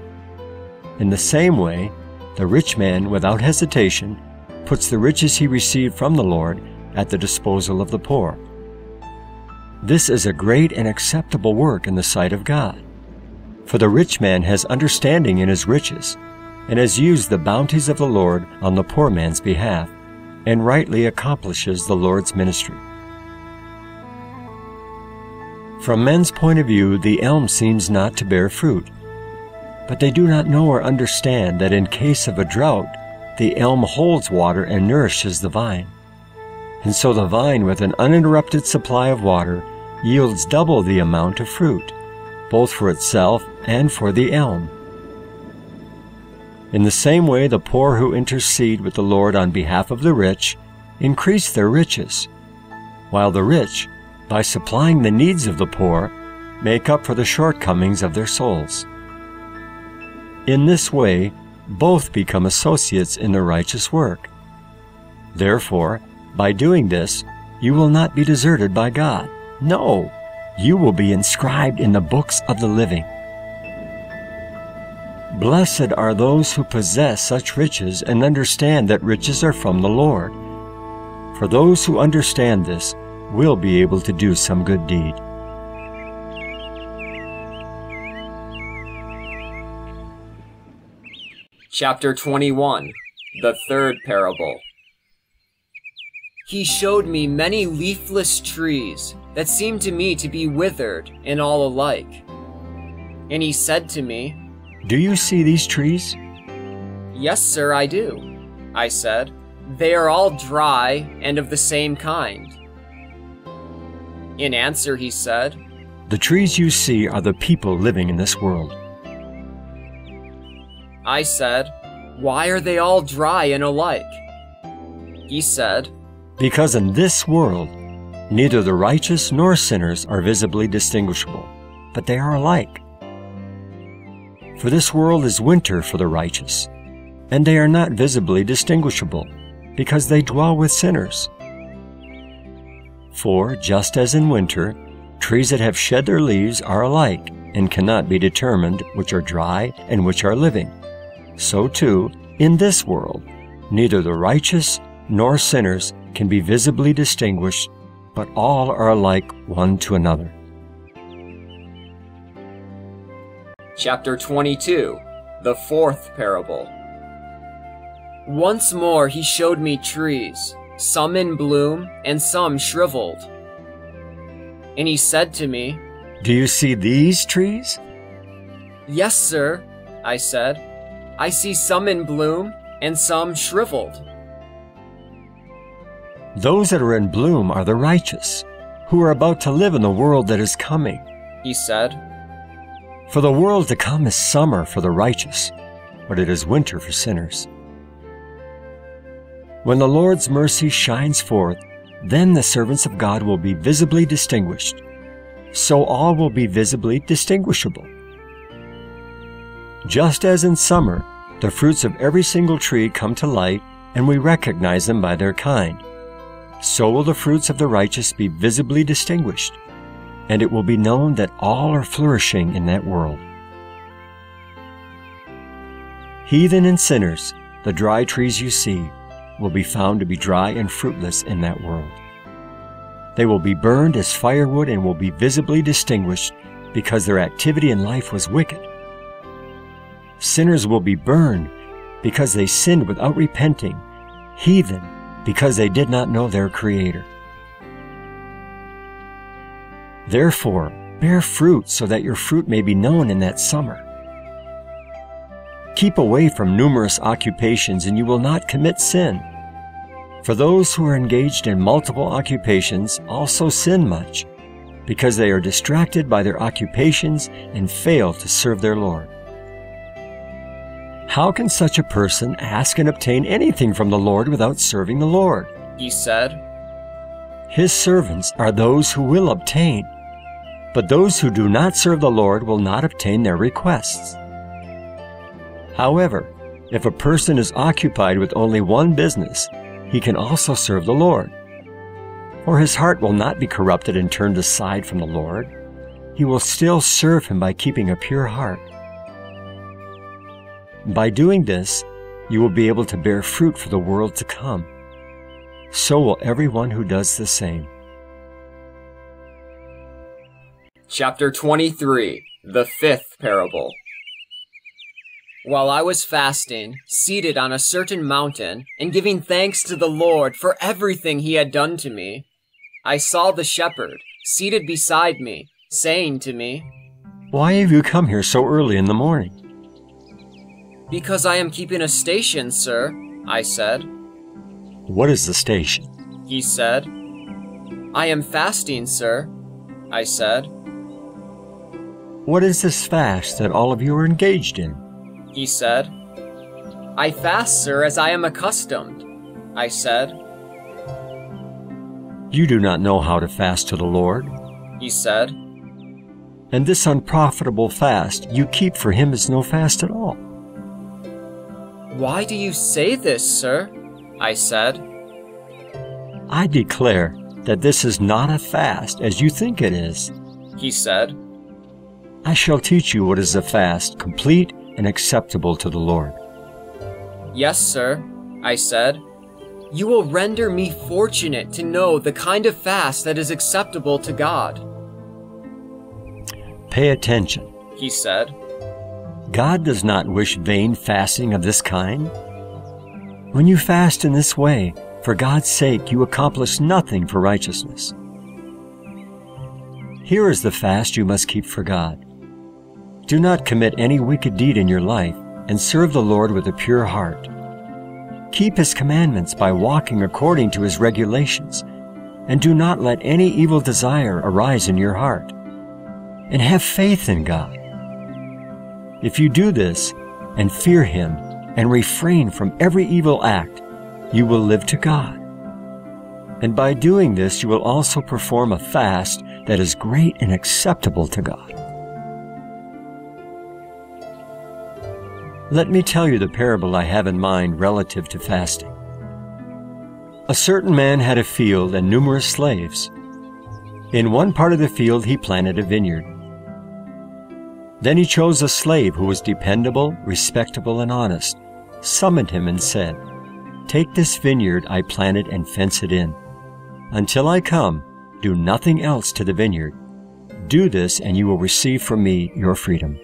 In the same way, the rich man, without hesitation, puts the riches he received from the Lord at the disposal of the poor. This is a great and acceptable work in the sight of God. For the rich man has understanding in his riches, and has used the bounties of the Lord on the poor man's behalf, and rightly accomplishes the Lord's ministry. From men's point of view, the elm seems not to bear fruit. But they do not know or understand that in case of a drought, the elm holds water and nourishes the vine. and so the vine with an uninterrupted supply of water yields double the amount of fruit, both for itself and for the elm. In the same way, the poor who intercede with the Lord on behalf of the rich increase their riches, while the rich, by supplying the needs of the poor, make up for the shortcomings of their souls. In this way, both become associates in the righteous work. Therefore, by doing this, you will not be deserted by God. No, you will be inscribed in the books of the living. Blessed are those who possess such riches and understand that riches are from the Lord. For those who understand this will be able to do some good deed. Chapter 21 The Third Parable He showed me many leafless trees that seemed to me to be withered and all alike. And he said to me, Do you see these trees? Yes, sir, I do. I said, They are all dry and of the same kind. In answer, he said, The trees you see are the people living in this world. I said, Why are they all dry and alike? He said, Because in this world, neither the righteous nor sinners are visibly distinguishable, but they are alike. For this world is winter for the righteous, and they are not visibly distinguishable, because they dwell with sinners. For, just as in winter, trees that have shed their leaves are alike, and cannot be determined which are dry and which are living. So too, in this world, neither the righteous nor sinners can be visibly distinguished, but all are alike one to another. Chapter 22 The Fourth Parable Once more he showed me trees, some in bloom and some shriveled. And he said to me, Do you see these trees? Yes, sir, I said. I see some in bloom and some shriveled. Those that are in bloom are the righteous, who are about to live in the world that is coming. He said, For the world to come is summer for the righteous, but it is winter for sinners. When the Lord's mercy shines forth, then the servants of God will be visibly distinguished. So all will be visibly distinguishable. Just as in summer, the fruits of every single tree come to light, and we recognize them by their kind. So will the fruits of the righteous be visibly distinguished, and it will be known that all are flourishing in that world. Heathen and sinners, the dry trees you see, will be found to be dry and fruitless in that world. They will be burned as firewood and will be visibly distinguished because their activity in life was wicked. Sinners will be burned because they sinned without repenting, heathen because they did not know their Creator. Therefore, bear fruit so that your fruit may be known in that summer. Keep away from numerous occupations and you will not commit sin. For those who are engaged in multiple occupations also sin much, because they are distracted by their occupations and fail to serve their Lord. How can such a person ask and obtain anything from the Lord without serving the Lord? He said, His servants are those who will obtain, but those who do not serve the Lord will not obtain their requests. However, if a person is occupied with only one business, he can also serve the Lord. For his heart will not be corrupted and turned aside from the Lord. He will still serve him by keeping a pure heart. By doing this, you will be able to bear fruit for the world to come. So will everyone who does the same. Chapter 23 The Fifth Parable While I was fasting, seated on a certain mountain, and giving thanks to the Lord for everything he had done to me, I saw the shepherd seated beside me, saying to me, Why have you come here so early in the morning? Because I am keeping a station, sir, I said. What is the station? He said. I am fasting, sir, I said. What is this fast that all of you are engaged in? He said. I fast, sir, as I am accustomed, I said. You do not know how to fast to the Lord. He said. And this unprofitable fast you keep for him is no fast at all. Why do you say this, sir? I said. I declare that this is not a fast as you think it is. He said. I shall teach you what is a fast, complete and acceptable to the Lord. Yes, sir, I said. You will render me fortunate to know the kind of fast that is acceptable to God. Pay attention, he said. God does not wish vain fasting of this kind. When you fast in this way, for God's sake, you accomplish nothing for righteousness. Here is the fast you must keep for God. Do not commit any wicked deed in your life, and serve the Lord with a pure heart. Keep His commandments by walking according to His regulations, and do not let any evil desire arise in your heart. And have faith in God. If you do this, and fear Him, and refrain from every evil act, you will live to God. And by doing this, you will also perform a fast that is great and acceptable to God. Let me tell you the parable I have in mind relative to fasting. A certain man had a field and numerous slaves. In one part of the field he planted a vineyard. Then he chose a slave who was dependable, respectable, and honest, summoned him, and said, Take this vineyard I planted and fence it in. Until I come, do nothing else to the vineyard. Do this, and you will receive from me your freedom.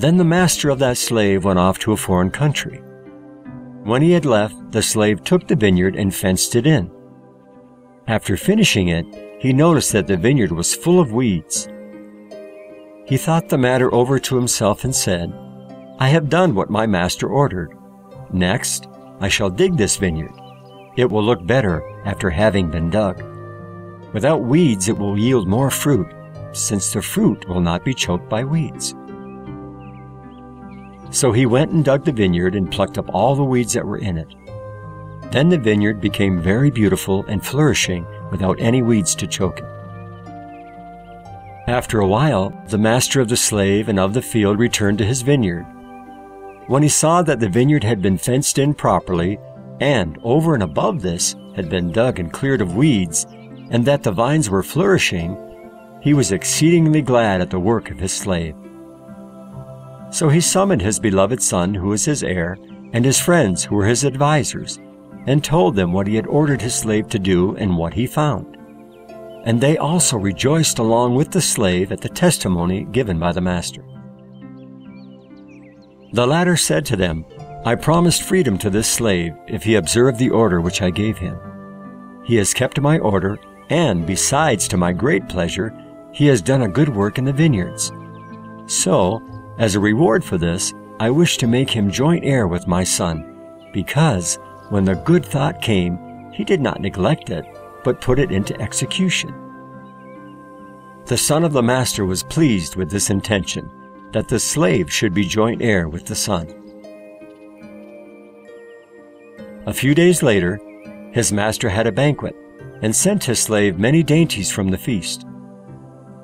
Then the master of that slave went off to a foreign country. When he had left, the slave took the vineyard and fenced it in. After finishing it, he noticed that the vineyard was full of weeds. He thought the matter over to himself and said, I have done what my master ordered. Next, I shall dig this vineyard. It will look better after having been dug. Without weeds, it will yield more fruit, since the fruit will not be choked by weeds. So he went and dug the vineyard and plucked up all the weeds that were in it. Then the vineyard became very beautiful and flourishing without any weeds to choke it. After a while, the master of the slave and of the field returned to his vineyard. When he saw that the vineyard had been fenced in properly, and over and above this had been dug and cleared of weeds, and that the vines were flourishing, he was exceedingly glad at the work of his slave. So he summoned his beloved son, who was his heir, and his friends, who were his advisers, and told them what he had ordered his slave to do and what he found. And they also rejoiced along with the slave at the testimony given by the master. The latter said to them, I promised freedom to this slave if he observed the order which I gave him. He has kept my order, and besides, to my great pleasure, he has done a good work in the vineyards. So, as a reward for this, I wish to make him joint heir with my son, because when the good thought came, he did not neglect it, but put it into execution. The son of the master was pleased with this intention, that the slave should be joint heir with the son. A few days later, his master had a banquet, and sent his slave many dainties from the feast.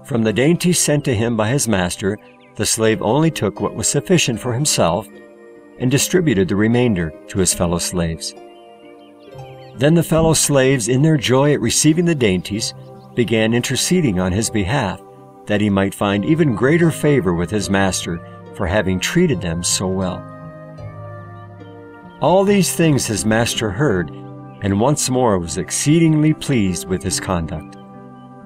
From the dainties sent to him by his master, the slave only took what was sufficient for himself and distributed the remainder to his fellow slaves. Then the fellow slaves, in their joy at receiving the dainties, began interceding on his behalf that he might find even greater favor with his master for having treated them so well. All these things his master heard, and once more was exceedingly pleased with his conduct.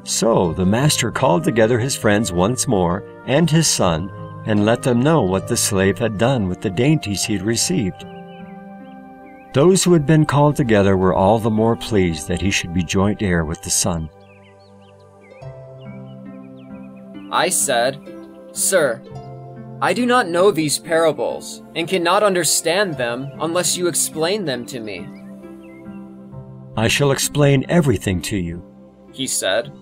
So the master called together his friends once more and his son, and let them know what the slave had done with the dainties he had received. Those who had been called together were all the more pleased that he should be joint heir with the son. I said, Sir, I do not know these parables, and cannot understand them unless you explain them to me. I shall explain everything to you, he said.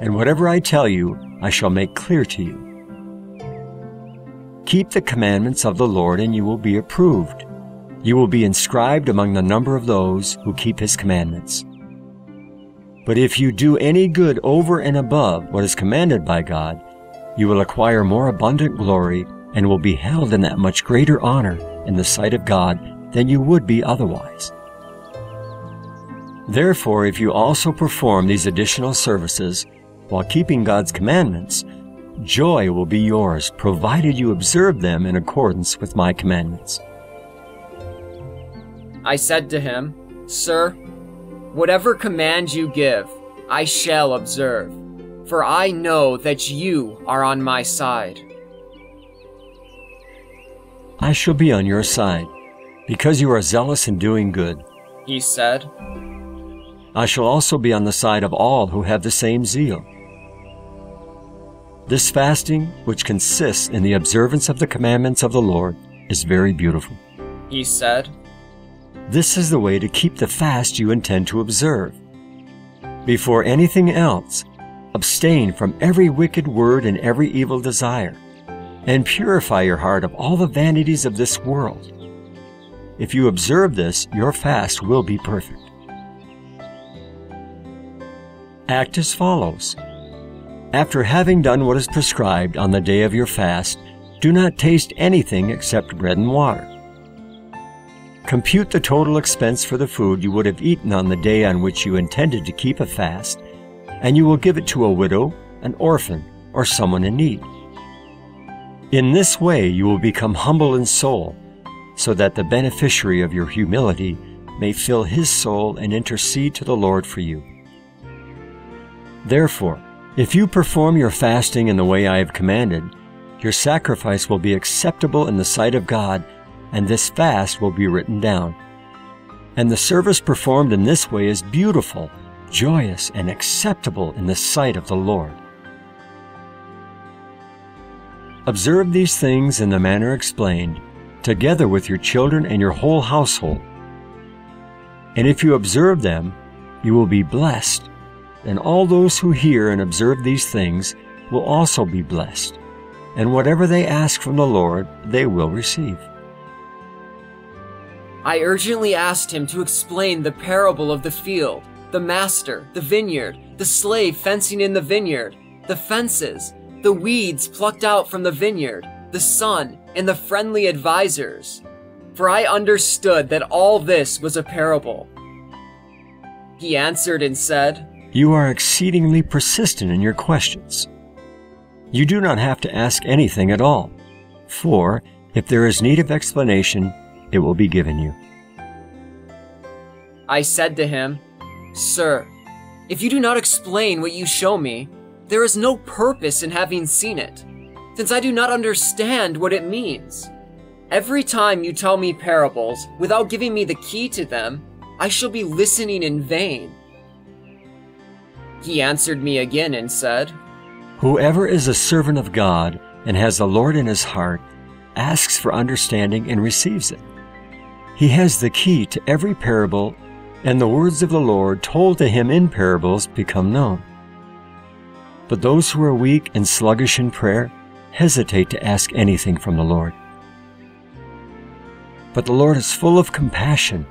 And whatever I tell you, I shall make clear to you. Keep the commandments of the Lord, and you will be approved. You will be inscribed among the number of those who keep his commandments. But if you do any good over and above what is commanded by God, you will acquire more abundant glory and will be held in that much greater honor in the sight of God than you would be otherwise. Therefore, if you also perform these additional services while keeping God's commandments, joy will be yours, provided you observe them in accordance with my commandments. I said to him, Sir, whatever command you give, I shall observe, for I know that you are on my side. I shall be on your side, because you are zealous in doing good. He said, I shall also be on the side of all who have the same zeal. This fasting, which consists in the observance of the commandments of the Lord, is very beautiful. He said, This is the way to keep the fast you intend to observe. Before anything else, abstain from every wicked word and every evil desire, and purify your heart of all the vanities of this world. If you observe this, your fast will be perfect. Act as follows. After having done what is prescribed on the day of your fast, do not taste anything except bread and water. Compute the total expense for the food you would have eaten on the day on which you intended to keep a fast, and you will give it to a widow, an orphan, or someone in need. In this way you will become humble in soul, so that the beneficiary of your humility may fill his soul and intercede to the Lord for you. Therefore, if you perform your fasting in the way I have commanded, your sacrifice will be acceptable in the sight of God, and this fast will be written down. And the service performed in this way is beautiful, joyous, and acceptable in the sight of the Lord. Observe these things in the manner explained, together with your children and your whole household. And if you observe them, you will be blessed and all those who hear and observe these things will also be blessed, and whatever they ask from the Lord, they will receive. I urgently asked him to explain the parable of the field, the master, the vineyard, the slave fencing in the vineyard, the fences, the weeds plucked out from the vineyard, the son, and the friendly advisers. For I understood that all this was a parable. He answered and said, you are exceedingly persistent in your questions. You do not have to ask anything at all, for if there is need of explanation, it will be given you. I said to him, Sir, if you do not explain what you show me, there is no purpose in having seen it, since I do not understand what it means. Every time you tell me parables without giving me the key to them, I shall be listening in vain. He answered me again and said, Whoever is a servant of God and has the Lord in his heart asks for understanding and receives it. He has the key to every parable, and the words of the Lord told to him in parables become known. But those who are weak and sluggish in prayer hesitate to ask anything from the Lord. But the Lord is full of compassion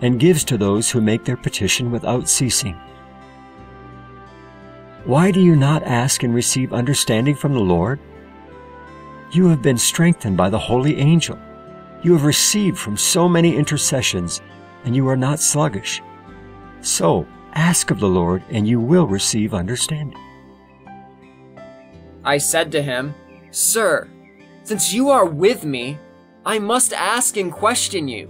and gives to those who make their petition without ceasing. Why do you not ask and receive understanding from the Lord? You have been strengthened by the holy angel. You have received from so many intercessions, and you are not sluggish. So, ask of the Lord, and you will receive understanding. I said to him, Sir, since you are with me, I must ask and question you,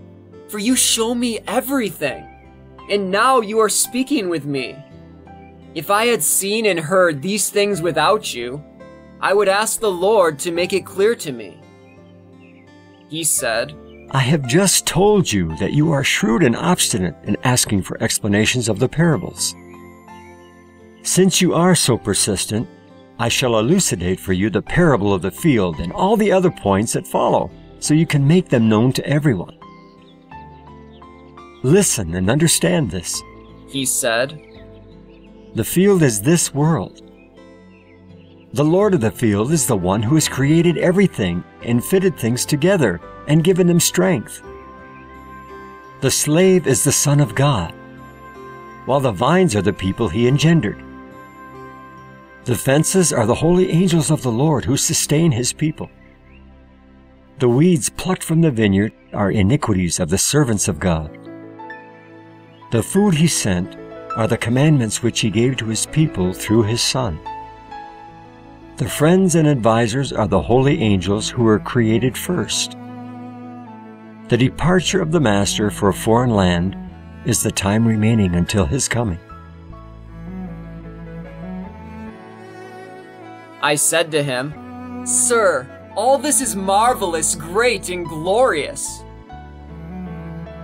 for you show me everything. And now you are speaking with me. If I had seen and heard these things without you, I would ask the Lord to make it clear to me. He said, I have just told you that you are shrewd and obstinate in asking for explanations of the parables. Since you are so persistent, I shall elucidate for you the parable of the field and all the other points that follow, so you can make them known to everyone. Listen and understand this. He said, The field is this world. The Lord of the field is the one who has created everything and fitted things together and given them strength. The slave is the Son of God, while the vines are the people he engendered. The fences are the holy angels of the Lord who sustain his people. The weeds plucked from the vineyard are iniquities of the servants of God. The food he sent are the commandments which he gave to his people through his Son. The friends and advisers are the holy angels who were created first. The departure of the Master for a foreign land is the time remaining until his coming. I said to him, Sir, all this is marvelous, great, and glorious.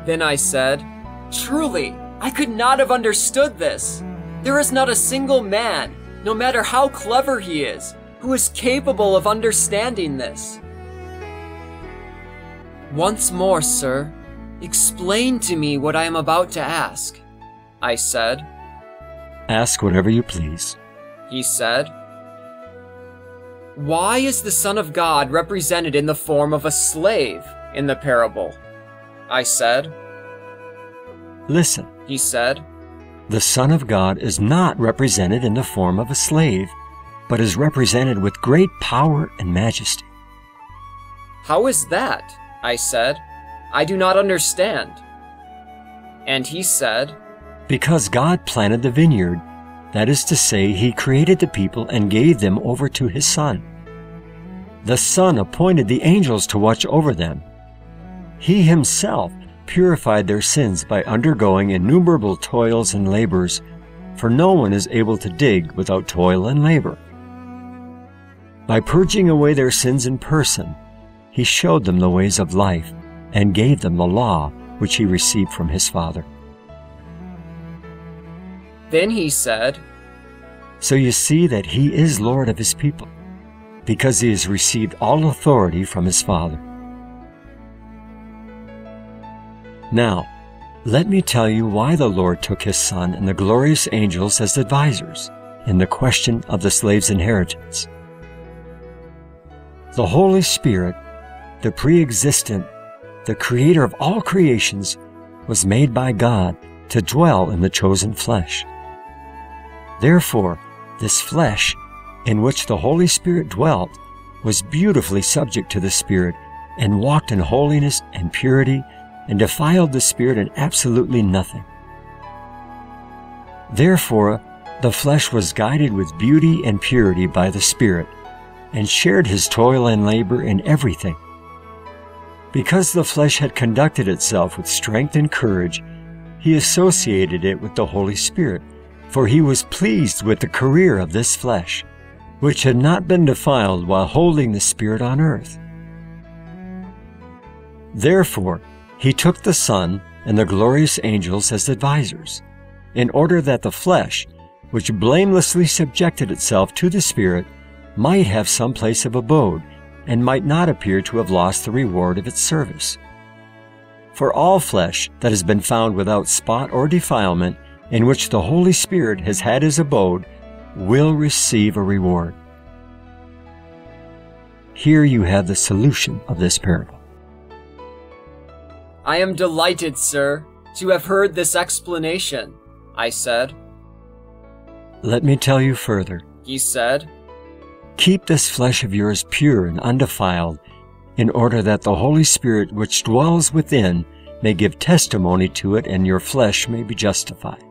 Then I said, Truly, I could not have understood this. There is not a single man, no matter how clever he is, who is capable of understanding this. Once more, sir, explain to me what I am about to ask. I said. Ask whatever you please. He said. Why is the Son of God represented in the form of a slave in the parable? I said. Listen, he said. The Son of God is not represented in the form of a slave, but is represented with great power and majesty. How is that? I said. I do not understand. And he said, Because God planted the vineyard that is to say, he created the people and gave them over to his Son. The Son appointed the angels to watch over them. He himself purified their sins by undergoing innumerable toils and labors, for no one is able to dig without toil and labor. By purging away their sins in person, he showed them the ways of life and gave them the law which he received from his Father. Then he said, So you see that he is Lord of his people, because he has received all authority from his Father. Now, let me tell you why the Lord took his Son and the glorious angels as advisers in the question of the slave's inheritance. The Holy Spirit, the pre existent, the creator of all creations, was made by God to dwell in the chosen flesh. Therefore, this flesh, in which the Holy Spirit dwelt, was beautifully subject to the Spirit, and walked in holiness and purity, and defiled the Spirit in absolutely nothing. Therefore, the flesh was guided with beauty and purity by the Spirit, and shared his toil and labor in everything. Because the flesh had conducted itself with strength and courage, he associated it with the Holy Spirit for he was pleased with the career of this flesh, which had not been defiled while holding the Spirit on earth. Therefore, he took the Son and the glorious angels as advisers, in order that the flesh, which blamelessly subjected itself to the Spirit, might have some place of abode, and might not appear to have lost the reward of its service. For all flesh that has been found without spot or defilement in which the Holy Spirit has had his abode will receive a reward. Here you have the solution of this parable. I am delighted, sir, to have heard this explanation, I said. Let me tell you further. He said, Keep this flesh of yours pure and undefiled, in order that the Holy Spirit which dwells within may give testimony to it and your flesh may be justified.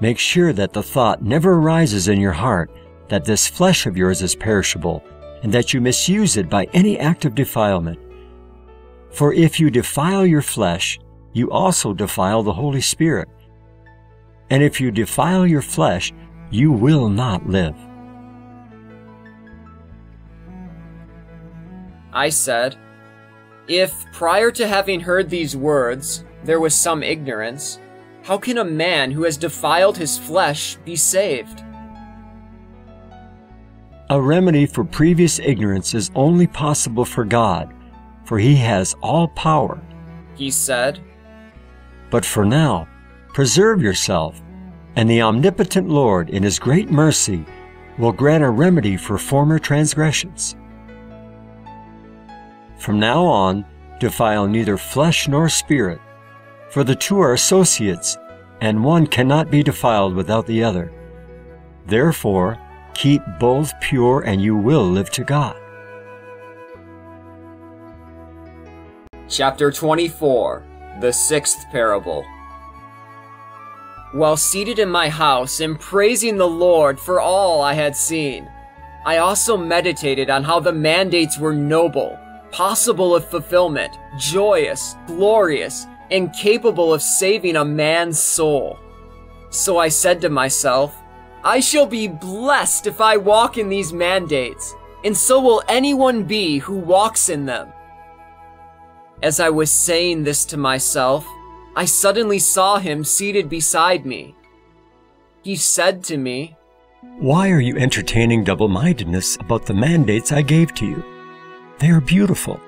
Make sure that the thought never arises in your heart that this flesh of yours is perishable and that you misuse it by any act of defilement. For if you defile your flesh, you also defile the Holy Spirit. And if you defile your flesh, you will not live. I said, If prior to having heard these words there was some ignorance, how can a man who has defiled his flesh be saved? A remedy for previous ignorance is only possible for God, for he has all power. He said, But for now, Preserve yourself, and the omnipotent Lord, in his great mercy, will grant a remedy for former transgressions. From now on, defile neither flesh nor spirit, for the two are associates, and one cannot be defiled without the other. Therefore, keep both pure, and you will live to God. Chapter 24 The Sixth Parable While seated in my house and praising the Lord for all I had seen, I also meditated on how the mandates were noble, possible of fulfillment, joyous, glorious, and capable of saving a man's soul. So I said to myself, I shall be blessed if I walk in these mandates, and so will anyone be who walks in them. As I was saying this to myself, I suddenly saw him seated beside me. He said to me, Why are you entertaining double mindedness about the mandates I gave to you? They are beautiful.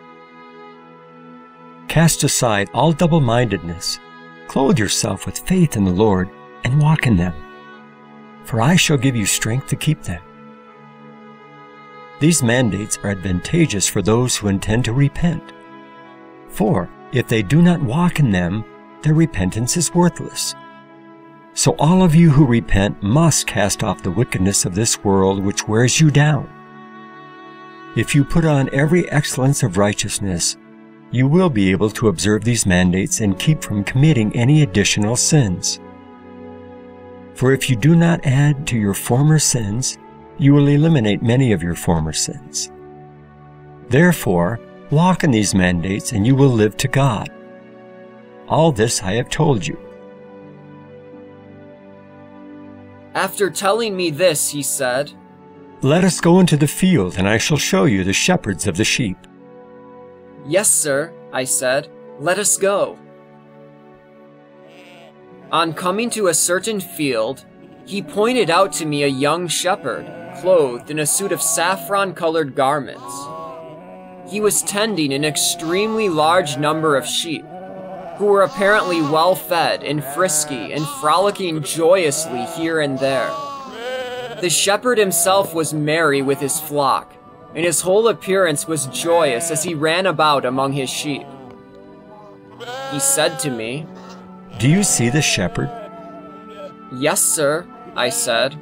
Cast aside all double mindedness, clothe yourself with faith in the Lord, and walk in them. For I shall give you strength to keep them. These mandates are advantageous for those who intend to repent. For if they do not walk in them, their repentance is worthless. So all of you who repent must cast off the wickedness of this world which wears you down. If you put on every excellence of righteousness, you will be able to observe these mandates and keep from committing any additional sins. For if you do not add to your former sins, you will eliminate many of your former sins. Therefore, Walk in these mandates and you will live to God. All this I have told you. After telling me this, he said, Let us go into the field, and I shall show you the shepherds of the sheep. Yes, sir, I said. Let us go. On coming to a certain field, he pointed out to me a young shepherd, clothed in a suit of saffron colored garments he was tending an extremely large number of sheep, who were apparently well fed and frisky and frolicking joyously here and there. The shepherd himself was merry with his flock, and his whole appearance was joyous as he ran about among his sheep. He said to me, Do you see the shepherd? Yes, sir, I said.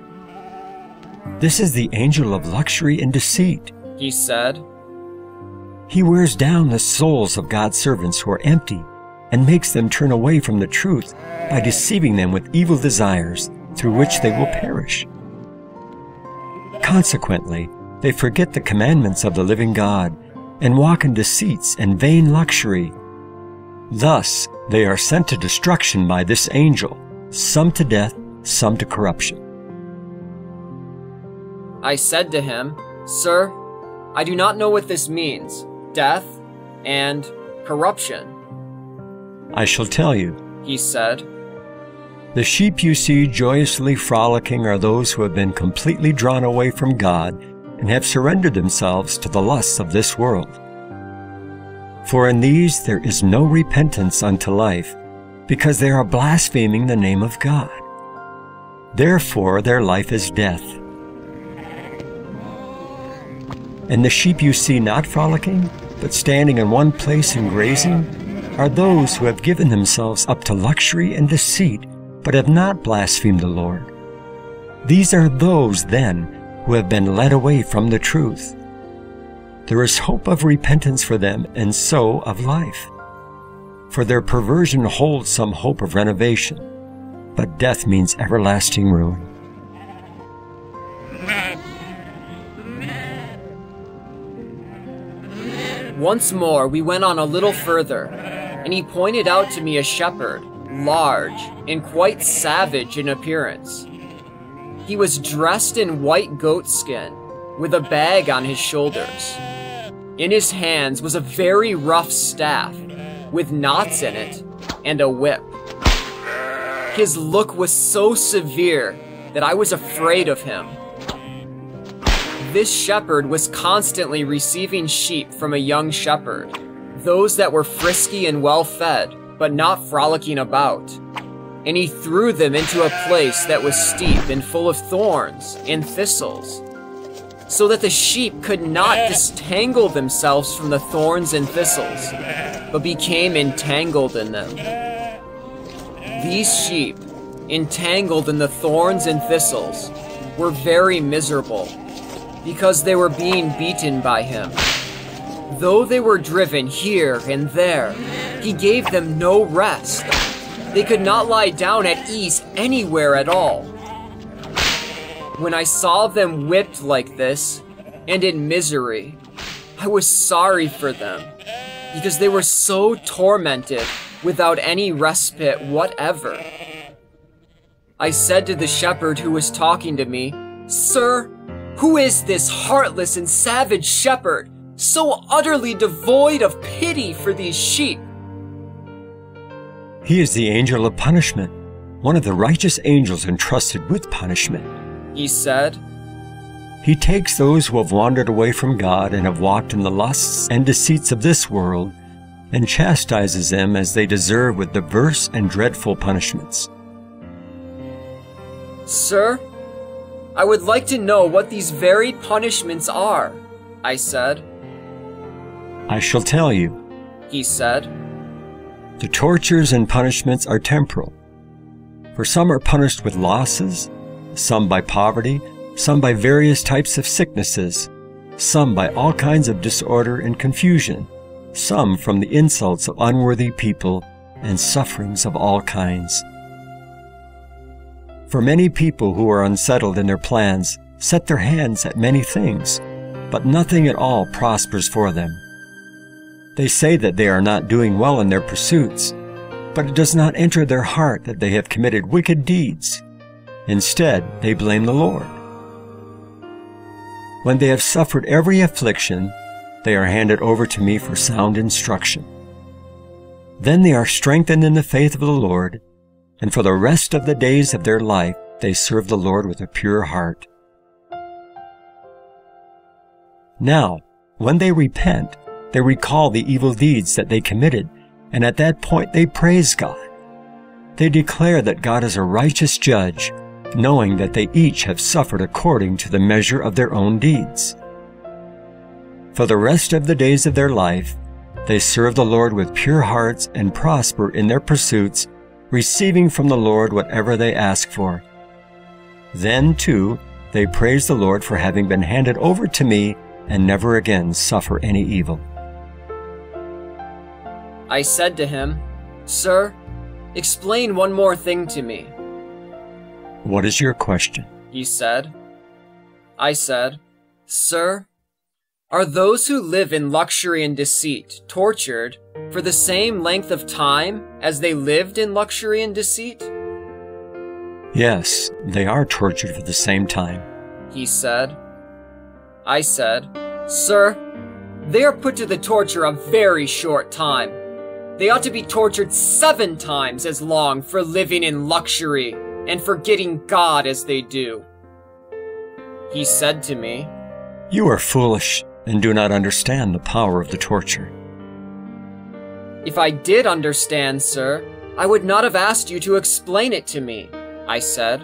This is the angel of luxury and deceit, he said. He wears down the souls of God's servants who are empty and makes them turn away from the truth by deceiving them with evil desires through which they will perish. Consequently, they forget the commandments of the living God and walk in deceits and vain luxury. Thus, they are sent to destruction by this angel, some to death, some to corruption. I said to him, Sir, I do not know what this means death, and corruption. I shall tell you, he said. The sheep you see joyously frolicking are those who have been completely drawn away from God and have surrendered themselves to the lusts of this world. For in these there is no repentance unto life, because they are blaspheming the name of God. Therefore their life is death. And the sheep you see not frolicking, but standing in one place and grazing, are those who have given themselves up to luxury and deceit, but have not blasphemed the Lord. These are those, then, who have been led away from the truth. There is hope of repentance for them, and so of life. For their perversion holds some hope of renovation, but death means everlasting ruin. Once more we went on a little further, and he pointed out to me a shepherd, large and quite savage in appearance. He was dressed in white goatskin, with a bag on his shoulders. In his hands was a very rough staff, with knots in it, and a whip. His look was so severe that I was afraid of him. This shepherd was constantly receiving sheep from a young shepherd, those that were frisky and well fed, but not frolicking about. and he threw them into a place that was steep and full of thorns and thistles, so that the sheep could not disentangle themselves from the thorns and thistles, but became entangled in them. These sheep, entangled in the thorns and thistles, were very miserable, because they were being beaten by him. Though they were driven here and there, he gave them no rest. They could not lie down at ease anywhere at all. When I saw them whipped like this, and in misery, I was sorry for them, because they were so tormented without any respite whatever. I said to the shepherd who was talking to me, Sir, who is this heartless and savage shepherd, so utterly devoid of pity for these sheep? He is the angel of punishment, one of the righteous angels entrusted with punishment. He said, He takes those who have wandered away from God and have walked in the lusts and deceits of this world and chastises them as they deserve with diverse and dreadful punishments. Sir, I would like to know what these very punishments are, I said. I shall tell you. He said, The tortures and punishments are temporal. For some are punished with losses, some by poverty, some by various types of sicknesses, some by all kinds of disorder and confusion, some from the insults of unworthy people and sufferings of all kinds. For many people who are unsettled in their plans set their hands at many things, but nothing at all prospers for them. They say that they are not doing well in their pursuits, but it does not enter their heart that they have committed wicked deeds. Instead, they blame the Lord. When they have suffered every affliction, they are handed over to me for sound instruction. Then they are strengthened in the faith of the Lord, and for the rest of the days of their life they serve the Lord with a pure heart. Now, when they repent, they recall the evil deeds that they committed, and at that point they praise God. They declare that God is a righteous judge, knowing that they each have suffered according to the measure of their own deeds. For the rest of the days of their life, they serve the Lord with pure hearts and prosper in their pursuits, receiving from the Lord whatever they ask for. Then, too, they praise the Lord for having been handed over to me and never again suffer any evil. I said to him, Sir, explain one more thing to me. What is your question? He said. I said, Sir, are those who live in luxury and deceit tortured for the same length of time as they lived in luxury and deceit? Yes, they are tortured for the same time. He said. I said, Sir, they are put to the torture a very short time. They ought to be tortured seven times as long for living in luxury and forgetting God as they do. He said to me, You are foolish and do not understand the power of the torture. If I did understand, sir, I would not have asked you to explain it to me, I said.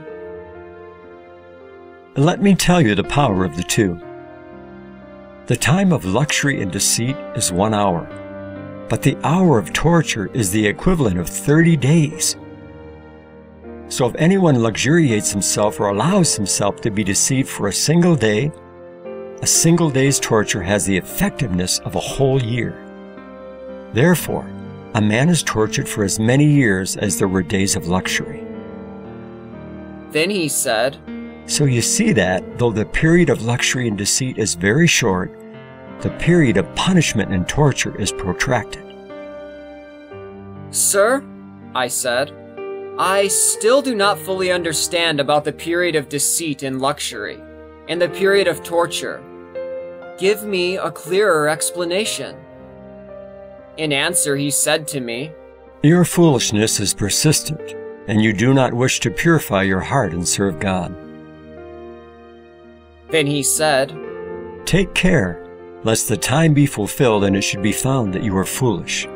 Let me tell you the power of the two. The time of luxury and deceit is one hour, but the hour of torture is the equivalent of 30 days. So if anyone luxuriates himself or allows himself to be deceived for a single day, a single day's torture has the effectiveness of a whole year. Therefore, a man is tortured for as many years as there were days of luxury. Then he said, So you see that, though the period of luxury and deceit is very short, the period of punishment and torture is protracted. Sir, I said, I still do not fully understand about the period of deceit and luxury, and the period of torture. Give me a clearer explanation. In answer, he said to me, Your foolishness is persistent, and you do not wish to purify your heart and serve God. Then he said, Take care, lest the time be fulfilled and it should be found that you are foolish.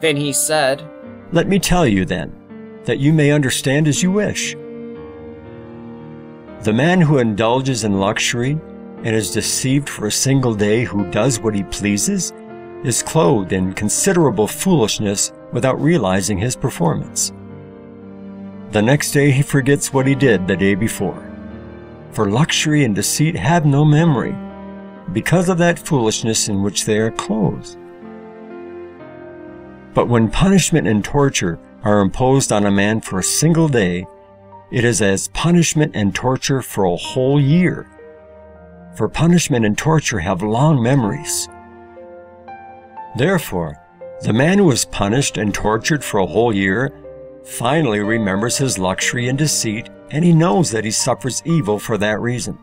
Then he said, Let me tell you then, that you may understand as you wish. The man who indulges in luxury and is deceived for a single day who does what he pleases is clothed in considerable foolishness without realizing his performance. The next day he forgets what he did the day before. For luxury and deceit have no memory, because of that foolishness in which they are clothed. But when punishment and torture are imposed on a man for a single day, it is as punishment and torture for a whole year. For punishment and torture have long memories. Therefore, the man who is punished and tortured for a whole year finally remembers his luxury and deceit, and he knows that he suffers evil for that reason.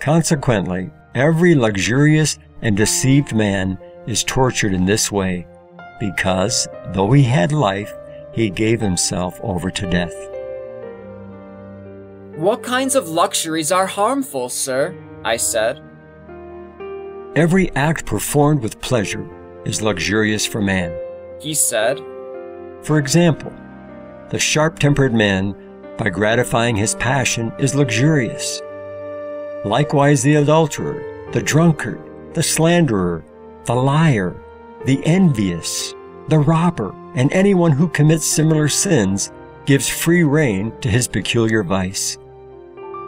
Consequently, every luxurious and deceived man is tortured in this way, because, though he had life, he gave himself over to death. What kinds of luxuries are harmful, sir? I said. Every act performed with pleasure is luxurious for man. He said, For example, the sharp tempered man, by gratifying his passion, is luxurious. Likewise, the adulterer, the drunkard, the slanderer, the liar, the envious, the robber, and anyone who commits similar sins gives free rein to his peculiar vice.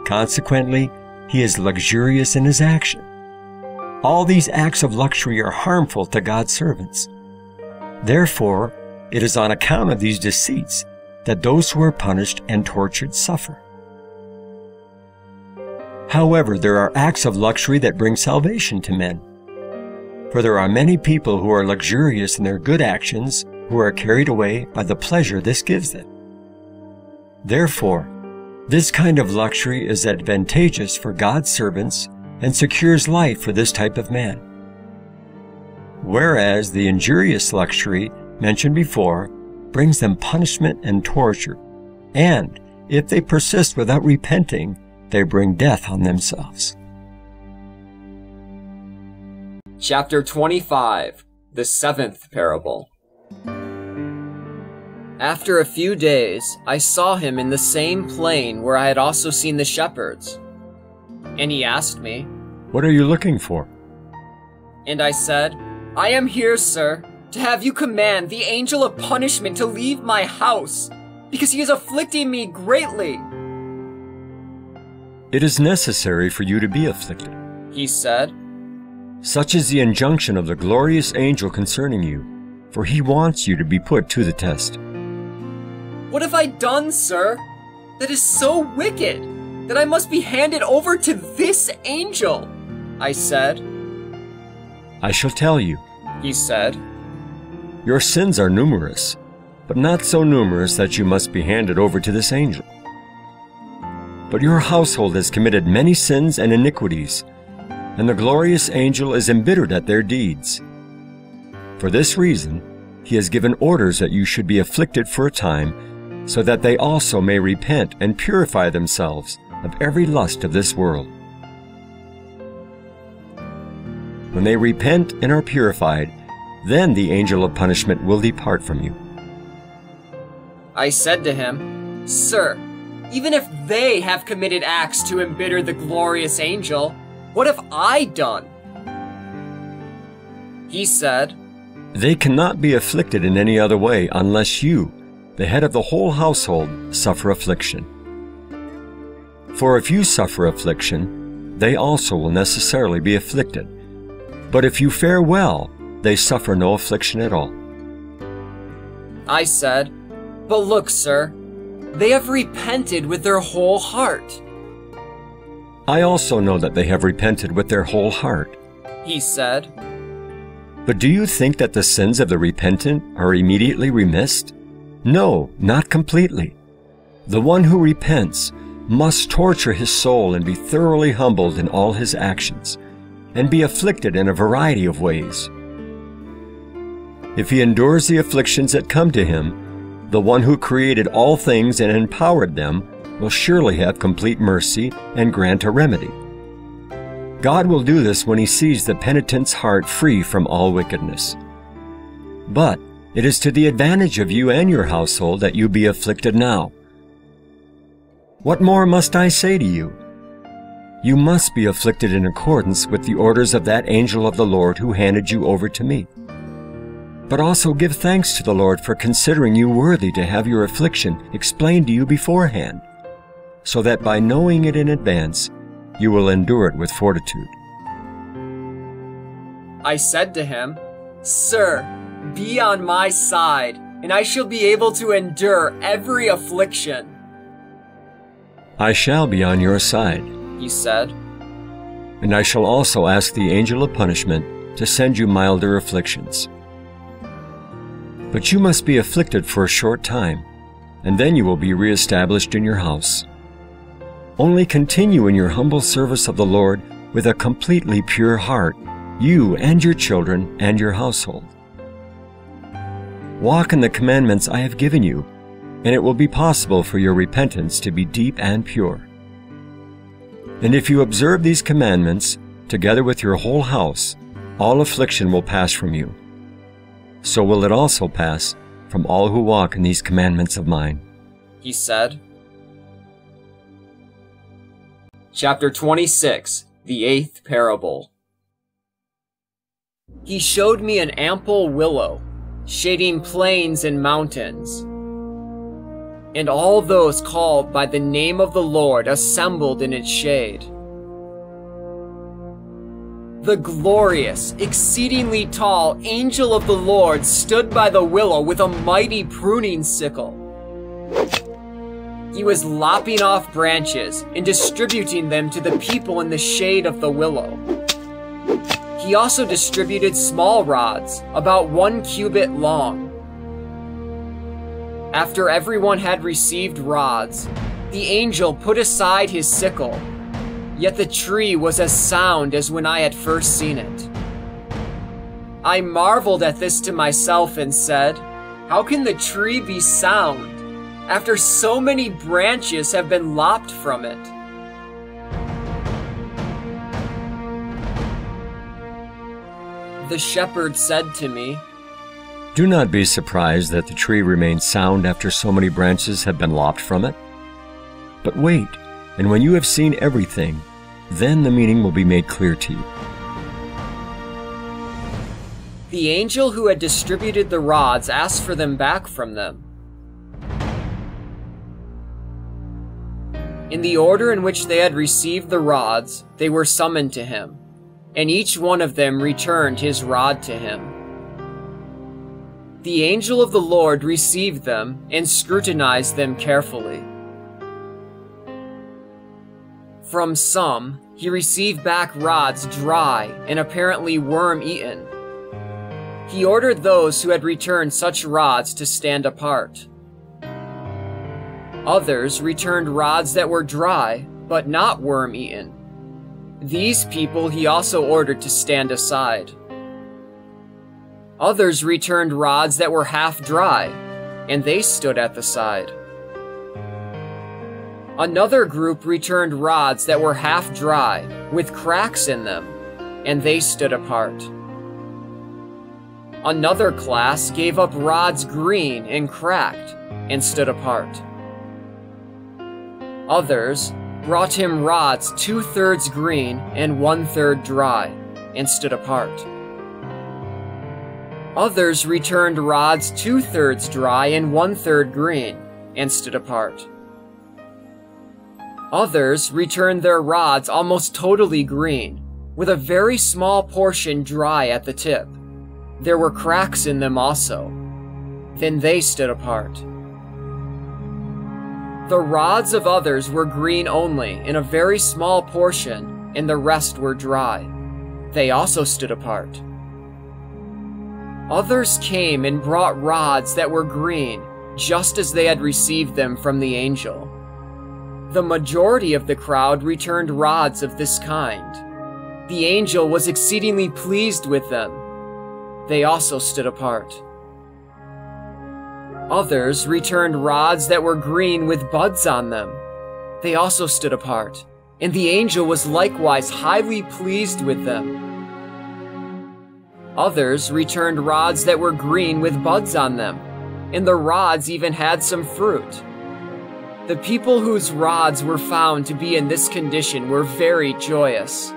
Consequently, he is luxurious in his action. All these acts of luxury are harmful to God's servants. Therefore, it is on account of these deceits that those who are punished and tortured suffer. However, there are acts of luxury that bring salvation to men. For there are many people who are luxurious in their good actions who are carried away by the pleasure this gives them. Therefore, this kind of luxury is advantageous for God's servants and secures life for this type of man. Whereas the injurious luxury mentioned before brings them punishment and torture, and if they persist without repenting, they bring death on themselves. Chapter 25 The Seventh Parable After a few days, I saw him in the same plain where I had also seen the shepherds. And he asked me, What are you looking for? And I said, I am here, sir, to have you command the angel of punishment to leave my house, because he is afflicting me greatly. It is necessary for you to be afflicted. He said, Such is the injunction of the glorious angel concerning you, for he wants you to be put to the test. What have I done, sir, that is so wicked that I must be handed over to this angel? I said. I shall tell you. He said, Your sins are numerous, but not so numerous that you must be handed over to this angel. But your household has committed many sins and iniquities, and the glorious angel is embittered at their deeds. For this reason, he has given orders that you should be afflicted for a time, so that they also may repent and purify themselves of every lust of this world. When they repent and are purified, then the angel of punishment will depart from you. I said to him, Sir, even if they have committed acts to embitter the glorious angel, what have I done? He said, They cannot be afflicted in any other way unless you, the head of the whole household, suffer affliction. For if you suffer affliction, they also will necessarily be afflicted. But if you fare well, they suffer no affliction at all. I said, But look, sir, they have repented with their whole heart. I also know that they have repented with their whole heart. He said, But do you think that the sins of the repentant are immediately remissed? No, not completely. The one who repents must torture his soul and be thoroughly humbled in all his actions, and be afflicted in a variety of ways. If he endures the afflictions that come to him, the one who created all things and empowered them will surely have complete mercy and grant a remedy. God will do this when he sees the penitent's heart free from all wickedness. But It is to the advantage of you and your household that you be afflicted now. What more must I say to you? You must be afflicted in accordance with the orders of that angel of the Lord who handed you over to me. But also give thanks to the Lord for considering you worthy to have your affliction explained to you beforehand, so that by knowing it in advance, you will endure it with fortitude. I said to him, Sir, be on my side, and I shall be able to endure every affliction. I shall be on your side, he said, and I shall also ask the angel of punishment to send you milder afflictions. But you must be afflicted for a short time, and then you will be reestablished in your house. Only continue in your humble service of the Lord with a completely pure heart, you and your children and your household. Walk in the commandments I have given you, and it will be possible for your repentance to be deep and pure. And if you observe these commandments, together with your whole house, all affliction will pass from you. So will it also pass from all who walk in these commandments of mine. He said. Chapter 26 The Eighth Parable He showed me an ample willow shading plains and mountains. And all those called by the name of the Lord assembled in its shade. The glorious, exceedingly tall angel of the Lord stood by the willow with a mighty pruning sickle. He was lopping off branches and distributing them to the people in the shade of the willow. He also distributed small rods, about one cubit long. After everyone had received rods, the angel put aside his sickle, yet the tree was as sound as when I had first seen it. I marveled at this to myself and said, How can the tree be sound after so many branches have been lopped from it? The shepherd said to me, Do not be surprised that the tree remains sound after so many branches have been lopped from it. But wait, and when you have seen everything, then the meaning will be made clear to you. The angel who had distributed the rods asked for them back from them. In the order in which they had received the rods, they were summoned to him and each one of them returned his rod to him. The angel of the Lord received them and scrutinized them carefully. From some, he received back rods dry and apparently worm eaten. He ordered those who had returned such rods to stand apart. Others returned rods that were dry, but not worm eaten. These people he also ordered to stand aside. Others returned rods that were half dry, and they stood at the side. Another group returned rods that were half dry, with cracks in them, and they stood apart. Another class gave up rods green and cracked, and stood apart. Others brought him rods two thirds green and one third dry, and stood apart. Others returned rods two thirds dry and one third green, and stood apart. Others returned their rods almost totally green, with a very small portion dry at the tip. There were cracks in them also. Then they stood apart. The rods of others were green only, in a very small portion, and the rest were dry. They also stood apart. Others came and brought rods that were green, just as they had received them from the angel. The majority of the crowd returned rods of this kind. The angel was exceedingly pleased with them. They also stood apart. Others returned rods that were green with buds on them. They also stood apart, and the angel was likewise highly pleased with them. Others returned rods that were green with buds on them, and the rods even had some fruit. The people whose rods were found to be in this condition were very joyous.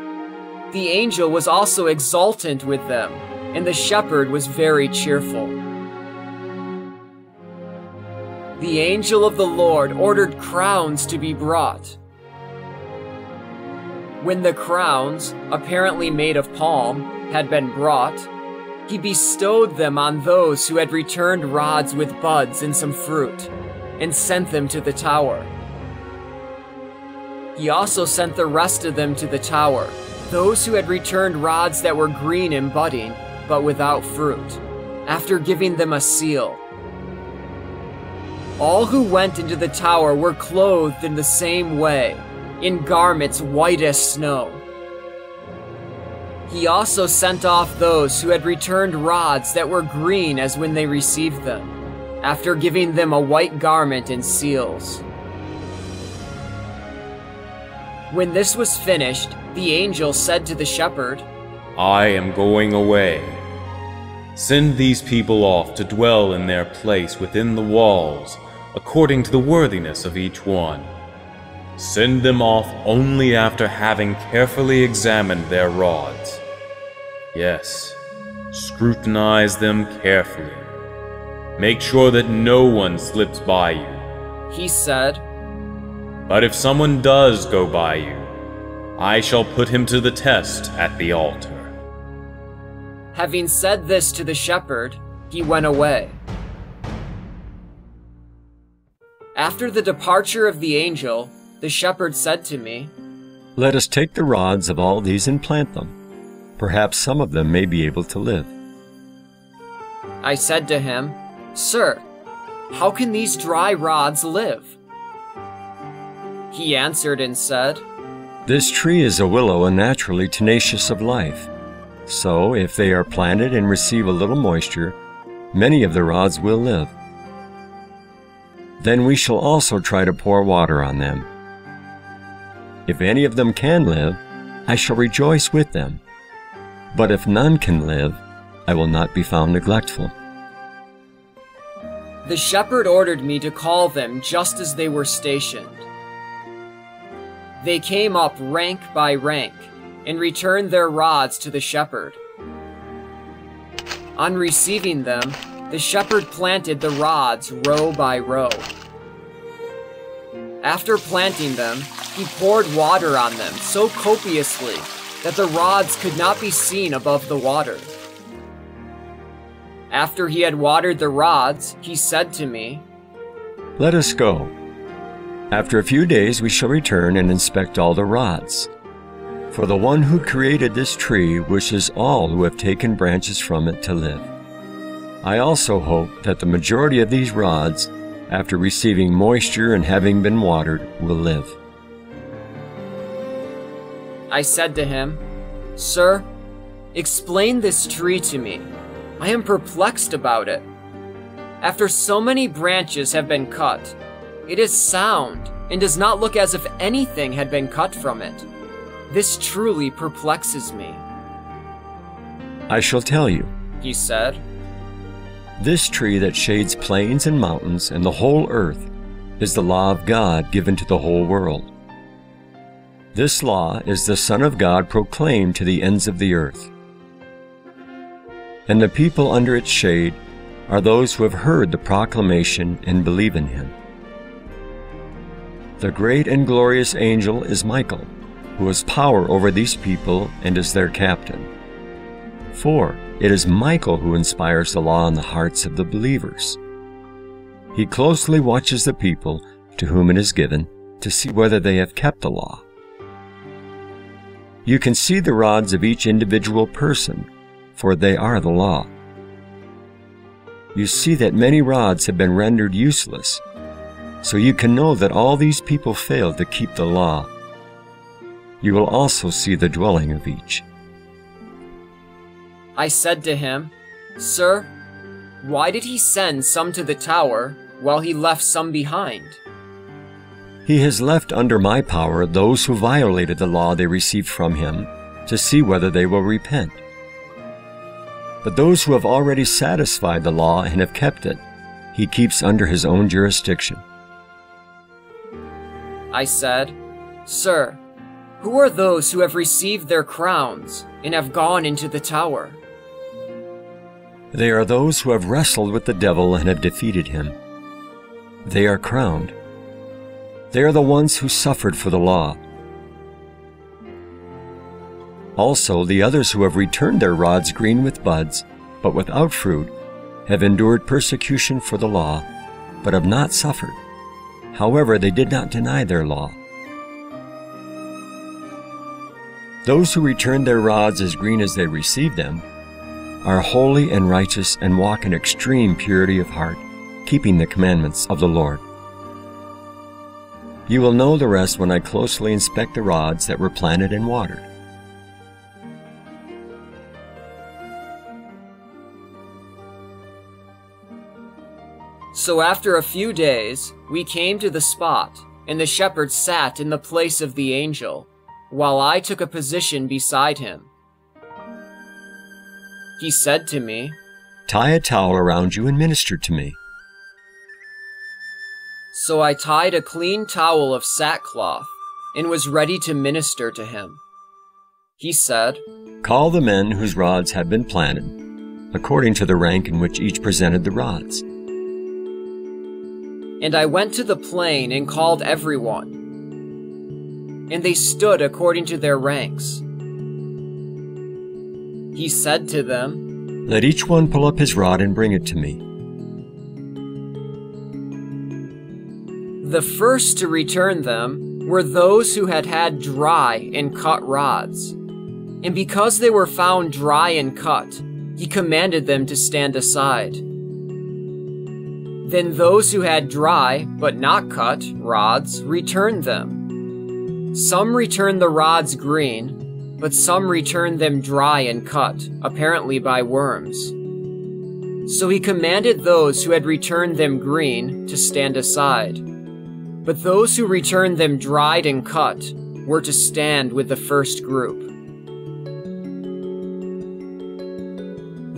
The angel was also exultant with them, and the shepherd was very cheerful. The angel of the Lord ordered crowns to be brought. When the crowns, apparently made of palm, had been brought, he bestowed them on those who had returned rods with buds and some fruit and sent them to the tower. He also sent the rest of them to the tower, those who had returned rods that were green and budding, but without fruit, after giving them a seal. All who went into the tower were clothed in the same way, in garments white as snow. He also sent off those who had returned rods that were green as when they received them after giving them a white garment and seals. When this was finished, the angel said to the shepherd, I am going away. Send these people off to dwell in their place within the walls, according to the worthiness of each one. Send them off only after having carefully examined their rods. Yes, scrutinize them carefully Make sure that no one slips by you. He said, But if someone does go by you, I shall put him to the test at the altar. Having said this to the shepherd, he went away. After the departure of the angel, the shepherd said to me, Let us take the rods of all these and plant them. Perhaps some of them may be able to live. I said to him, Sir, how can these dry rods live? He answered and said, This tree is a willow and naturally tenacious of life. So, if they are planted and receive a little moisture, many of the rods will live. Then we shall also try to pour water on them. If any of them can live, I shall rejoice with them. But if none can live, I will not be found neglectful. The shepherd ordered me to call them just as they were stationed. They came up rank by rank and returned their rods to the shepherd. On receiving them, the shepherd planted the rods row by row. After planting them, he poured water on them so copiously that the rods could not be seen above the water. After he had watered the rods, he said to me, Let us go. After a few days we shall return and inspect all the rods. For the one who created this tree wishes all who have taken branches from it to live. I also hope that the majority of these rods, after receiving moisture and having been watered, will live. I said to him, Sir, explain this tree to me. I am perplexed about it. After so many branches have been cut, it is sound and does not look as if anything had been cut from it. This truly perplexes me. I shall tell you, he said. This tree that shades plains and mountains and the whole earth is the law of God given to the whole world. This law is the Son of God proclaimed to the ends of the earth and the people under its shade are those who have heard the proclamation and believe in him. The great and glorious angel is Michael, who has power over these people and is their captain. For it is Michael who inspires the law in the hearts of the believers. He closely watches the people to whom it is given to see whether they have kept the law. You can see the rods of each individual person for they are the law. You see that many rods have been rendered useless, so you can know that all these people failed to keep the law. You will also see the dwelling of each. I said to him, Sir, why did he send some to the tower while he left some behind? He has left under my power those who violated the law they received from him to see whether they will repent. But those who have already satisfied the law and have kept it, he keeps under his own jurisdiction. I said, Sir, who are those who have received their crowns and have gone into the tower? They are those who have wrestled with the devil and have defeated him. They are crowned. They are the ones who suffered for the law. Also, the others who have returned their rods green with buds, but without fruit, have endured persecution for the law, but have not suffered. However, they did not deny their law. Those who returned their rods as green as they received them are holy and righteous and walk in extreme purity of heart, keeping the commandments of the Lord. You will know the rest when I closely inspect the rods that were planted and watered. So after a few days, we came to the spot, and the shepherd sat in the place of the angel, while I took a position beside him. He said to me, Tie a towel around you and minister to me. So I tied a clean towel of sackcloth and was ready to minister to him. He said, Call the men whose rods have been planted, according to the rank in which each presented the rods. And I went to the plain and called everyone. And they stood according to their ranks. He said to them, Let each one pull up his rod and bring it to me. The first to return them were those who had had dry and cut rods. And because they were found dry and cut, he commanded them to stand aside. Then those who had dry, but not cut, rods returned them. Some returned the rods green, but some returned them dry and cut, apparently by worms. So he commanded those who had returned them green to stand aside. But those who returned them dried and cut were to stand with the first group.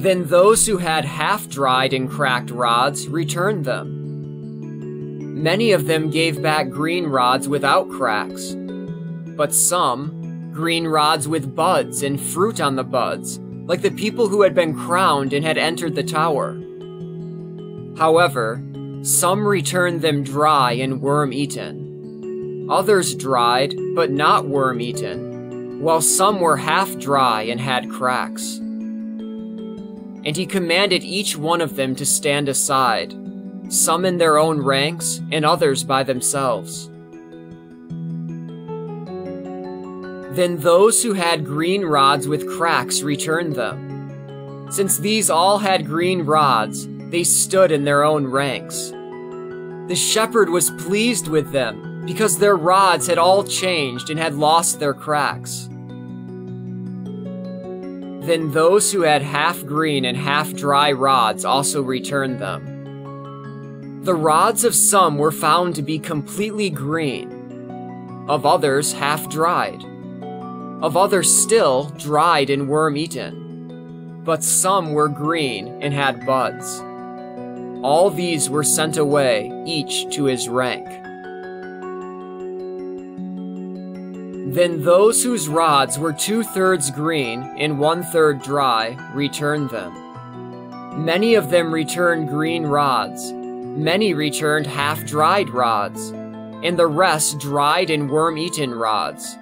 Then those who had half dried and cracked rods returned them. Many of them gave back green rods without cracks, but some green rods with buds and fruit on the buds, like the people who had been crowned and had entered the tower. However, some returned them dry and worm eaten. Others dried, but not worm eaten, while some were half dry and had cracks. And he commanded each one of them to stand aside, some in their own ranks and others by themselves. Then those who had green rods with cracks returned them. Since these all had green rods, they stood in their own ranks. The shepherd was pleased with them because their rods had all changed and had lost their cracks. Then those who had half green and half dry rods also returned them. The rods of some were found to be completely green, of others half dried of others still dried and worm eaten. But some were green and had buds. All these were sent away, each to his rank. Then those whose rods were two thirds green and one third dry returned them. Many of them returned green rods, many returned half dried rods, and the rest dried and worm eaten rods.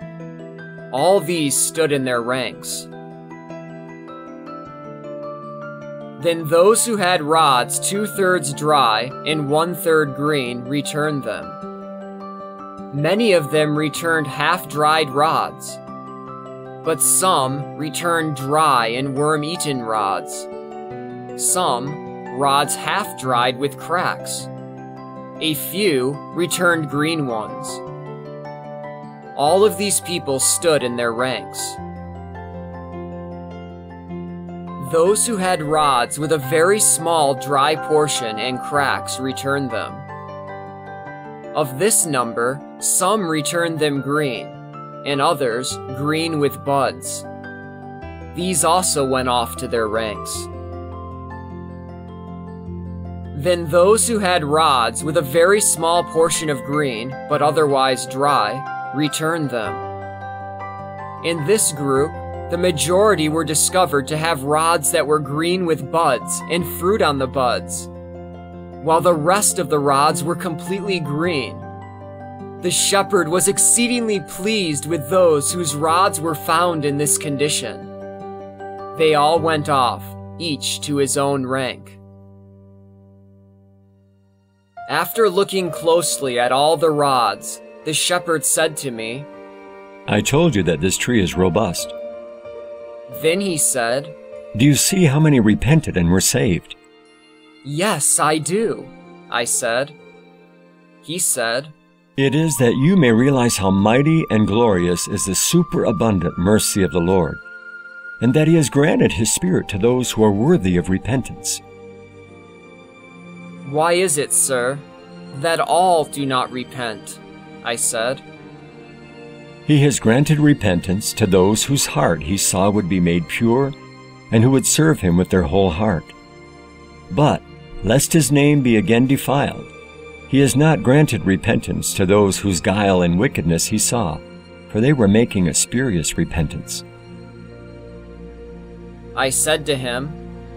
All these stood in their ranks. Then those who had rods two thirds dry and one third green returned them. Many of them returned half dried rods, but some returned dry and worm eaten rods. Some rods half dried with cracks. A few returned green ones. All of these people stood in their ranks. Those who had rods with a very small dry portion and cracks returned them. Of this number, some returned them green, and others green with buds. These also went off to their ranks. Then those who had rods with a very small portion of green, but otherwise dry, returned them. In this group, the majority were discovered to have rods that were green with buds and fruit on the buds, while the rest of the rods were completely green. The shepherd was exceedingly pleased with those whose rods were found in this condition. They all went off, each to his own rank. After looking closely at all the rods, the shepherd said to me, I told you that this tree is robust. Then he said, Do you see how many repented and were saved? Yes, I do, I said. He said, It is that you may realize how mighty and glorious is the superabundant mercy of the Lord, and that He has granted His Spirit to those who are worthy of repentance. Why is it, sir, that all do not repent? I said. He has granted repentance to those whose heart He saw would be made pure and who would serve Him with their whole heart. But, lest His name be again defiled, He has not granted repentance to those whose guile and wickedness He saw, for they were making a spurious repentance. I said to him,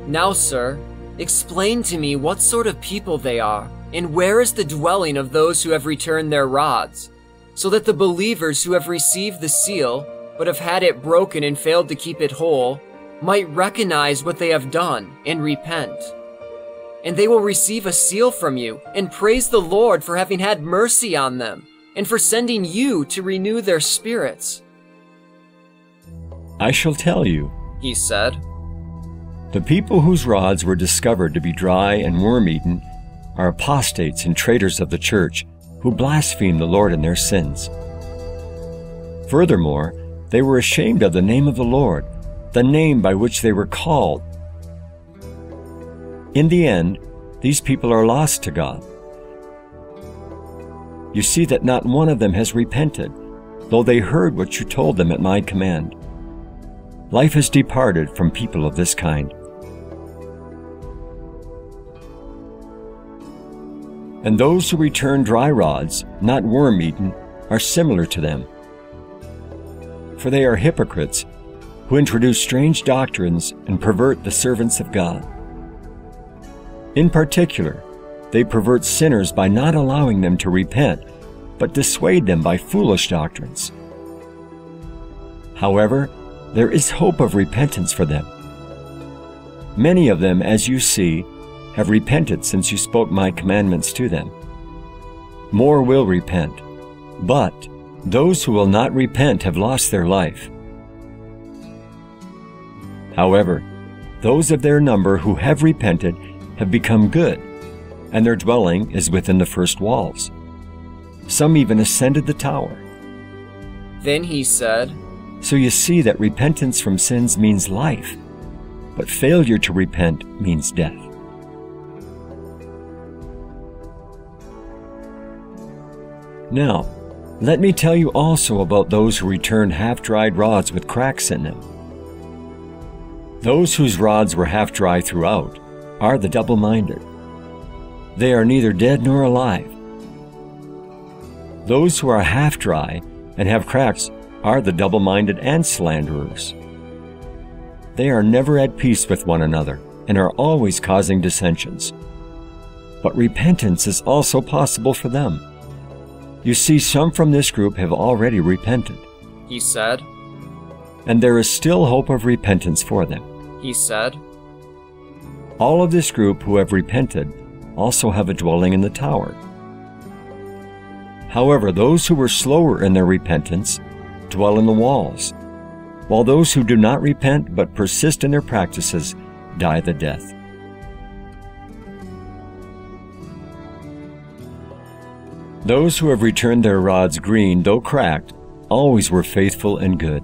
Now, sir, explain to me what sort of people they are, and where is the dwelling of those who have returned their rods, so that the believers who have received the seal, but have had it broken and failed to keep it whole, might recognize what they have done and repent. And they will receive a seal from you and praise the Lord for having had mercy on them and for sending you to renew their spirits. I shall tell you, He said, The people whose rods were discovered to be dry and worm eaten are apostates and traitors of the church who blaspheme the Lord in their sins. Furthermore, they were ashamed of the name of the Lord, the name by which they were called. In the end, these people are lost to God. You see that not one of them has repented, though they heard what you told them at my command. Life has departed from people of this kind. And those who return dry rods, not worm eaten, are similar to them. For they are hypocrites who introduce strange doctrines and pervert the servants of God. In particular, they pervert sinners by not allowing them to repent, but dissuade them by foolish doctrines. However, there is hope of repentance for them. Many of them, as you see, have repented since you spoke my commandments to them. More will repent, but those who will not repent have lost their life. However, those of their number who have repented have become good, and their dwelling is within the first walls. Some even ascended the tower. Then he said, So you see that repentance from sins means life, but failure to repent means death. Now, let me tell you also about those who returned half dried rods with cracks in them. Those whose rods were half dry throughout are the double minded. They are neither dead nor alive. Those who are half dry and have cracks are the double minded and slanderers. They are never at peace with one another and are always causing dissensions. But repentance is also possible for them. You see, some from this group have already repented, he said, and there is still hope of repentance for them. he said, All of this group who have repented also have a dwelling in the tower. However, those who were slower in their repentance dwell in the walls, while those who do not repent but persist in their practices die the death. Those who have returned their rods green, though cracked, always were faithful and good.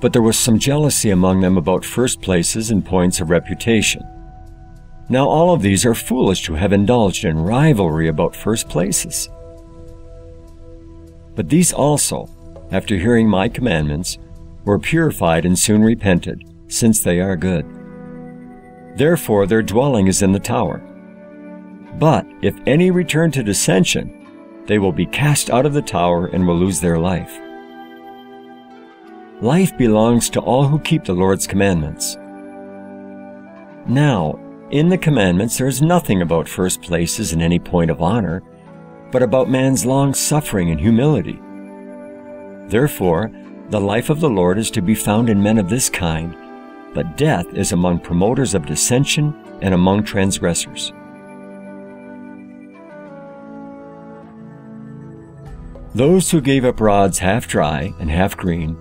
But there was some jealousy among them about first places and points of reputation. Now all of these are foolish to have indulged in rivalry about first places. But these also, after hearing my commandments, were purified and soon repented, since they are good. Therefore their dwelling is in the tower, But if any return to dissension, they will be cast out of the tower and will lose their life. Life belongs to all who keep the Lord's commandments. Now, in the commandments, there is nothing about first places and any point of honor, but about man's long suffering and humility. Therefore, the life of the Lord is to be found in men of this kind, but death is among promoters of dissension and among transgressors. Those who gave up rods half dry and half green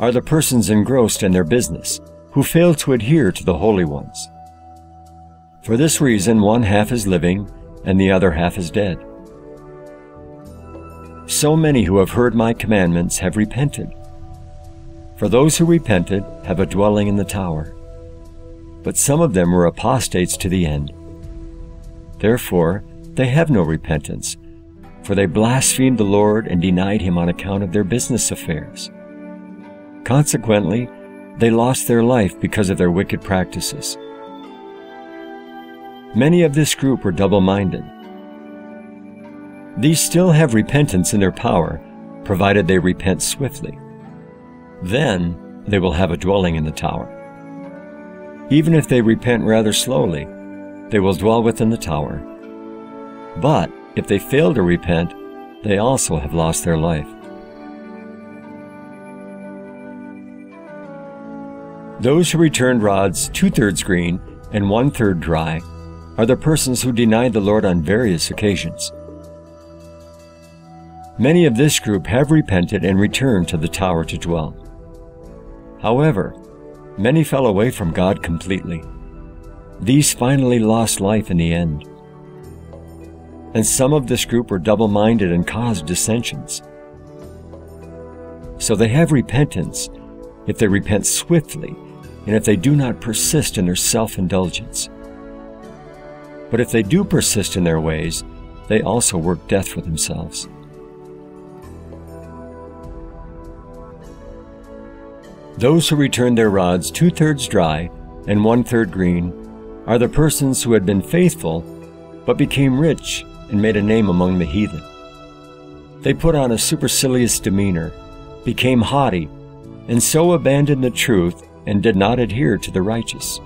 are the persons engrossed in their business, who fail to adhere to the holy ones. For this reason, one half is living and the other half is dead. So many who have heard my commandments have repented. For those who repented have a dwelling in the tower. But some of them were apostates to the end. Therefore, they have no repentance, for they blasphemed the Lord and denied him on account of their business affairs. Consequently, they lost their life because of their wicked practices. Many of this group were double minded. These still have repentance in their power, provided they repent swiftly. Then they will have a dwelling in the tower. Even if they repent rather slowly, they will dwell within the tower. But if they fail to repent, they also have lost their life. Those who returned rods two thirds green and one third dry are the persons who denied the Lord on various occasions. Many of this group have repented and returned to the tower to dwell. However, many fell away from God completely. These finally lost life in the end. And some of this group were double minded and caused dissensions. So they have repentance if they repent swiftly and if they do not persist in their self indulgence. But if they do persist in their ways, they also work death for themselves. Those who returned their rods two thirds dry and one third green are the persons who had been faithful but became rich and made a name among the heathen. They put on a supercilious demeanor, became haughty, and so abandoned the truth and did not adhere to the righteous.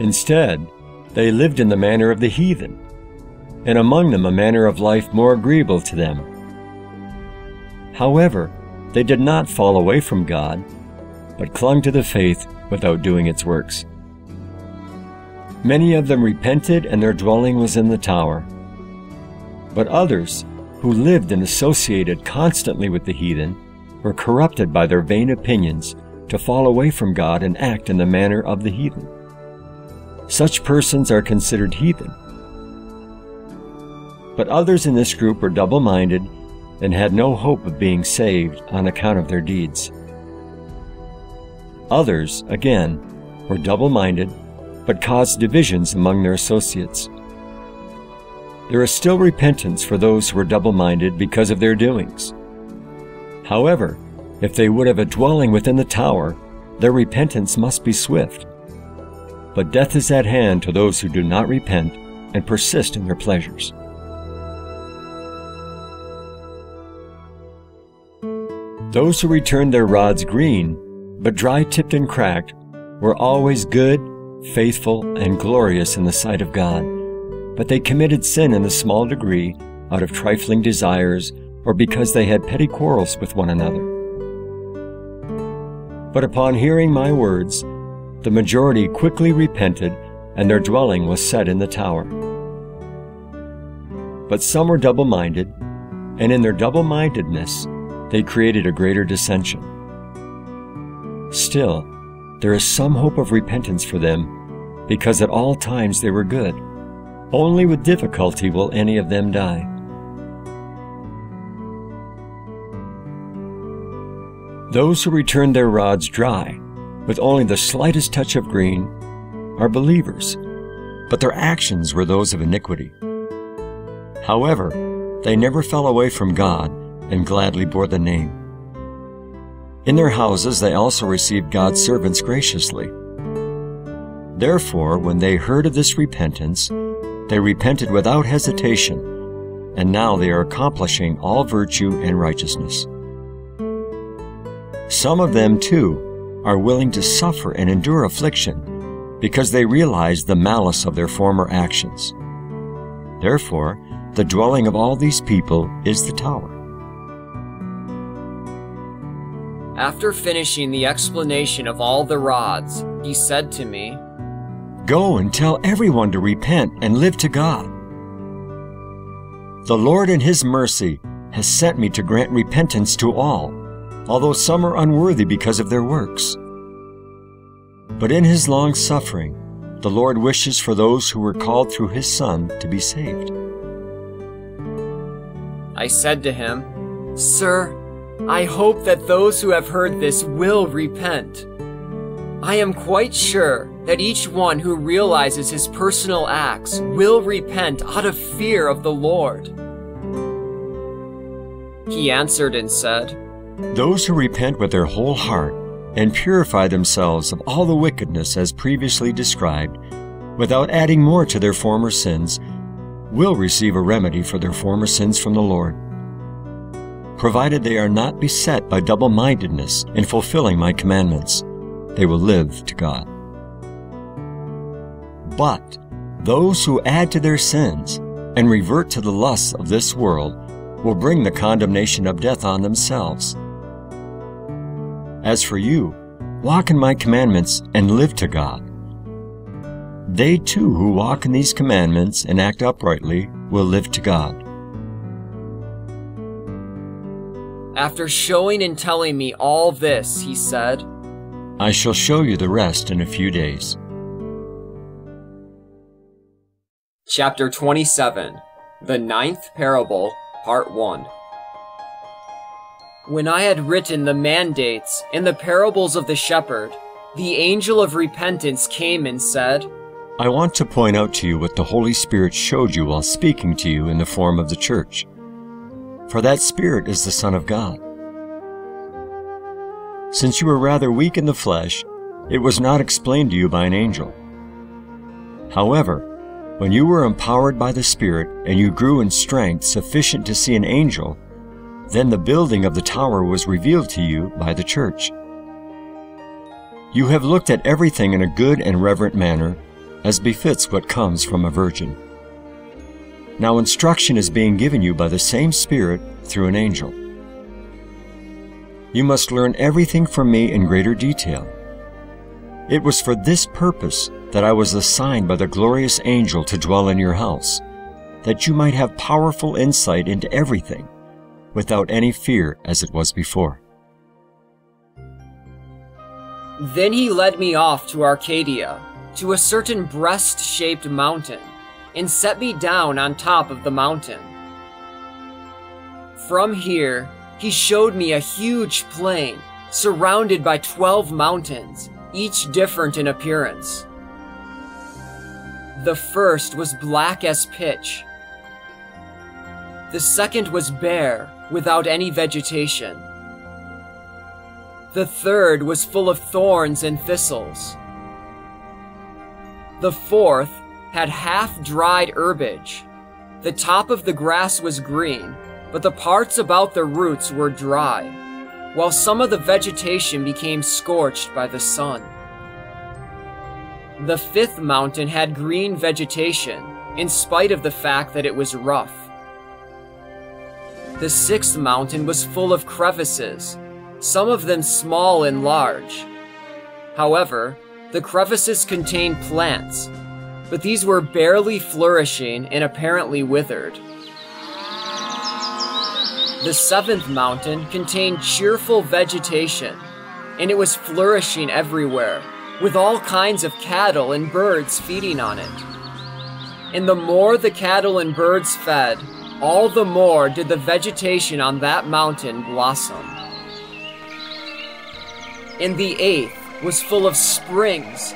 Instead, they lived in the manner of the heathen, and among them a manner of life more agreeable to them. However, they did not fall away from God, but clung to the faith without doing its works. Many of them repented, and their dwelling was in the tower. But others, who lived and associated constantly with the heathen, were corrupted by their vain opinions to fall away from God and act in the manner of the heathen. Such persons are considered heathen. But others in this group were double minded and had no hope of being saved on account of their deeds. Others, again, were double minded but caused divisions among their associates. There is still repentance for those who are double minded because of their doings. However, if they would have a dwelling within the tower, their repentance must be swift. But death is at hand to those who do not repent and persist in their pleasures. Those who returned their rods green, but dry tipped and cracked, were always good, faithful, and glorious in the sight of God. But they committed sin in a small degree out of trifling desires or because they had petty quarrels with one another. But upon hearing my words, the majority quickly repented, and their dwelling was set in the tower. But some were double minded, and in their double mindedness, they created a greater dissension. Still, there is some hope of repentance for them, because at all times they were good. Only with difficulty will any of them die. Those who return their rods dry, with only the slightest touch of green, are believers, but their actions were those of iniquity. However, they never fell away from God and gladly bore the name. In their houses they also received God's servants graciously. Therefore, when they heard of this repentance, they repented without hesitation, and now they are accomplishing all virtue and righteousness. Some of them, too, are willing to suffer and endure affliction because they realize the malice of their former actions. Therefore, the dwelling of all these people is the tower. After finishing the explanation of all the rods, he said to me, Go and tell everyone to repent and live to God. The Lord in His mercy has sent me to grant repentance to all, although some are unworthy because of their works. But in His long suffering, the Lord wishes for those who were called through His Son to be saved. I said to him, Sir, I hope that those who have heard this will repent. I am quite sure that each one who realizes his personal acts will repent out of fear of the Lord. He answered and said, Those who repent with their whole heart and purify themselves of all the wickedness as previously described, without adding more to their former sins, will receive a remedy for their former sins from the Lord provided they are not beset by double mindedness in fulfilling my commandments. They will live to God. But those who add to their sins and revert to the lusts of this world will bring the condemnation of death on themselves. As for you, walk in my commandments and live to God. They too who walk in these commandments and act uprightly will live to God. After showing and telling me all this, he said, I shall show you the rest in a few days. Chapter 27 The Ninth Parable, Part 1 When I had written the mandates and the parables of the shepherd, the angel of repentance came and said, I want to point out to you what the Holy Spirit showed you while speaking to you in the form of the church for that Spirit is the Son of God. Since you were rather weak in the flesh, it was not explained to you by an angel. However, when you were empowered by the Spirit and you grew in strength sufficient to see an angel, then the building of the tower was revealed to you by the church. You have looked at everything in a good and reverent manner, as befits what comes from a virgin. Now instruction is being given you by the same Spirit through an angel. You must learn everything from me in greater detail. It was for this purpose that I was assigned by the glorious angel to dwell in your house, that you might have powerful insight into everything, without any fear as it was before. Then he led me off to Arcadia, to a certain breast shaped mountain and set me down on top of the mountain. From here, he showed me a huge plain surrounded by 12 mountains, each different in appearance. The first was black as pitch. The second was bare, without any vegetation. The third was full of thorns and thistles. The fourth had half dried herbage. The top of the grass was green, but the parts about the roots were dry, while some of the vegetation became scorched by the sun. The fifth mountain had green vegetation, in spite of the fact that it was rough. The sixth mountain was full of crevices, some of them small and large. However, the crevices contained plants, but these were barely flourishing and apparently withered. The seventh mountain contained cheerful vegetation, and it was flourishing everywhere, with all kinds of cattle and birds feeding on it. And the more the cattle and birds fed, all the more did the vegetation on that mountain blossom. And the eighth was full of springs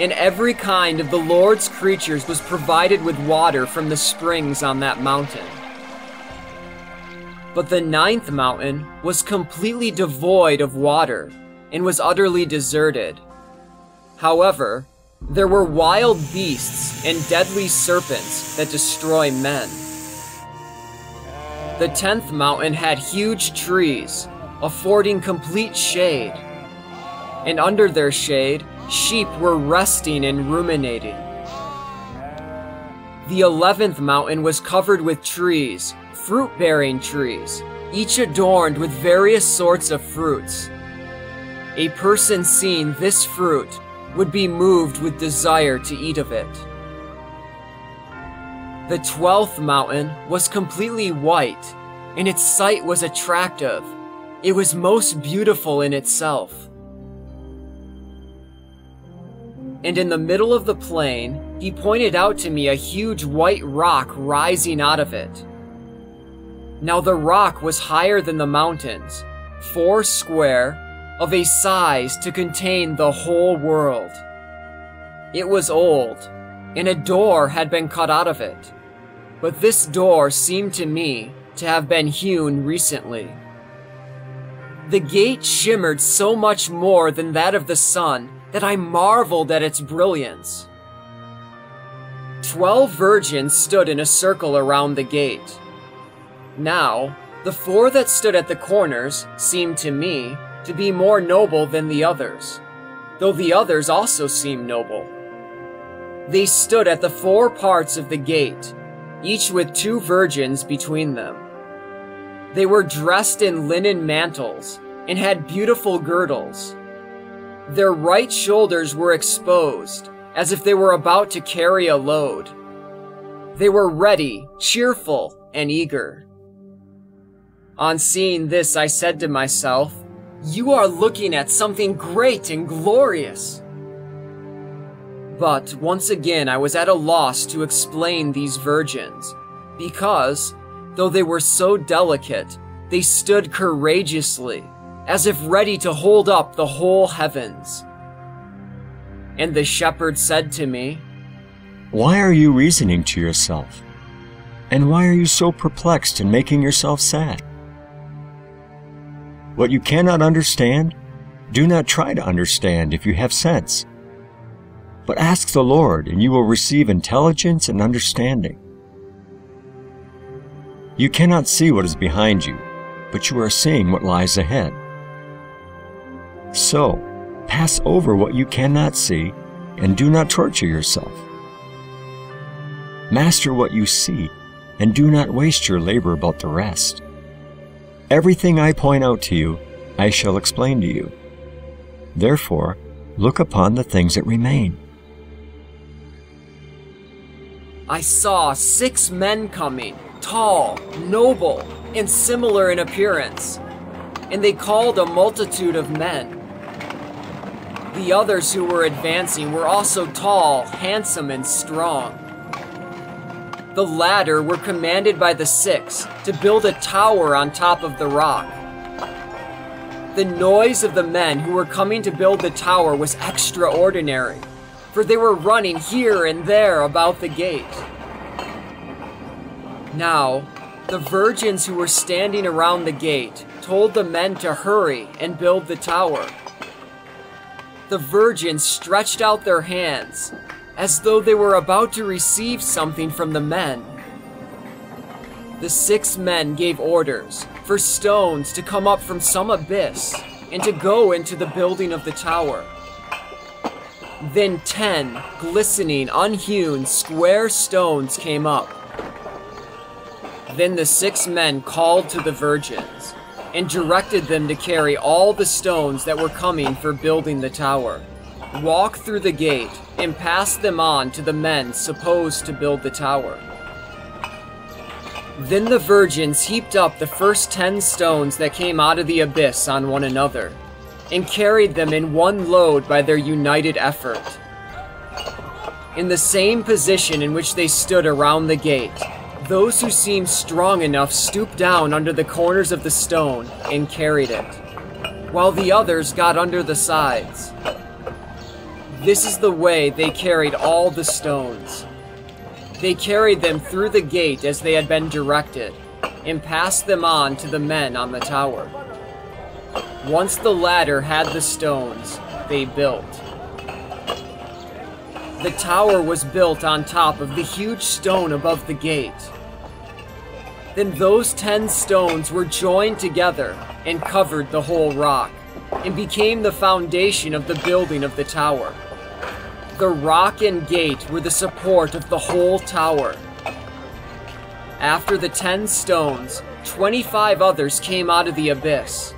and every kind of the Lord's creatures was provided with water from the springs on that mountain. But the ninth mountain was completely devoid of water and was utterly deserted. However, There were wild beasts and deadly serpents that destroy men. The tenth mountain had huge trees, affording complete shade. And under their shade, sheep were resting and ruminating. The eleventh mountain was covered with trees, fruit bearing trees, each adorned with various sorts of fruits. A person seeing this fruit would be moved with desire to eat of it. The twelfth mountain was completely white, and its sight was attractive. It was most beautiful in itself. And in the middle of the plain, he pointed out to me a huge white rock rising out of it. Now the rock was higher than the mountains, four square, of a size to contain the whole world. It was old, and a door had been cut out of it. But this door seemed to me to have been hewn recently. The gate shimmered so much more than that of the sun that I marveled at its brilliance. Twelve virgins stood in a circle around the gate. Now, the four that stood at the corners seemed to me to be more noble than the others, though the others also seemed noble. They stood at the four parts of the gate, each with two virgins between them. They were dressed in linen mantles and had beautiful girdles. Their right shoulders were exposed, as if they were about to carry a load. They were ready, cheerful, and eager. On seeing this, I said to myself, You are looking at something great and glorious. But once again, I was at a loss to explain these virgins, because, though they were so delicate, they stood courageously, as if ready to hold up the whole heavens. And the shepherd said to me, Why are you reasoning to yourself? And why are you so perplexed and making yourself sad? What you cannot understand, do not try to understand if you have sense. But ask the Lord, and you will receive intelligence and understanding. You cannot see what is behind you, but you are seeing what lies ahead. So, pass over what you cannot see, and do not torture yourself. Master what you see, and do not waste your labor about the rest. Everything I point out to you, I shall explain to you. Therefore, look upon the things that remain. I saw six men coming, tall, noble, and similar in appearance, and they called a multitude of men. The others who were advancing were also tall, handsome, and strong. The latter were commanded by the six to build a tower on top of the rock. The noise of the men who were coming to build the tower was extraordinary, for they were running here and there about the gate. Now, the virgins who were standing around the gate told the men to hurry and build the tower. The virgins stretched out their hands as though they were about to receive something from the men. The six men gave orders for stones to come up from some abyss and to go into the building of the tower. Then ten glistening, unhewn, square stones came up. Then the six men called to the virgins and directed them to carry all the stones that were coming for building the tower, walk through the gate, and pass them on to the men supposed to build the tower. Then the virgins heaped up the first ten stones that came out of the abyss on one another, and carried them in one load by their united effort. In the same position in which they stood around the gate, those who seemed strong enough stooped down under the corners of the stone and carried it, while the others got under the sides. This is the way they carried all the stones. They carried them through the gate as they had been directed, and passed them on to the men on the tower. Once the latter had the stones, they built. the tower was built on top of the huge stone above the gate. Then those ten stones were joined together and covered the whole rock, and became the foundation of the building of the tower. The rock and gate were the support of the whole tower. After the ten stones, 25 others came out of the abyss.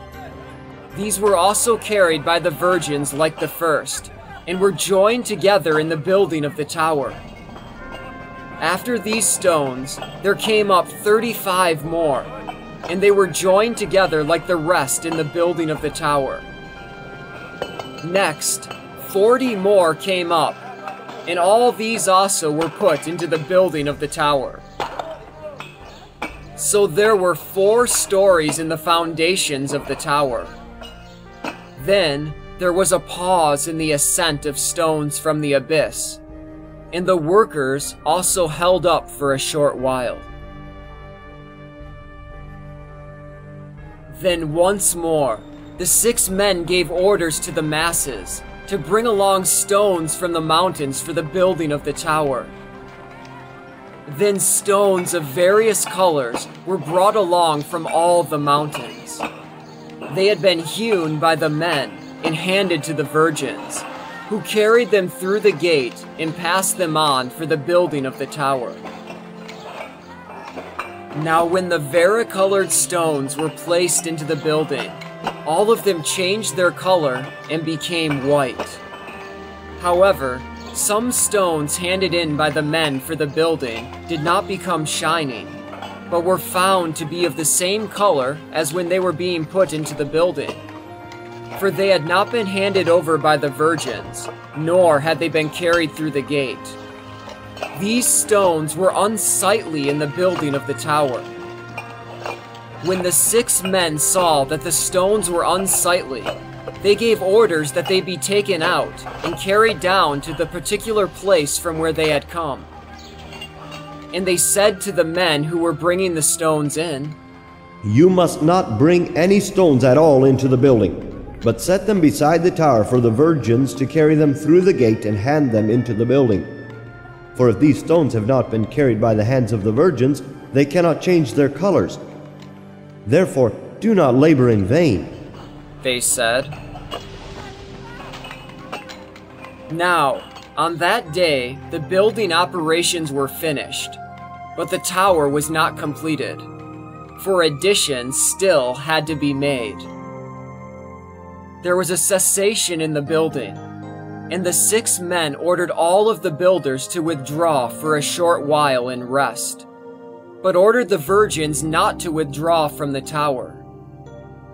These were also carried by the virgins like the first, and were joined together in the building of the tower. After these stones, there came up 35 more, and they were joined together like the rest in the building of the tower. Next, 40 more came up, and all these also were put into the building of the tower. So there were four stories in the foundations of the tower. Then there was a pause in the ascent of stones from the abyss, and the workers also held up for a short while. Then once more, the six men gave orders to the masses to bring along stones from the mountains for the building of the tower. Then stones of various colors were brought along from all the mountains. They had been hewn by the men and handed to the virgins, who carried them through the gate and passed them on for the building of the tower. Now, when the varicolored stones were placed into the building, all of them changed their color and became white. However, some stones handed in by the men for the building did not become shining, but were found to be of the same color as when they were being put into the building. For they had not been handed over by the virgins, nor had they been carried through the gate. These stones were unsightly in the building of the tower. When the six men saw that the stones were unsightly, they gave orders that they be taken out and carried down to the particular place from where they had come. And they said to the men who were bringing the stones in, You must not bring any stones at all into the building, but set them beside the tower for the virgins to carry them through the gate and hand them into the building. For if these stones have not been carried by the hands of the virgins, they cannot change their colors. Therefore, do not labor in vain. They said. Now, on that day, the building operations were finished, but the tower was not completed, for additions still had to be made. There was a cessation in the building, and the six men ordered all of the builders to withdraw for a short while and rest, but ordered the virgins not to withdraw from the tower.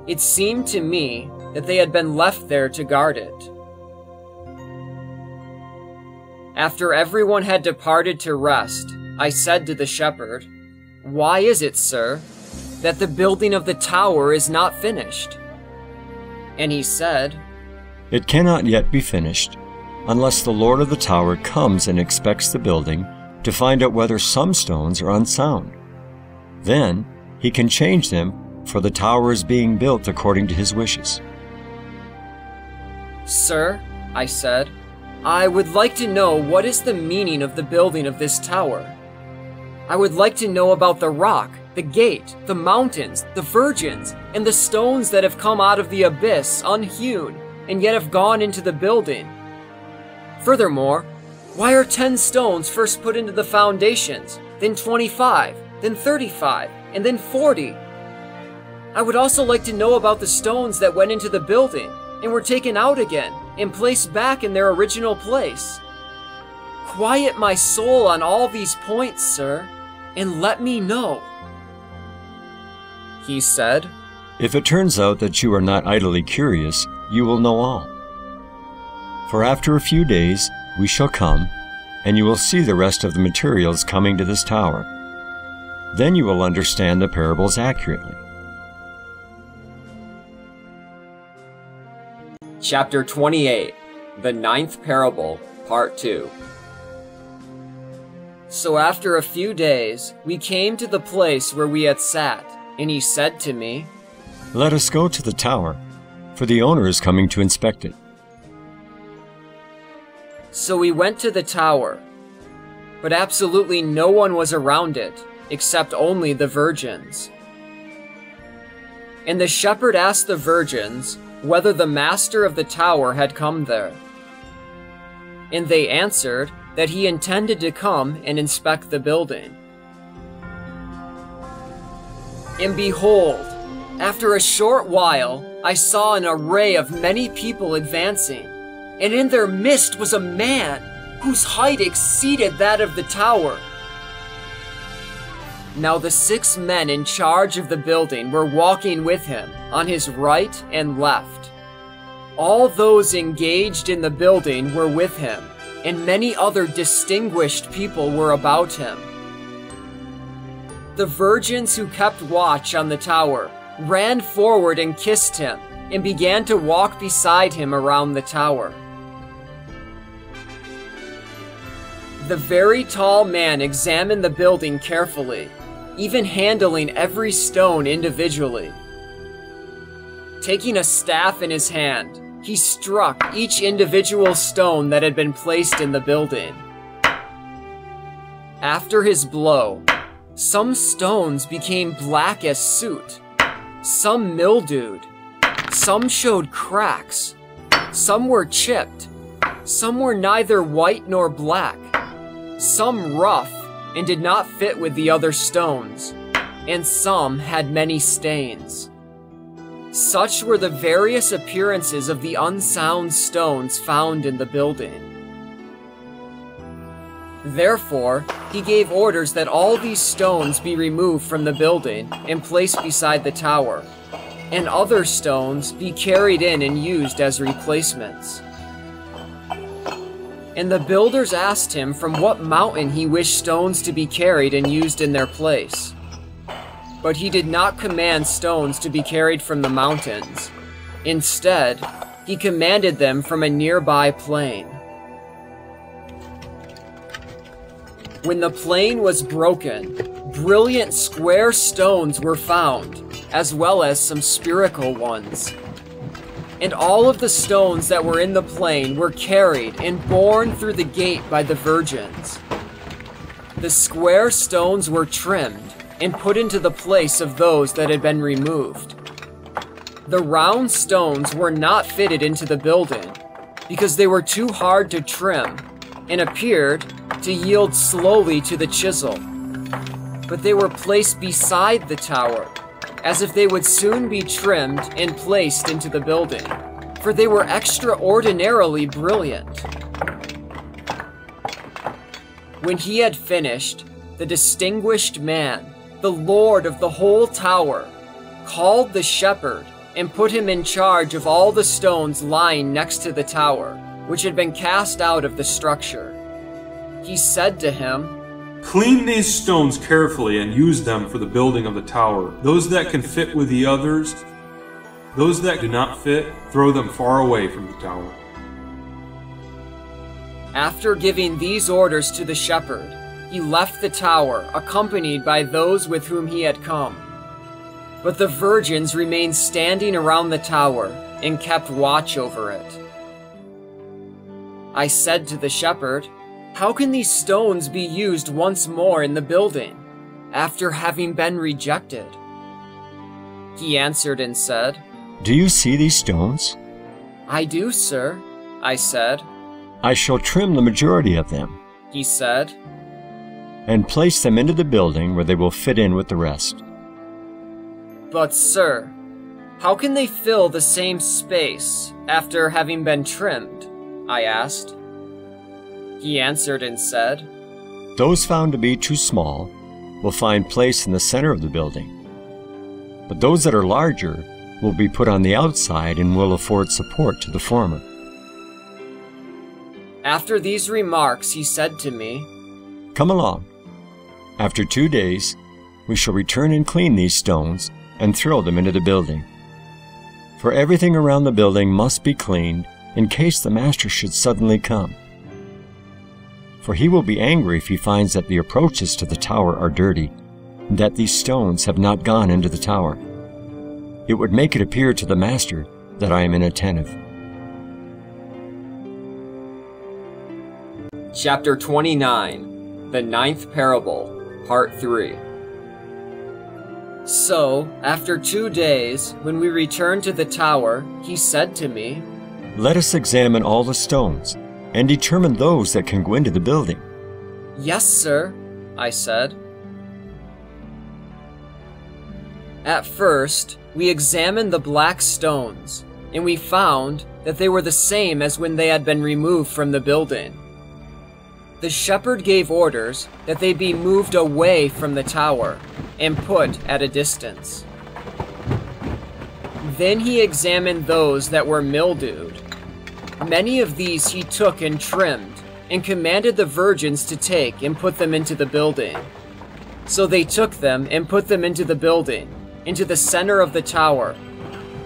It seemed to me that they had been left there to guard it. After everyone had departed to rest, I said to the shepherd, Why is it, sir, that the building of the tower is not finished? And he said, It cannot yet be finished, unless the Lord of the tower comes and inspects the building to find out whether some stones are unsound. Then he can change them, for the tower is being built according to his wishes. Sir, I said, I would like to know what is the meaning of the building of this tower. I would like to know about the rock, the gate, the mountains, the virgins, and the stones that have come out of the abyss unhewn and yet have gone into the building. Furthermore, why are 10 stones first put into the foundations, then 25, then 35, and then 40? I would also like to know about the stones that went into the building and were taken out again and placed back in their original place. Quiet my soul on all these points, sir, and let me know. He said, If it turns out that you are not idly curious, you will know all. For after a few days we shall come, and you will see the rest of the materials coming to this tower. Then you will understand the parables accurately. Chapter 28 The Ninth Parable, Part 2 So after a few days, we came to the place where we had sat, and he said to me, Let us go to the tower, for the owner is coming to inspect it. So we went to the tower, but absolutely no one was around it except only the virgins. And the shepherd asked the virgins whether the master of the tower had come there. And they answered that he intended to come and inspect the building. And behold, after a short while, I saw an array of many people advancing, and in their midst was a man whose height exceeded that of the tower. Now the six men in charge of the building were walking with him on his right and left. All those engaged in the building were with him, and many other distinguished people were about him. The virgins who kept watch on the tower ran forward and kissed him, and began to walk beside him around the tower. The very tall man examined the building carefully, even handling every stone individually. Taking a staff in his hand, he struck each individual stone that had been placed in the building. After his blow, some stones became black as soot, some mildewed, some showed cracks, some were chipped, some were neither white nor black, some rough and did not fit with the other stones, and some had many stains. Such were the various appearances of the unsound stones found in the building. Therefore, he gave orders that all these stones be removed from the building and placed beside the tower, and other stones be carried in and used as replacements. And the builders asked him from what mountain he wished stones to be carried and used in their place. But he did not command stones to be carried from the mountains. Instead, he commanded them from a nearby plain. When the plain was broken, brilliant square stones were found, as well as some spherical ones. And all of the stones that were in the plain were carried and borne through the gate by the virgins. The square stones were trimmed and put into the place of those that had been removed. The round stones were not fitted into the building because they were too hard to trim and appeared to yield slowly to the chisel. But they were placed beside the tower, as if they would soon be trimmed and placed into the building, for they were extraordinarily brilliant. When he had finished, the distinguished man, the lord of the whole tower, called the shepherd and put him in charge of all the stones lying next to the tower, which had been cast out of the structure. He said to him, Clean these stones carefully and use them for the building of the tower. Those that can fit with the others, those that do not fit, throw them far away from the tower. After giving these orders to the shepherd, he left the tower, accompanied by those with whom he had come. But the virgins remained standing around the tower and kept watch over it. I said to the shepherd, How can these stones be used once more in the building, after having been rejected? He answered and said, Do you see these stones? I do, sir, I said. I shall trim the majority of them, he said, and place them into the building where they will fit in with the rest. But, sir, how can they fill the same space after having been trimmed? I asked. He answered and said, Those found to be too small will find place in the center of the building, but those that are larger will be put on the outside and will afford support to the former. After these remarks, he said to me, Come along. After two days, we shall return and clean these stones and throw them into the building. For everything around the building must be cleaned in case the master should suddenly come. For he will be angry if he finds that the approaches to the tower are dirty, and that these stones have not gone into the tower. It would make it appear to the master that I am inattentive. Chapter 29 The Ninth Parable, Part 3. So, after two days, when we returned to the tower, he said to me, Let us examine all the stones and determine those that can go into the building. Yes, sir, I said. At first, we examined the black stones, and we found that they were the same as when they had been removed from the building. The shepherd gave orders that they be moved away from the tower and put at a distance. Then he examined those that were mildewed. Many of these he took and trimmed, and commanded the virgins to take and put them into the building. So they took them and put them into the building, into the center of the tower.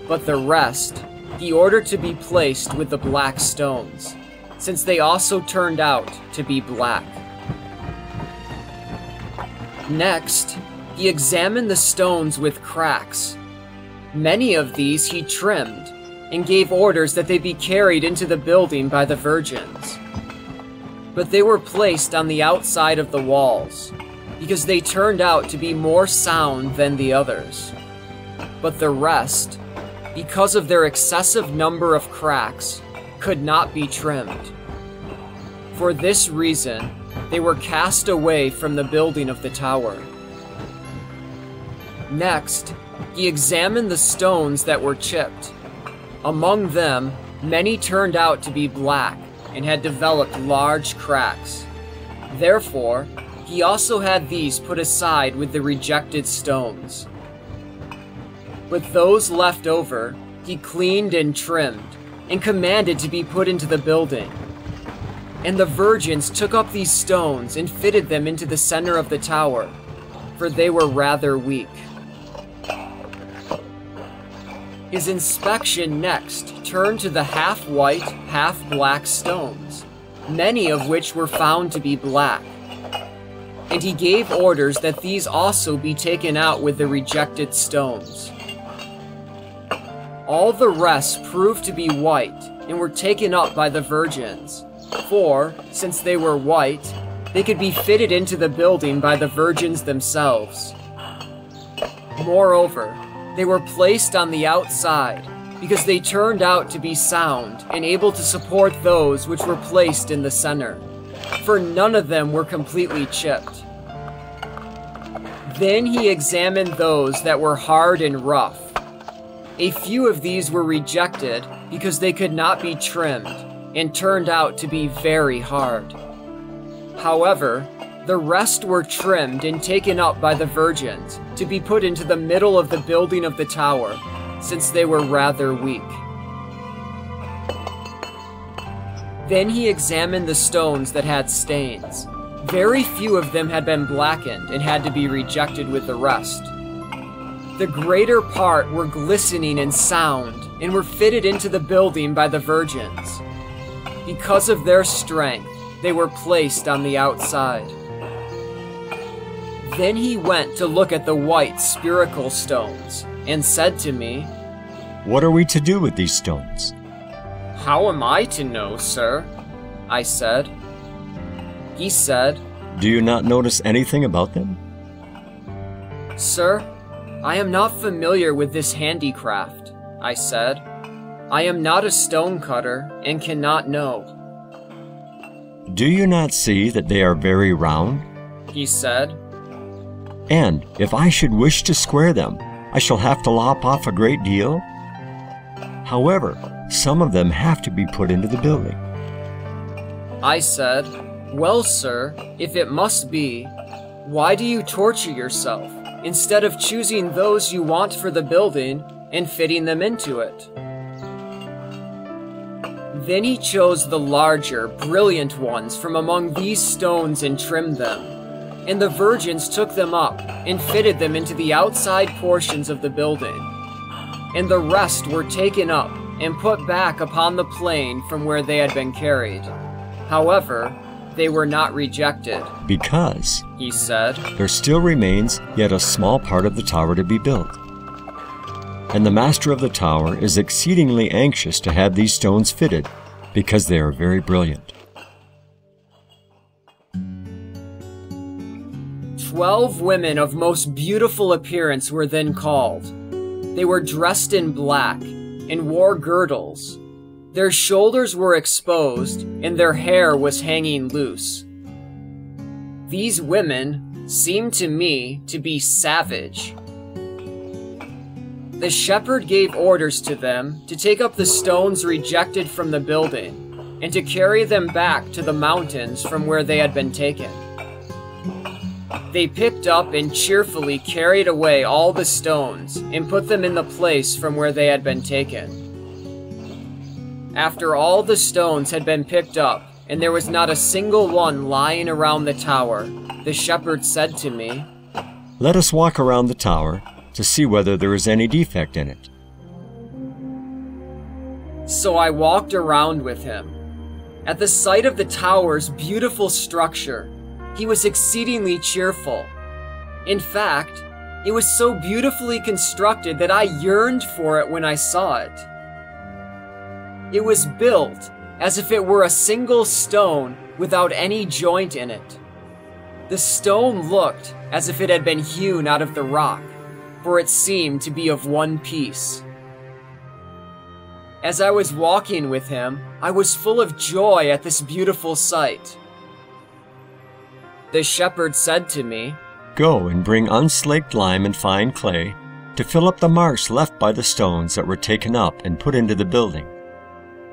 But the rest he ordered to be placed with the black stones, since they also turned out to be black. Next, he examined the stones with cracks. Many of these he trimmed, and gave orders that they be carried into the building by the virgins. But they were placed on the outside of the walls, because they turned out to be more sound than the others. But the rest, because of their excessive number of cracks, could not be trimmed. For this reason, they were cast away from the building of the tower. Next, he examined the stones that were chipped. Among them, many turned out to be black and had developed large cracks. Therefore, he also had these put aside with the rejected stones. But those left over, he cleaned and trimmed, and commanded to be put into the building. And the virgins took up these stones and fitted them into the center of the tower, for they were rather weak. His inspection next turned to the half white, half black stones, many of which were found to be black. And he gave orders that these also be taken out with the rejected stones. All the rest proved to be white and were taken up by the virgins, for, since they were white, they could be fitted into the building by the virgins themselves. Moreover, they were placed on the outside because they turned out to be sound and able to support those which were placed in the center, for none of them were completely chipped. Then he examined those that were hard and rough. A few of these were rejected because they could not be trimmed and turned out to be very hard. However, the rest were trimmed and taken up by the virgins to be put into the middle of the building of the tower, since they were rather weak. Then he examined the stones that had stains. Very few of them had been blackened and had to be rejected with the rest. The greater part were glistening and sound and were fitted into the building by the virgins. Because of their strength, they were placed on the outside. Then he went to look at the white spherical stones and said to me, What are we to do with these stones? How am I to know, sir? I said. He said, Do you not notice anything about them? Sir, I am not familiar with this handicraft, I said. I am not a stone cutter and cannot know. Do you not see that they are very round? He said, And if I should wish to square them, I shall have to lop off a great deal? However, some of them have to be put into the building. I said, Well, sir, if it must be, why do you torture yourself instead of choosing those you want for the building and fitting them into it? Then he chose the larger, brilliant ones from among these stones and trimmed them. And the virgins took them up and fitted them into the outside portions of the building. And the rest were taken up and put back upon the plain from where they had been carried. However, they were not rejected, Because he said. there still remains yet a small part of the tower to be built. And the master of the tower is exceedingly anxious to have these stones fitted, because they are very brilliant. Twelve women of most beautiful appearance were then called. They were dressed in black and wore girdles. Their shoulders were exposed and their hair was hanging loose. These women seemed to me to be savage. The shepherd gave orders to them to take up the stones rejected from the building and to carry them back to the mountains from where they had been taken. They picked up and cheerfully carried away all the stones and put them in the place from where they had been taken. After all the stones had been picked up, and there was not a single one lying around the tower, the shepherd said to me, Let us walk around the tower to see whether there is any defect in it. So I walked around with him. At the sight of the tower's beautiful structure, he was exceedingly cheerful. In fact, it was so beautifully constructed that I yearned for it when I saw it. It was built as if it were a single stone without any joint in it. The stone looked as if it had been hewn out of the rock, for it seemed to be of one piece. As I was walking with him, I was full of joy at this beautiful sight. The shepherd said to me, Go and bring unslaked lime and fine clay to fill up the marks left by the stones that were taken up and put into the building.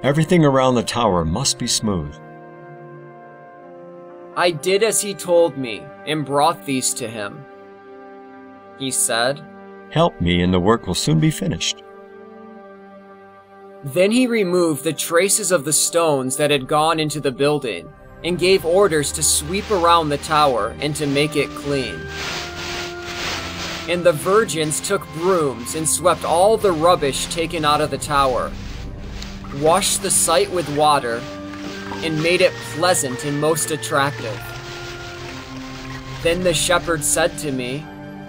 Everything around the tower must be smooth. I did as he told me and brought these to him. He said, Help me, and the work will soon be finished. Then he removed the traces of the stones that had gone into the building and gave orders to sweep around the tower and to make it clean. And the virgins took brooms and swept all the rubbish taken out of the tower, washed the site with water, and made it pleasant and most attractive. Then the shepherd said to me,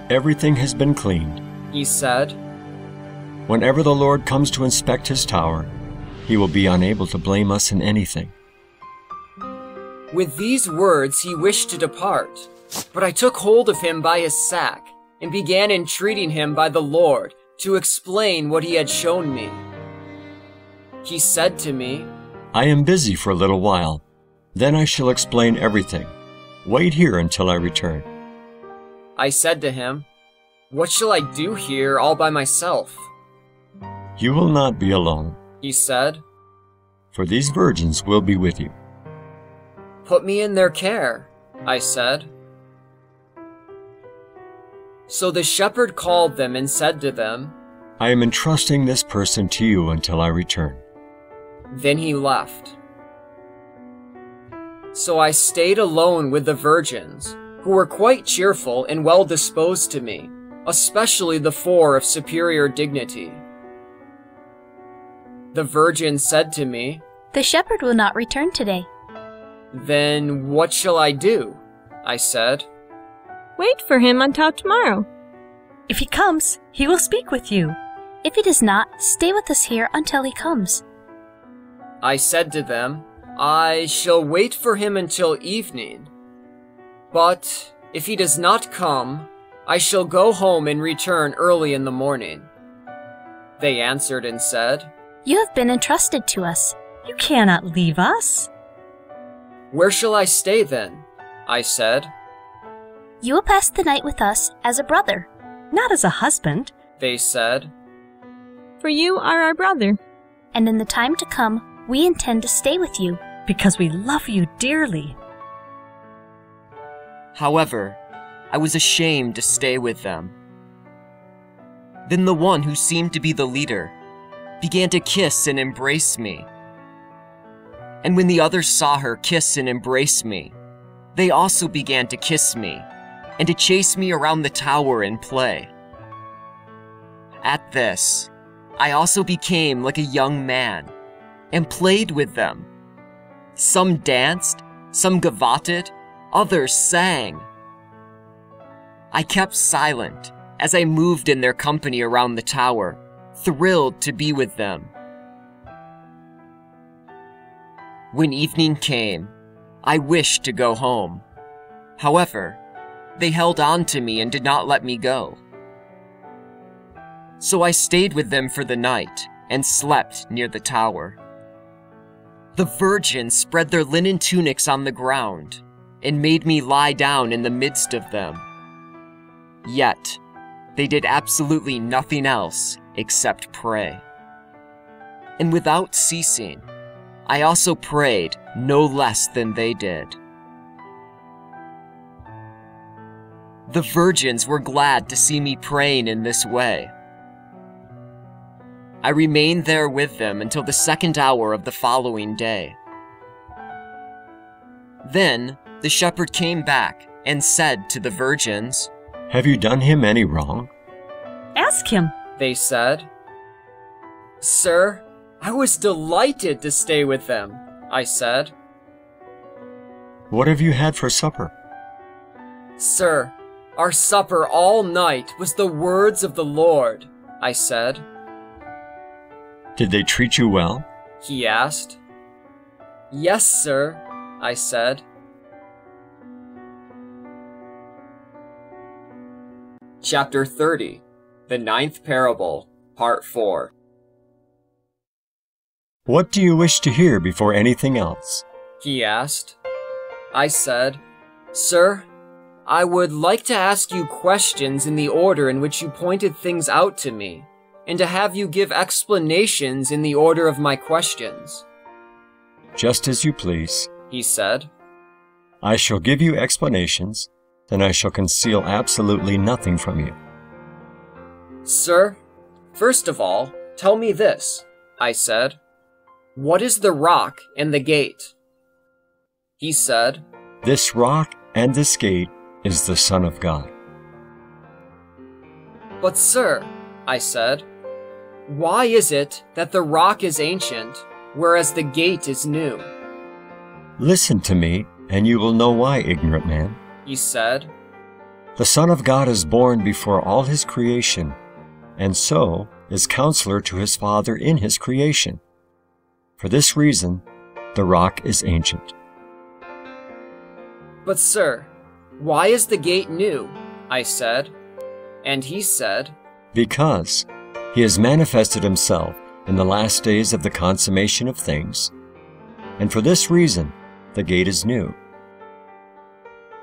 Everything has been cleaned. He said, Whenever the Lord comes to inspect his tower, he will be unable to blame us in anything. With these words he wished to depart, but I took hold of him by his sack and began entreating him by the Lord to explain what he had shown me. He said to me, I am busy for a little while. Then I shall explain everything. Wait here until I return. I said to him, What shall I do here all by myself? You will not be alone, He said, for these virgins will be with you. Put me in their care, I said. So the shepherd called them and said to them, I am entrusting this person to you until I return. Then he left. So I stayed alone with the virgins, who were quite cheerful and well disposed to me, especially the four of superior dignity. The virgin said to me, The shepherd will not return today. Then what shall I do? I said. Wait for him until tomorrow. If he comes, he will speak with you. If he does not, stay with us here until he comes. I said to them, I shall wait for him until evening. But if he does not come, I shall go home and return early in the morning. They answered and said, You have been entrusted to us. You cannot leave us. Where shall I stay then? I said. You will pass the night with us as a brother. Not as a husband. They said, For you are our brother. And in the time to come, we intend to stay with you. Because we love you dearly. However, I was ashamed to stay with them. Then the one who seemed to be the leader began to kiss and embrace me. And when the others saw her kiss and embrace me, they also began to kiss me and to chase me around the tower and play. At this, I also became like a young man and played with them. Some danced, some gavoted, others sang. I kept silent as I moved in their company around the tower, thrilled to be with them. When evening came, I wished to go home. However, they held on to me and did not let me go. So I stayed with them for the night and slept near the tower. The virgins spread their linen tunics on the ground and made me lie down in the midst of them. Yet, they did absolutely nothing else except pray. And without ceasing, I also prayed no less than they did. The virgins were glad to see me praying in this way. I remained there with them until the second hour of the following day. Then the shepherd came back and said to the virgins, Have you done him any wrong? Ask him. They said. Sir, I was delighted to stay with them, I said. What have you had for supper? Sir, our supper all night was the words of the Lord, I said. Did they treat you well? He asked. Yes, sir, I said. Chapter 30 The Ninth Parable, Part 4 What do you wish to hear before anything else? He asked. I said, Sir, I would like to ask you questions in the order in which you pointed things out to me, and to have you give explanations in the order of my questions. Just as you please. He said. I shall give you explanations, then I shall conceal absolutely nothing from you. Sir, first of all, tell me this, I said. What is the rock and the gate? He said, This rock and this gate is the Son of God. But, sir, I said, why is it that the rock is ancient, whereas the gate is new? Listen to me, and you will know why, ignorant man. He said, The Son of God is born before all his creation, and so is counselor to his Father in his creation. For this reason, the rock is ancient. But, sir, why is the gate new? I said. And he said, Because he has manifested himself in the last days of the consummation of things, and for this reason the gate is new.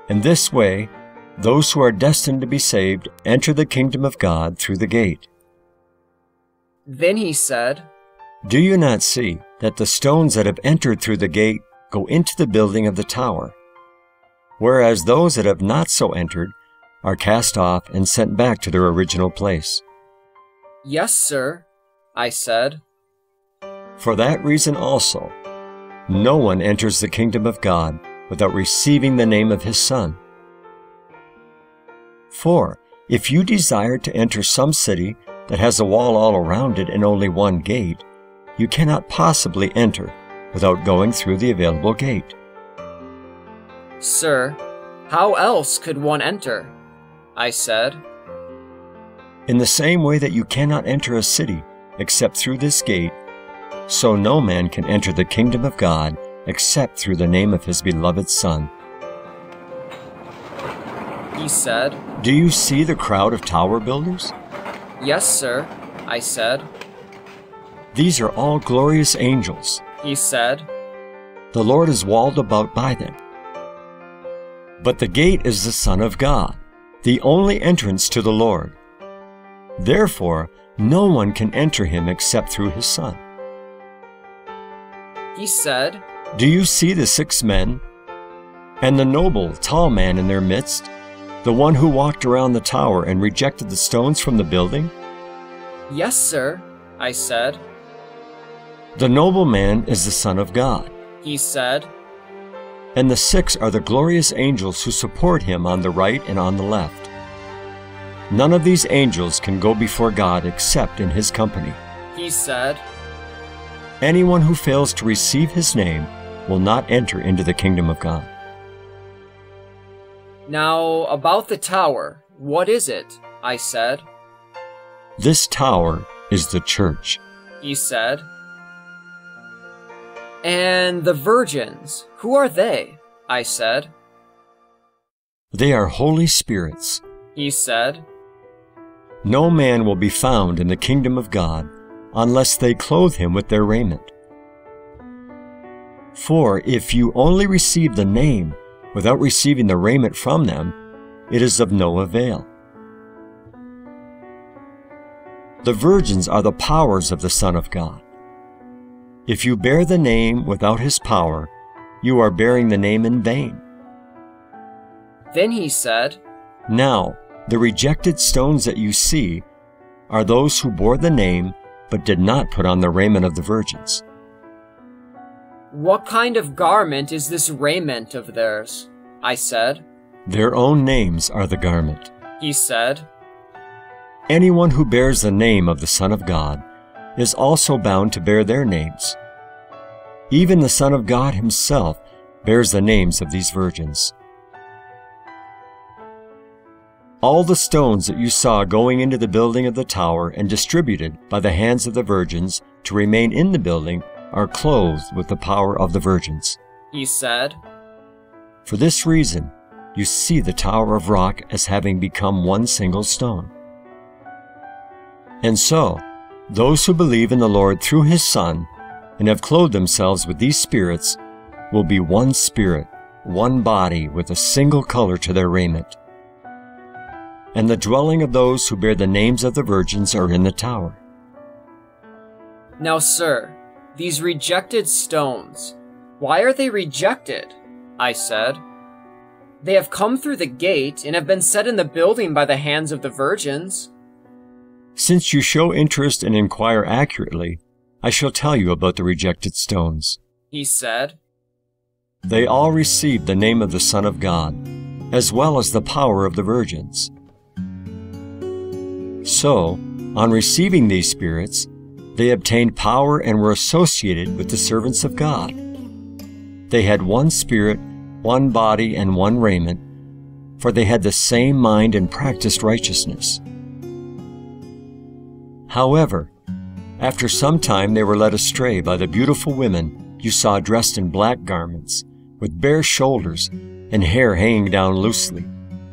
In this way, those who are destined to be saved enter the kingdom of God through the gate. Then he said, Do you not see that the stones that have entered through the gate go into the building of the tower, whereas those that have not so entered are cast off and sent back to their original place? Yes, sir, I said. For that reason also, no one enters the kingdom of God without receiving the name of his Son. For if you desire to enter some city that has a wall all around it and only one gate, you cannot possibly enter without going through the available gate. Sir, how else could one enter? I said. In the same way that you cannot enter a city except through this gate, so no man can enter the kingdom of God except through the name of his beloved Son. He said, Do you see the crowd of tower builders? Yes, sir, I said. These are all glorious angels. He said, The Lord is walled about by them. But the gate is the Son of God, the only entrance to the Lord. Therefore, no one can enter him except through his Son. He said, Do you see the six men? And the noble, tall man in their midst? The one who walked around the tower and rejected the stones from the building? Yes, sir, I said. The noble man is the Son of God. He said, And the six are the glorious angels who support him on the right and on the left. None of these angels can go before God except in his company. He said, Anyone who fails to receive his name will not enter into the kingdom of God. Now, about the tower, what is it? I said. This tower is the church. He said. And the virgins, who are they? I said. They are holy spirits. He said, No man will be found in the kingdom of God unless they clothe him with their raiment. For if you only receive the name without receiving the raiment from them, it is of no avail. The virgins are the powers of the Son of God. If you bear the name without his power, you are bearing the name in vain. Then he said, Now, the rejected stones that you see are those who bore the name but did not put on the raiment of the virgins. What kind of garment is this raiment of theirs? I said. Their own names are the garment. He said, Anyone who bears the name of the Son of God is also bound to bear their names. Even the Son of God himself bears the names of these virgins. All the stones that you saw going into the building of the tower and distributed by the hands of the virgins to remain in the building are clothed with the power of the virgins. He said, For this reason, you see the tower of rock as having become one single stone. And so, those who believe in the Lord through his Son and have clothed themselves with these spirits will be one spirit, one body with a single color to their raiment. And the dwelling of those who bear the names of the virgins are in the tower. Now, sir, these rejected stones, why are they rejected? I said. They have come through the gate and have been set in the building by the hands of the virgins. Since you show interest and inquire accurately, I shall tell you about the rejected stones. He said, They all received the name of the Son of God, as well as the power of the virgins. So, on receiving these spirits, they obtained power and were associated with the servants of God. They had one spirit, one body, and one raiment, for they had the same mind and practiced righteousness. However, after some time they were led astray by the beautiful women you saw dressed in black garments, with bare shoulders and hair hanging down loosely,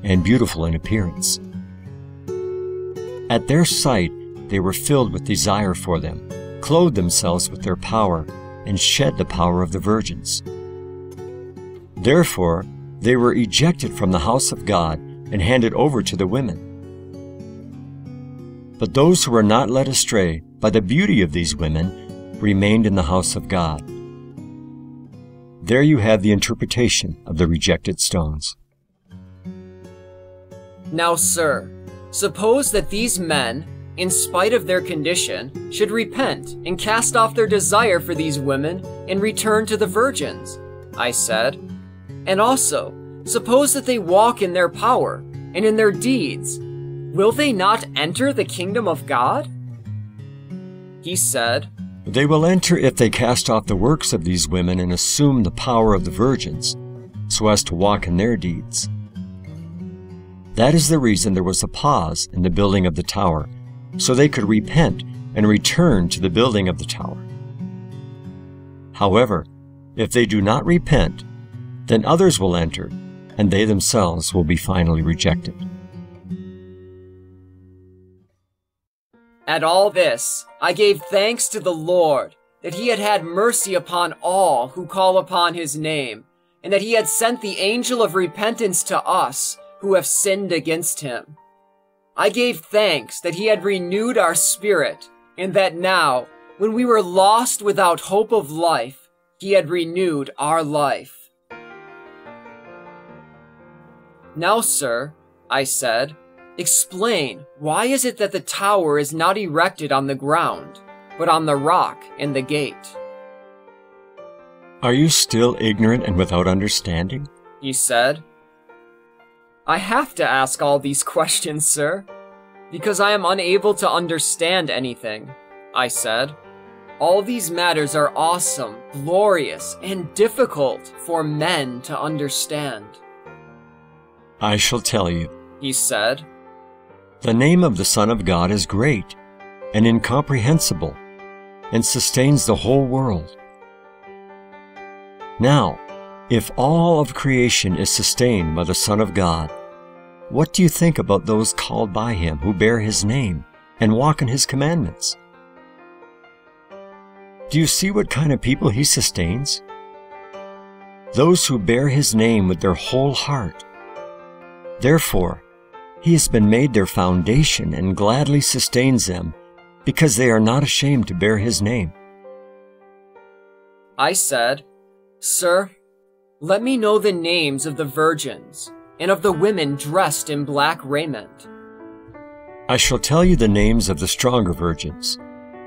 and beautiful in appearance. At their sight, they were filled with desire for them, clothed themselves with their power, and shed the power of the virgins. Therefore, they were ejected from the house of God and handed over to the women. But those who were not led astray by the beauty of these women remained in the house of God. There you have the interpretation of the rejected stones. Now, sir, suppose that these men, in spite of their condition, should repent and cast off their desire for these women and return to the virgins, I said. And also, suppose that they walk in their power and in their deeds. Will they not enter the kingdom of God? He said, They will enter if they cast off the works of these women and assume the power of the virgins, so as to walk in their deeds. That is the reason there was a pause in the building of the tower, so they could repent and return to the building of the tower. However, if they do not repent, then others will enter, and they themselves will be finally rejected. At all this, I gave thanks to the Lord that he had had mercy upon all who call upon his name, and that he had sent the angel of repentance to us who have sinned against him. I gave thanks that he had renewed our spirit, and that now, when we were lost without hope of life, he had renewed our life. Now, sir, I said, explain why is it that the tower is not erected on the ground, but on the rock and the gate? Are you still ignorant and without understanding? He said. I have to ask all these questions, sir, because I am unable to understand anything, I said. All these matters are awesome, glorious, and difficult for men to understand. I shall tell you, he said. The name of the Son of God is great and incomprehensible and sustains the whole world. Now, If all of creation is sustained by the Son of God, what do you think about those called by him who bear his name and walk in his commandments? Do you see what kind of people he sustains? Those who bear his name with their whole heart. Therefore, he has been made their foundation and gladly sustains them because they are not ashamed to bear his name. I said, Sir, let me know the names of the virgins and of the women dressed in black raiment. I shall tell you the names of the stronger virgins,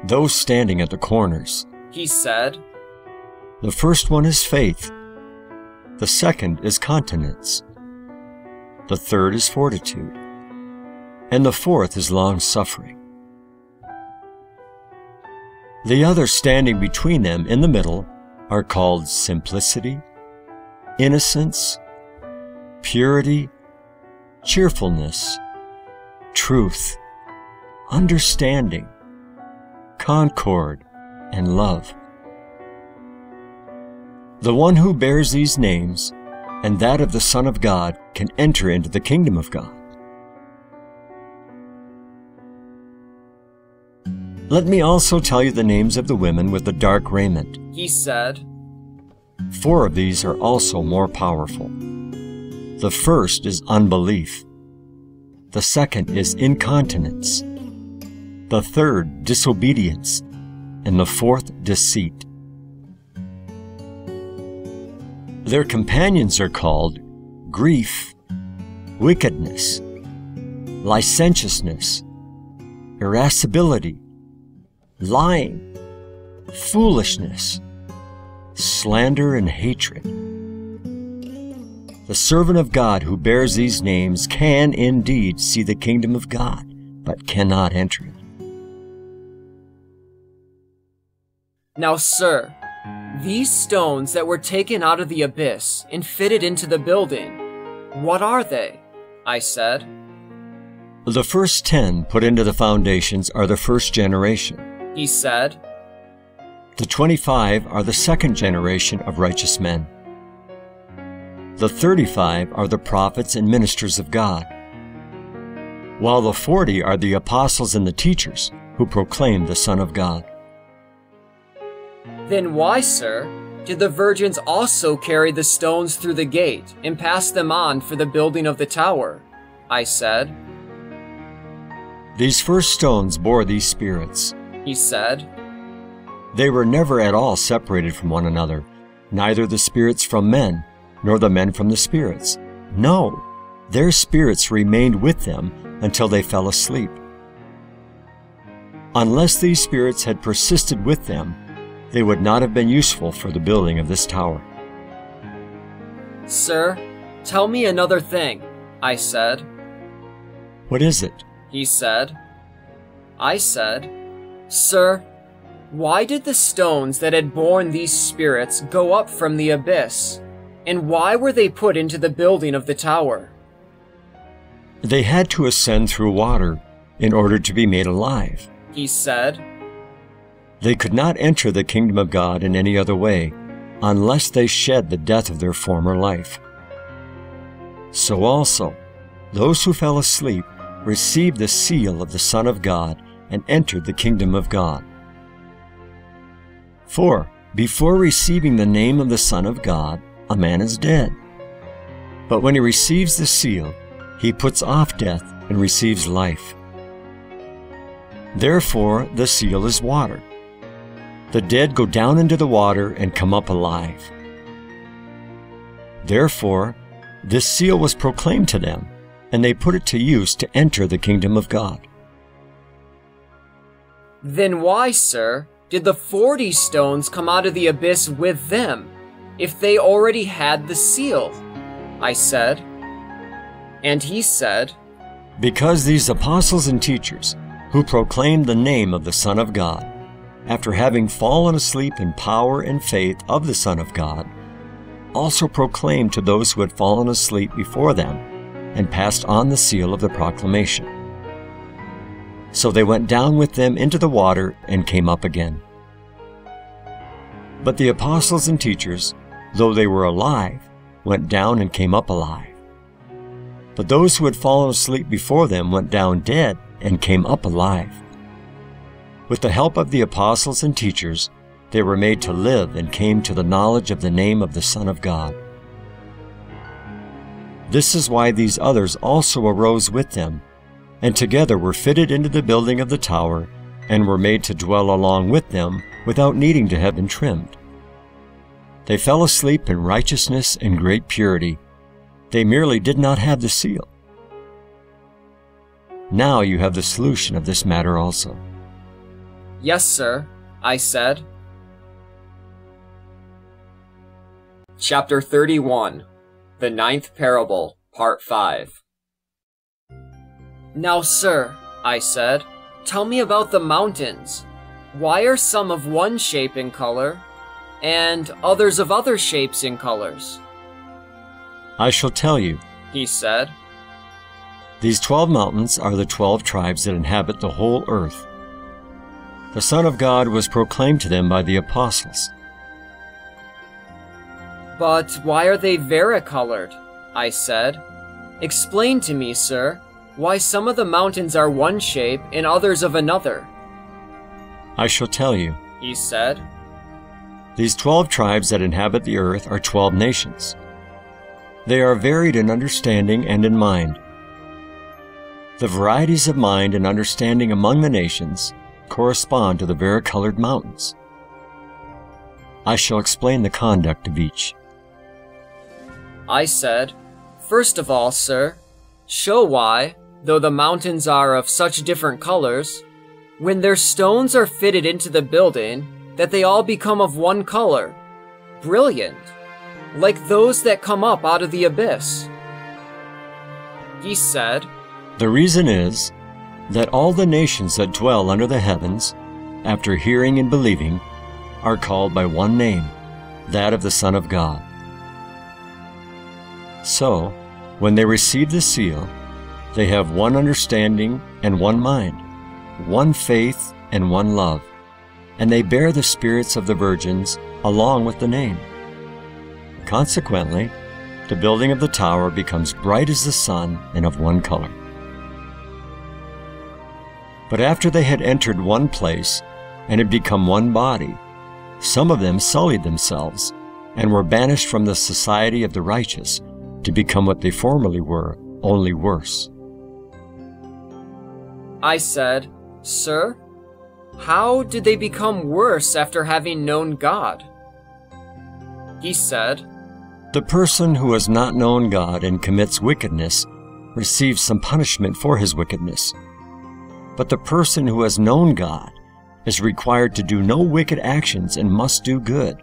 those standing at the corners. He said, The first one is faith, the second is continence, the third is fortitude, and the fourth is long suffering. The others standing between them in the middle are called simplicity, innocence, purity, cheerfulness, truth, understanding, concord, and love. The one who bears these names and that of the Son of God can enter into the kingdom of God. Let me also tell you the names of the women with the dark raiment. He said, Four of these are also more powerful. The first is unbelief. The second is incontinence. The third, disobedience. And the fourth, deceit. Their companions are called grief, wickedness, licentiousness, irascibility, lying, foolishness, slander, and hatred. The servant of God who bears these names can indeed see the kingdom of God, but cannot enter it. Now, sir, these stones that were taken out of the abyss and fitted into the building, what are they? I said. The first ten put into the foundations are the first generation. He said. The twenty-five are the second generation of righteous men. The thirty-five are the prophets and ministers of God, while the forty are the apostles and the teachers who proclaim the Son of God. Then why, sir, did the virgins also carry the stones through the gate and pass them on for the building of the tower? I said. These first stones bore these spirits. He said. They were never at all separated from one another, neither the spirits from men, nor the men from the spirits. No, their spirits remained with them until they fell asleep. Unless these spirits had persisted with them, they would not have been useful for the building of this tower. Sir, tell me another thing, I said. What is it? He said. I said, Sir, why did the stones that had borne these spirits go up from the abyss? And why were they put into the building of the tower? They had to ascend through water in order to be made alive. He said. They could not enter the kingdom of God in any other way unless they shed the death of their former life. So also, those who fell asleep received the seal of the Son of God and entered the kingdom of God. For, before receiving the name of the Son of God, a man is dead. But when he receives the seal, he puts off death and receives life. Therefore, the seal is water. The dead go down into the water and come up alive. Therefore, this seal was proclaimed to them, and they put it to use to enter the kingdom of God. Then why, sir, did the forty stones come out of the abyss with them, if they already had the seal? I said. And he said, Because these apostles and teachers, who proclaimed the name of the Son of God, after having fallen asleep in power and faith of the Son of God, also proclaimed to those who had fallen asleep before them, and passed on the seal of the proclamation. So they went down with them into the water and came up again. But the apostles and teachers, though they were alive, went down and came up alive. But those who had fallen asleep before them went down dead and came up alive. With the help of the apostles and teachers, they were made to live and came to the knowledge of the name of the Son of God. This is why these others also arose with them, and together were fitted into the building of the tower, and were made to dwell along with them without needing to have been trimmed. They fell asleep in righteousness and great purity. They merely did not have the seal. Now you have the solution of this matter also. Yes, sir, I said. Chapter 31 The Ninth Parable, Part 5 Now, sir, I said, tell me about the mountains. Why are some of one shape and color, and others of other shapes and colors? I shall tell you. He said. These twelve mountains are the twelve tribes that inhabit the whole earth. The Son of God was proclaimed to them by the apostles. But why are they varicolored? I said. Explain to me, sir, why some of the mountains are one shape and others of another. I shall tell you. He said. These twelve tribes that inhabit the earth are twelve nations. They are varied in understanding and in mind. The varieties of mind and understanding among the nations correspond to the varicolored mountains. I shall explain the conduct of each. I said, First of all, sir, show why, though the mountains are of such different colors, when their stones are fitted into the building, that they all become of one color. Brilliant. Like those that come up out of the abyss. He said, The reason is that all the nations that dwell under the heavens, after hearing and believing, are called by one name, that of the Son of God. So, when they receive the seal, they have one understanding and one mind, one faith and one love, and they bear the spirits of the virgins along with the name. Consequently, the building of the tower becomes bright as the sun and of one color. But after they had entered one place and had become one body, some of them sullied themselves and were banished from the society of the righteous to become what they formerly were, only worse. I said, Sir, how did they become worse after having known God? He said, The person who has not known God and commits wickedness receives some punishment for his wickedness. But the person who has known God is required to do no wicked actions and must do good.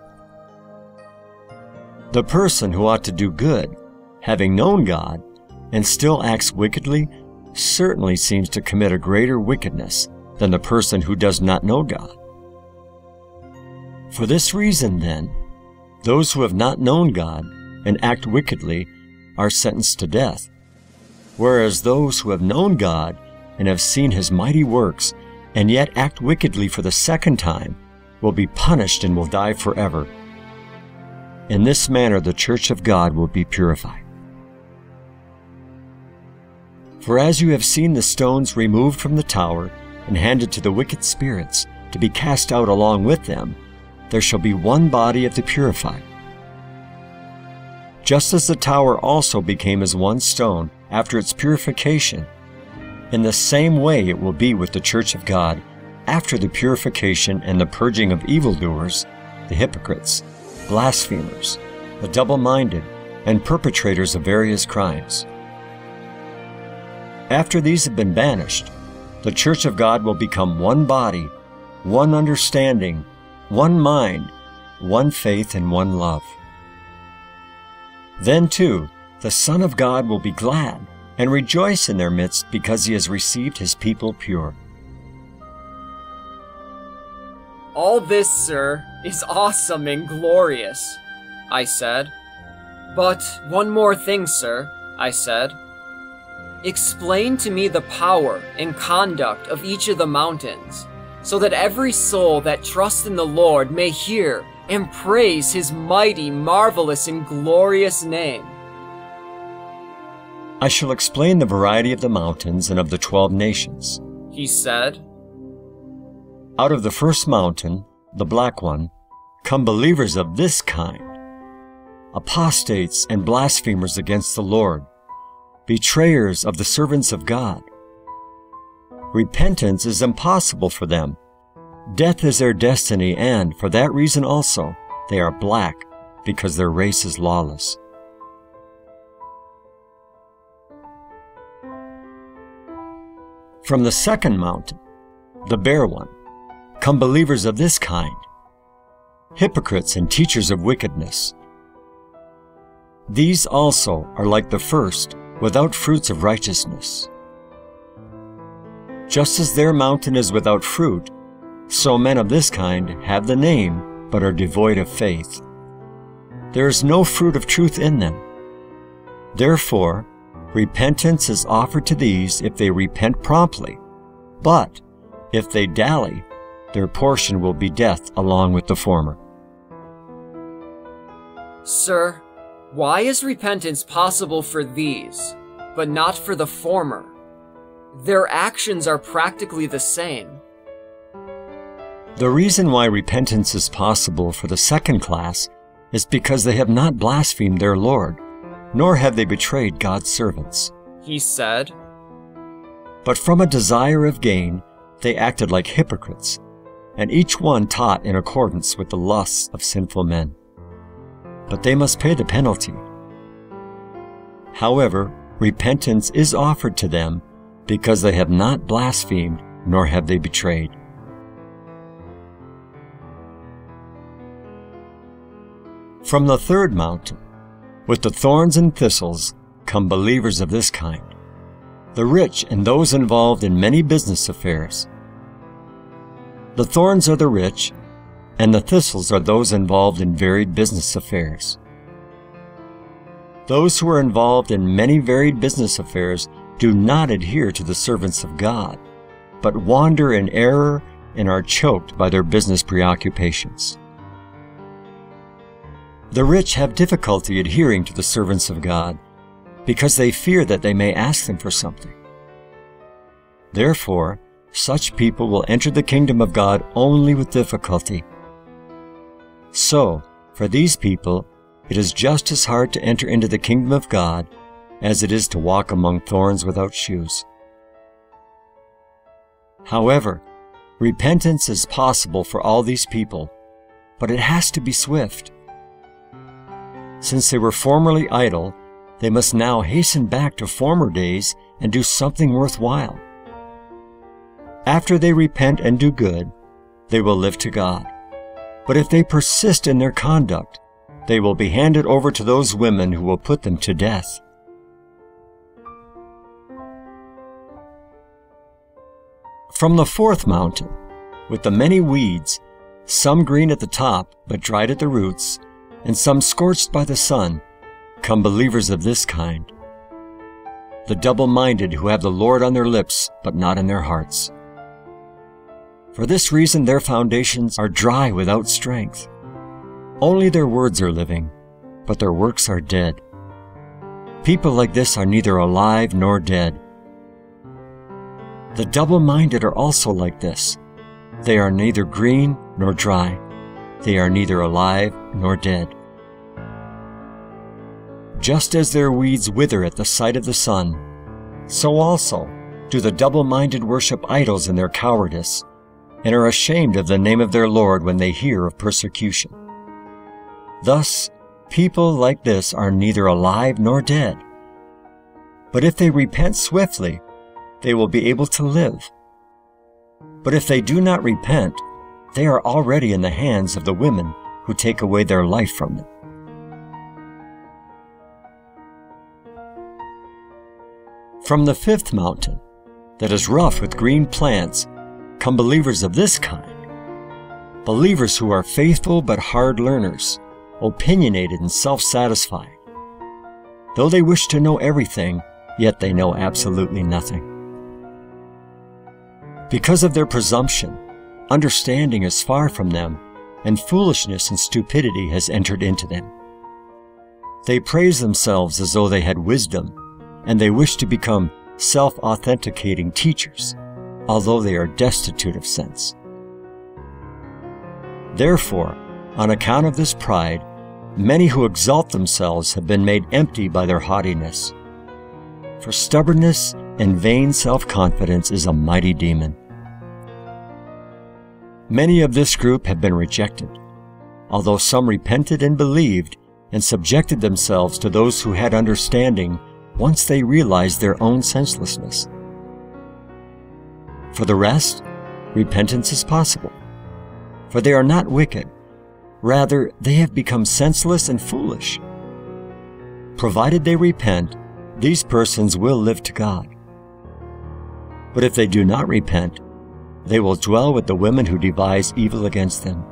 The person who ought to do good, having known God, and still acts wickedly, certainly seems to commit a greater wickedness than the person who does not know God. For this reason, then, those who have not known God and act wickedly are sentenced to death, whereas those who have known God and have seen his mighty works and yet act wickedly for the second time will be punished and will die forever. In this manner the church of God will be purified. For as you have seen the stones removed from the tower and handed to the wicked spirits to be cast out along with them, there shall be one body of the purified. Just as the tower also became as one stone after its purification, in the same way it will be with the church of God after the purification and the purging of evildoers, the hypocrites, blasphemers, the double minded, and perpetrators of various crimes. After these have been banished, the church of God will become one body, one understanding, one mind, one faith, and one love. Then, too, the Son of God will be glad and rejoice in their midst because he has received his people pure. All this, sir, is awesome and glorious, I said. But one more thing, sir, I said. Explain to me the power and conduct of each of the mountains, so that every soul that trusts in the Lord may hear and praise his mighty, marvelous, and glorious name. I shall explain the variety of the mountains and of the twelve nations. He said, Out of the first mountain, the black one, come believers of this kind apostates and blasphemers against the Lord, betrayers of the servants of God. Repentance is impossible for them. Death is their destiny, and for that reason also, they are black, because their race is lawless. From the second mountain, the bare one, come believers of this kind hypocrites and teachers of wickedness. These also are like the first, without fruits of righteousness. Just as their mountain is without fruit, so men of this kind have the name, but are devoid of faith. There is no fruit of truth in them. Therefore, repentance is offered to these if they repent promptly. But if they dally, their portion will be death along with the former. Sir, why is repentance possible for these, but not for the former? Their actions are practically the same. The reason why repentance is possible for the second class is because they have not blasphemed their Lord, nor have they betrayed God's servants. He said, But from a desire of gain, they acted like hypocrites, and each one taught in accordance with the lusts of sinful men but they must pay the penalty. However, repentance is offered to them because they have not blasphemed nor have they betrayed. From the third mountain, with the thorns and thistles, come believers of this kind the rich and those involved in many business affairs. The thorns are the rich, and the thistles are those involved in varied business affairs. Those who are involved in many varied business affairs do not adhere to the servants of God, but wander in error and are choked by their business preoccupations. The rich have difficulty adhering to the servants of God because they fear that they may ask them for something. Therefore, such people will enter the kingdom of God only with difficulty so, for these people, it is just as hard to enter into the kingdom of God as it is to walk among thorns without shoes. However, repentance is possible for all these people, but it has to be swift. Since they were formerly idle, they must now hasten back to former days and do something worthwhile. After they repent and do good, they will live to God. But if they persist in their conduct, they will be handed over to those women who will put them to death. From the fourth mountain, with the many weeds, some green at the top but dried at the roots, and some scorched by the sun, come believers of this kind. The double minded who have the Lord on their lips but not in their hearts. For this reason, their foundations are dry without strength. Only their words are living, but their works are dead. People like this are neither alive nor dead. The double minded are also like this. They are neither green nor dry. They are neither alive nor dead. Just as their weeds wither at the sight of the sun, so also do the double minded worship idols in their cowardice and are ashamed of the name of their Lord when they hear of persecution. Thus, people like this are neither alive nor dead. But if they repent swiftly, they will be able to live. But if they do not repent, they are already in the hands of the women who take away their life from them. From the fifth mountain, that is rough with green plants come believers of this kind. Believers who are faithful but hard learners, opinionated and self satisfied. Though they wish to know everything, yet they know absolutely nothing. Because of their presumption, understanding is far from them, and foolishness and stupidity has entered into them. They praise themselves as though they had wisdom, and they wish to become self authenticating teachers, although they are destitute of sense. Therefore, on account of this pride, many who exalt themselves have been made empty by their haughtiness. For stubbornness and vain self confidence is a mighty demon. Many of this group have been rejected, although some repented and believed and subjected themselves to those who had understanding once they realized their own senselessness. For the rest, repentance is possible, for they are not wicked. Rather, they have become senseless and foolish. Provided they repent, these persons will live to God. But if they do not repent, they will dwell with the women who devise evil against them.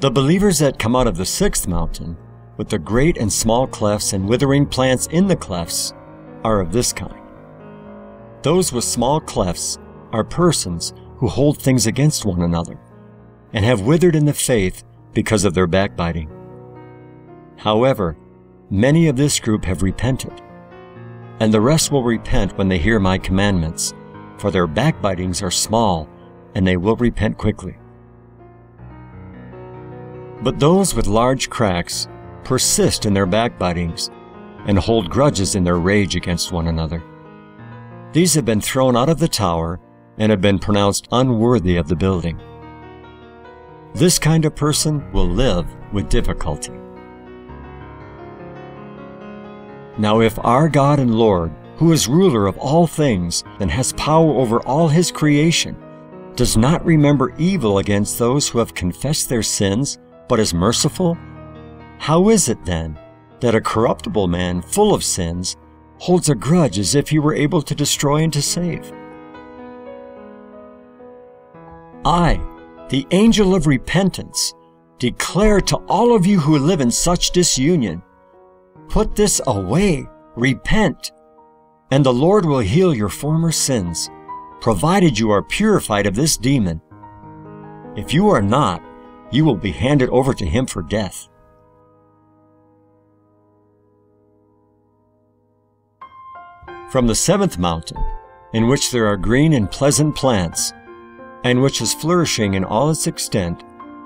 The believers that come out of the sixth mountain, with the great and small clefts and withering plants in the clefts, are of this kind. Those with small clefts are persons who hold things against one another, and have withered in the faith because of their backbiting. However, many of this group have repented and the rest will repent when they hear my commandments, for their backbitings are small, and they will repent quickly. But those with large cracks persist in their backbitings, and hold grudges in their rage against one another. These have been thrown out of the tower, and have been pronounced unworthy of the building. This kind of person will live with difficulty. Now if our God and Lord, who is ruler of all things and has power over all his creation, does not remember evil against those who have confessed their sins, but is merciful, how is it then that a corruptible man full of sins holds a grudge as if he were able to destroy and to save? I, the angel of repentance, declare to all of you who live in such disunion Put this away, repent, and the Lord will heal your former sins, provided you are purified of this demon. If you are not, you will be handed over to him for death. From the seventh mountain, in which there are green and pleasant plants, and which is flourishing in all its extent,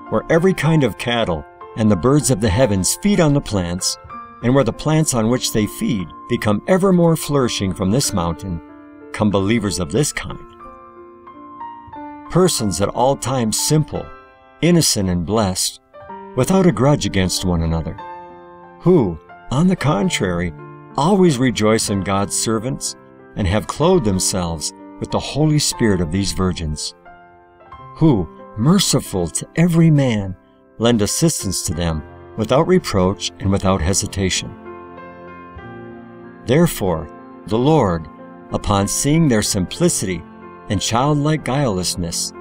where every kind of cattle and the birds of the heavens feed on the plants, and where the plants on which they feed become ever more flourishing from this mountain, come believers of this kind. Persons at all times simple, innocent, and blessed, without a grudge against one another, who, on the contrary, always rejoice in God's servants and have clothed themselves with the Holy Spirit of these virgins, who, merciful to every man, lend assistance to them without reproach and without hesitation. Therefore, the Lord, upon seeing their simplicity and childlike guilelessness,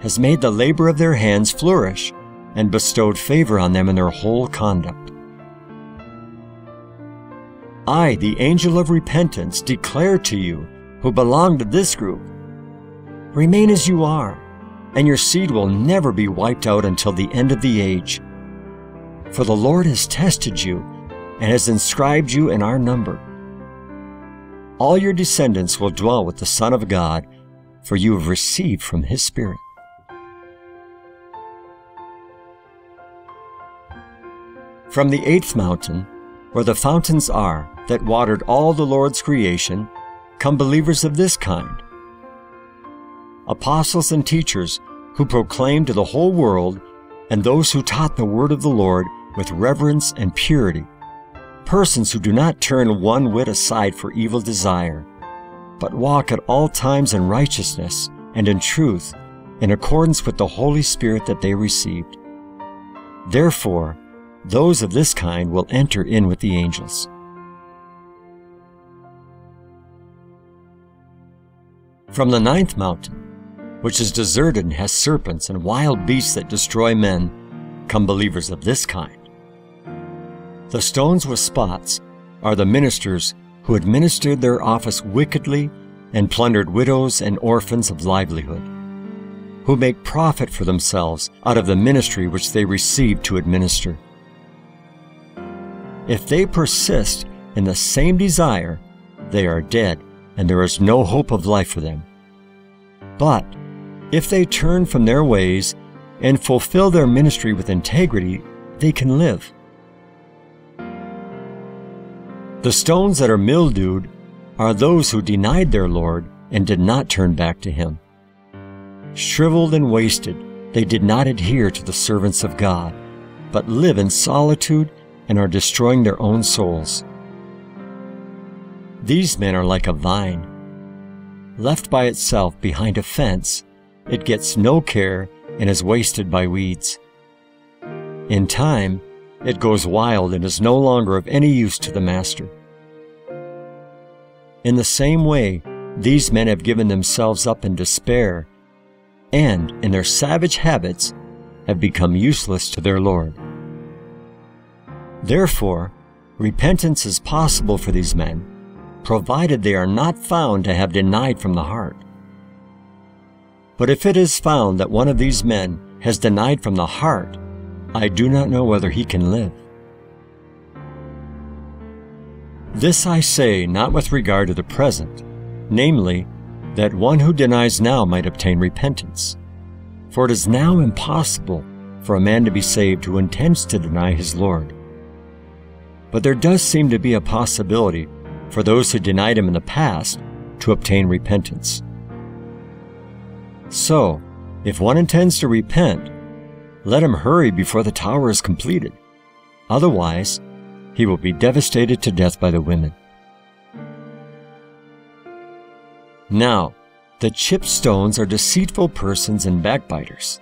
has made the labor of their hands flourish and bestowed favor on them in their whole conduct. I, the angel of repentance, declare to you, who belong to this group, remain as you are, and your seed will never be wiped out until the end of the age. For the Lord has tested you and has inscribed you in our number. All your descendants will dwell with the Son of God, for you have received from his Spirit. From the eighth mountain, where the fountains are that watered all the Lord's creation, come believers of this kind apostles and teachers who proclaim to the whole world, and those who taught the word of the Lord with reverence and purity, persons who do not turn one whit aside for evil desire, but walk at all times in righteousness and in truth, in accordance with the Holy Spirit that they received. Therefore, those of this kind will enter in with the angels. From the ninth mountain, which is deserted and has serpents and wild beasts that destroy men, come believers of this kind. The stones with spots are the ministers who administered their office wickedly and plundered widows and orphans of livelihood, who make profit for themselves out of the ministry which they received to administer. If they persist in the same desire, they are dead, and there is no hope of life for them. But if they turn from their ways and fulfill their ministry with integrity, they can live. The stones that are mildewed are those who denied their Lord and did not turn back to him. Shriveled and wasted, they did not adhere to the servants of God, but live in solitude and are destroying their own souls. These men are like a vine. Left by itself behind a fence, it gets no care and is wasted by weeds. In time, it goes wild and is no longer of any use to the master. In the same way, these men have given themselves up in despair and, in their savage habits, have become useless to their Lord. Therefore, repentance is possible for these men, provided they are not found to have denied from the heart. But if it is found that one of these men has denied from the heart, I do not know whether he can live. This I say not with regard to the present, namely, that one who denies now might obtain repentance. For it is now impossible for a man to be saved who intends to deny his Lord. But there does seem to be a possibility for those who denied him in the past to obtain repentance. So, if one intends to repent, let him hurry before the tower is completed. Otherwise, he will be devastated to death by the women. Now, the chipped stones are deceitful persons and backbiters.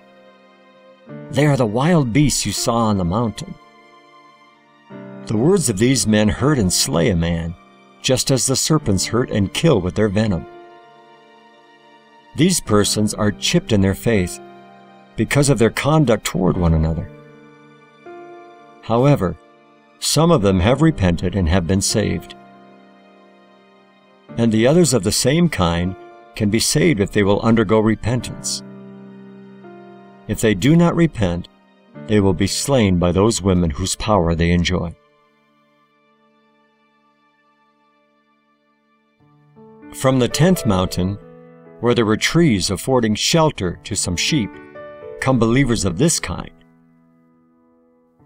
They are the wild beasts you saw on the mountain. The words of these men hurt and slay a man, just as the serpents hurt and kill with their venom. These persons are chipped in their faith because of their conduct toward one another. However, some of them have repented and have been saved. And the others of the same kind can be saved if they will undergo repentance. If they do not repent, they will be slain by those women whose power they enjoy. From the tenth mountain, where there were trees affording shelter to some sheep, come believers of this kind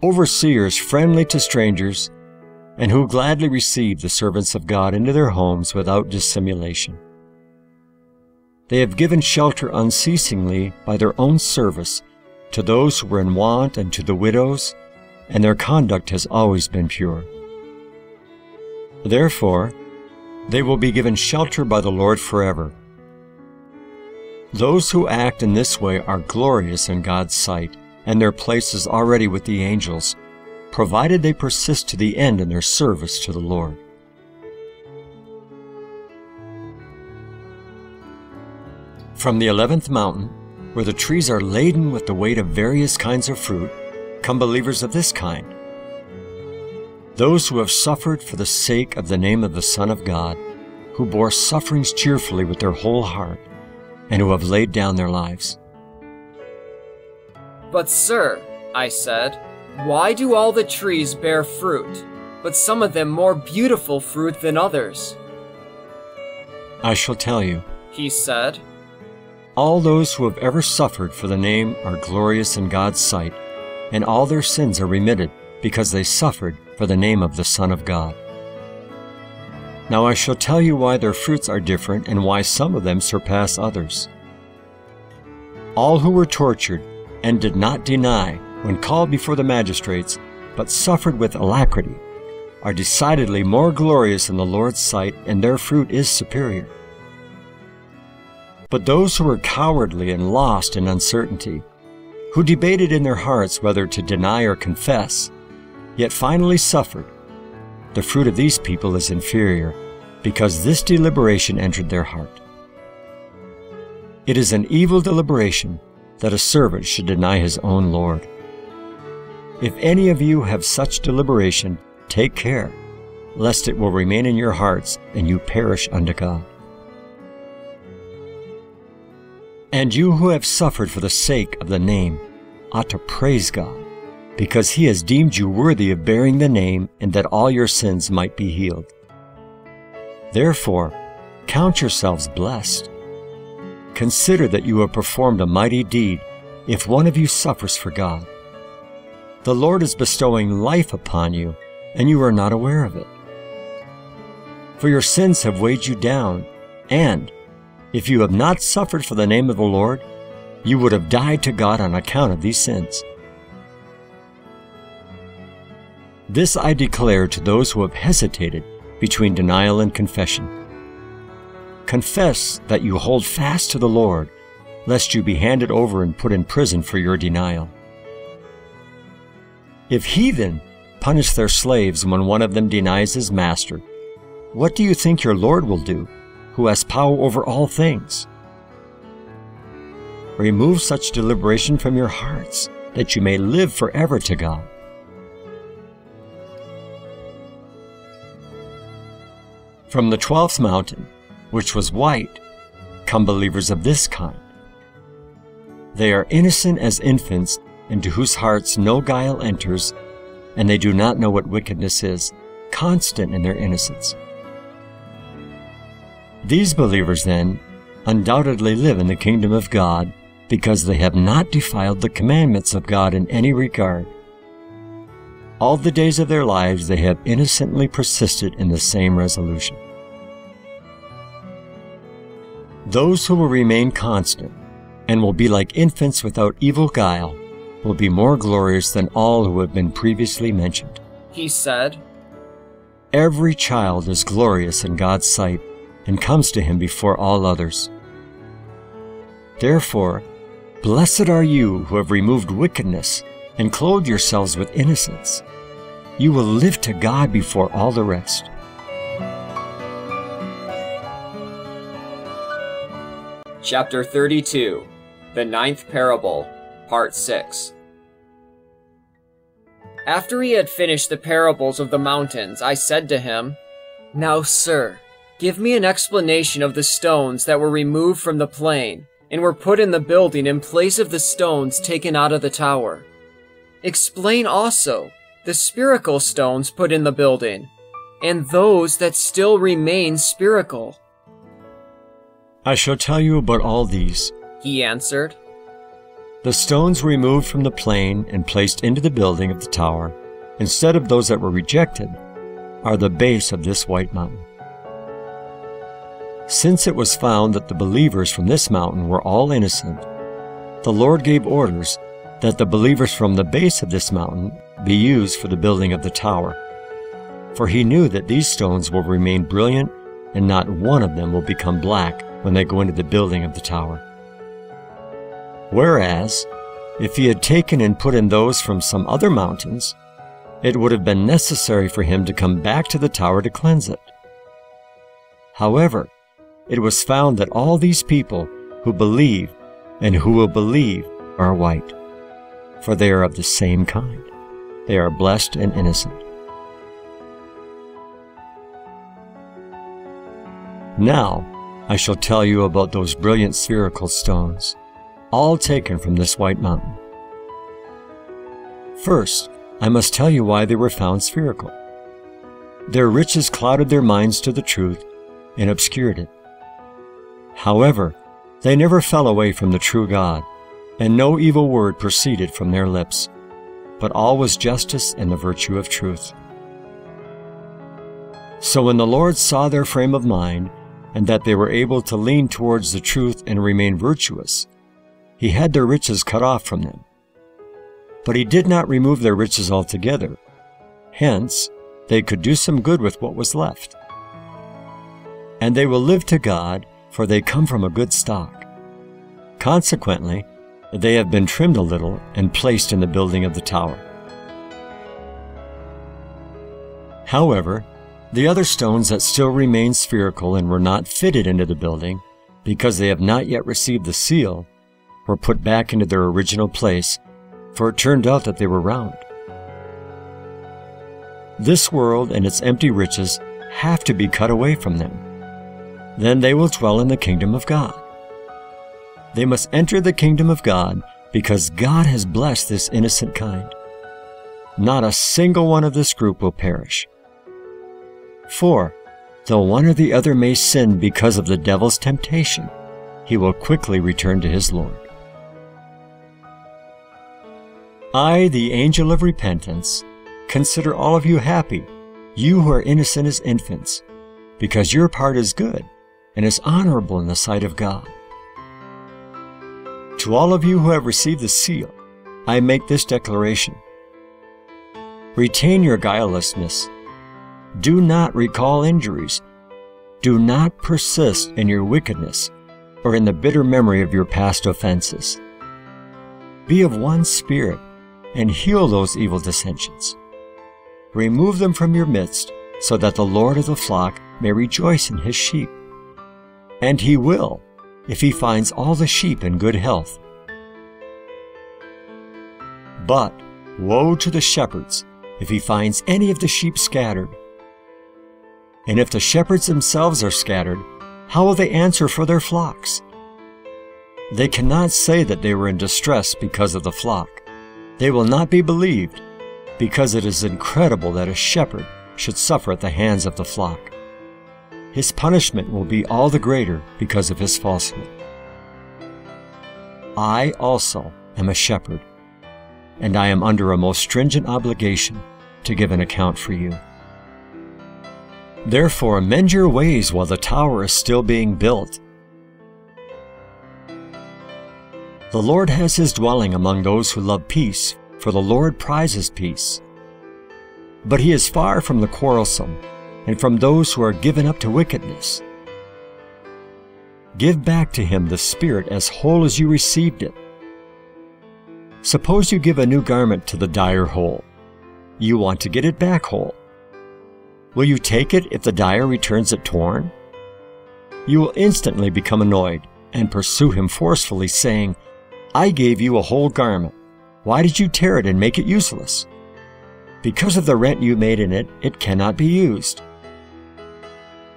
overseers friendly to strangers, and who gladly receive the servants of God into their homes without dissimulation. They have given shelter unceasingly by their own service to those who were in want and to the widows, and their conduct has always been pure. Therefore, they will be given shelter by the Lord forever. Those who act in this way are glorious in God's sight and their place is already with the angels, provided they persist to the end in their service to the Lord. From the eleventh mountain, where the trees are laden with the weight of various kinds of fruit, come believers of this kind. Those who have suffered for the sake of the name of the Son of God, who bore sufferings cheerfully with their whole heart, and who have laid down their lives. But, sir, I said, why do all the trees bear fruit, but some of them more beautiful fruit than others? I shall tell you, he said. All those who have ever suffered for the name are glorious in God's sight, and all their sins are remitted because they suffered for the name of the Son of God. Now I shall tell you why their fruits are different and why some of them surpass others. All who were tortured and did not deny when called before the magistrates, but suffered with alacrity, are decidedly more glorious in the Lord's sight, and their fruit is superior. But those who were cowardly and lost in uncertainty, who debated in their hearts whether to deny or confess, yet finally suffered, the fruit of these people is inferior, because this deliberation entered their heart. It is an evil deliberation that a servant should deny his own Lord. If any of you have such deliberation, take care, lest it will remain in your hearts and you perish unto God. And you who have suffered for the sake of the name ought to praise God, because he has deemed you worthy of bearing the name and that all your sins might be healed. Therefore, count yourselves blessed. Consider that you have performed a mighty deed if one of you suffers for God. The Lord is bestowing life upon you, and you are not aware of it. For your sins have weighed you down, and if you have not suffered for the name of the Lord, you would have died to God on account of these sins. This I declare to those who have hesitated between denial and confession. Confess that you hold fast to the Lord, lest you be handed over and put in prison for your denial. If heathen punish their slaves when one of them denies his master, what do you think your Lord will do, who has power over all things? Remove such deliberation from your hearts, that you may live forever to God. From the twelfth mountain, which was white, come believers of this kind. They are innocent as infants, into whose hearts no guile enters, and they do not know what wickedness is, constant in their innocence. These believers, then, undoubtedly live in the kingdom of God because they have not defiled the commandments of God in any regard. All the days of their lives they have innocently persisted in the same resolution. Those who will remain constant and will be like infants without evil guile will be more glorious than all who have been previously mentioned. He said, Every child is glorious in God's sight and comes to him before all others. Therefore, blessed are you who have removed wickedness and clothed yourselves with innocence. You will live to God before all the rest. Chapter 32 The Ninth Parable, Part 6 After he had finished the parables of the mountains, I said to him, Now, sir, give me an explanation of the stones that were removed from the plain and were put in the building in place of the stones taken out of the tower. Explain also the spherical stones put in the building, and those that still remain spherical. I shall tell you about all these. He answered, The stones removed from the plain and placed into the building of the tower, instead of those that were rejected, are the base of this white mountain. Since it was found that the believers from this mountain were all innocent, the Lord gave orders that the believers from the base of this mountain be used for the building of the tower. For he knew that these stones will remain brilliant and not one of them will become black when they go into the building of the tower. Whereas, if he had taken and put in those from some other mountains, it would have been necessary for him to come back to the tower to cleanse it. However, it was found that all these people who believe and who will believe are white, for they are of the same kind. They are blessed and innocent. Now, I shall tell you about those brilliant spherical stones, all taken from this white mountain. First, I must tell you why they were found spherical. Their riches clouded their minds to the truth and obscured it. However, they never fell away from the true God, and no evil word proceeded from their lips, but all was justice and the virtue of truth. So when the Lord saw their frame of mind, and that they were able to lean towards the truth and remain virtuous, he had their riches cut off from them. But he did not remove their riches altogether. Hence, they could do some good with what was left. And they will live to God, for they come from a good stock. Consequently, they have been trimmed a little and placed in the building of the tower. However, the other stones that still remain spherical and were not fitted into the building, because they have not yet received the seal, were put back into their original place, for it turned out that they were round. This world and its empty riches have to be cut away from them. Then they will dwell in the kingdom of God. They must enter the kingdom of God because God has blessed this innocent kind. Not a single one of this group will perish. 4. Though one or the other may sin because of the devil's temptation, he will quickly return to his Lord. I, the angel of repentance, consider all of you happy, you who are innocent as infants, because your part is good and is honorable in the sight of God. To all of you who have received the seal, I make this declaration. Retain your guilelessness. Do not recall injuries. Do not persist in your wickedness or in the bitter memory of your past offenses. Be of one spirit and heal those evil dissensions. Remove them from your midst so that the Lord of the flock may rejoice in his sheep. And he will, if he finds all the sheep in good health. But woe to the shepherds if he finds any of the sheep scattered. And if the shepherds themselves are scattered, how will they answer for their flocks? They cannot say that they were in distress because of the flock. They will not be believed, because it is incredible that a shepherd should suffer at the hands of the flock. His punishment will be all the greater because of his falsehood. I also am a shepherd, and I am under a most stringent obligation to give an account for you. Therefore, mend your ways while the tower is still being built. The Lord has his dwelling among those who love peace, for the Lord prizes peace. But he is far from the quarrelsome, and from those who are given up to wickedness. Give back to him the Spirit as whole as you received it. Suppose you give a new garment to the dyer whole. You want to get it back whole. Will you take it if the dyer returns it torn? You will instantly become annoyed and pursue him forcefully, saying, I gave you a whole garment. Why did you tear it and make it useless? Because of the rent you made in it, it cannot be used.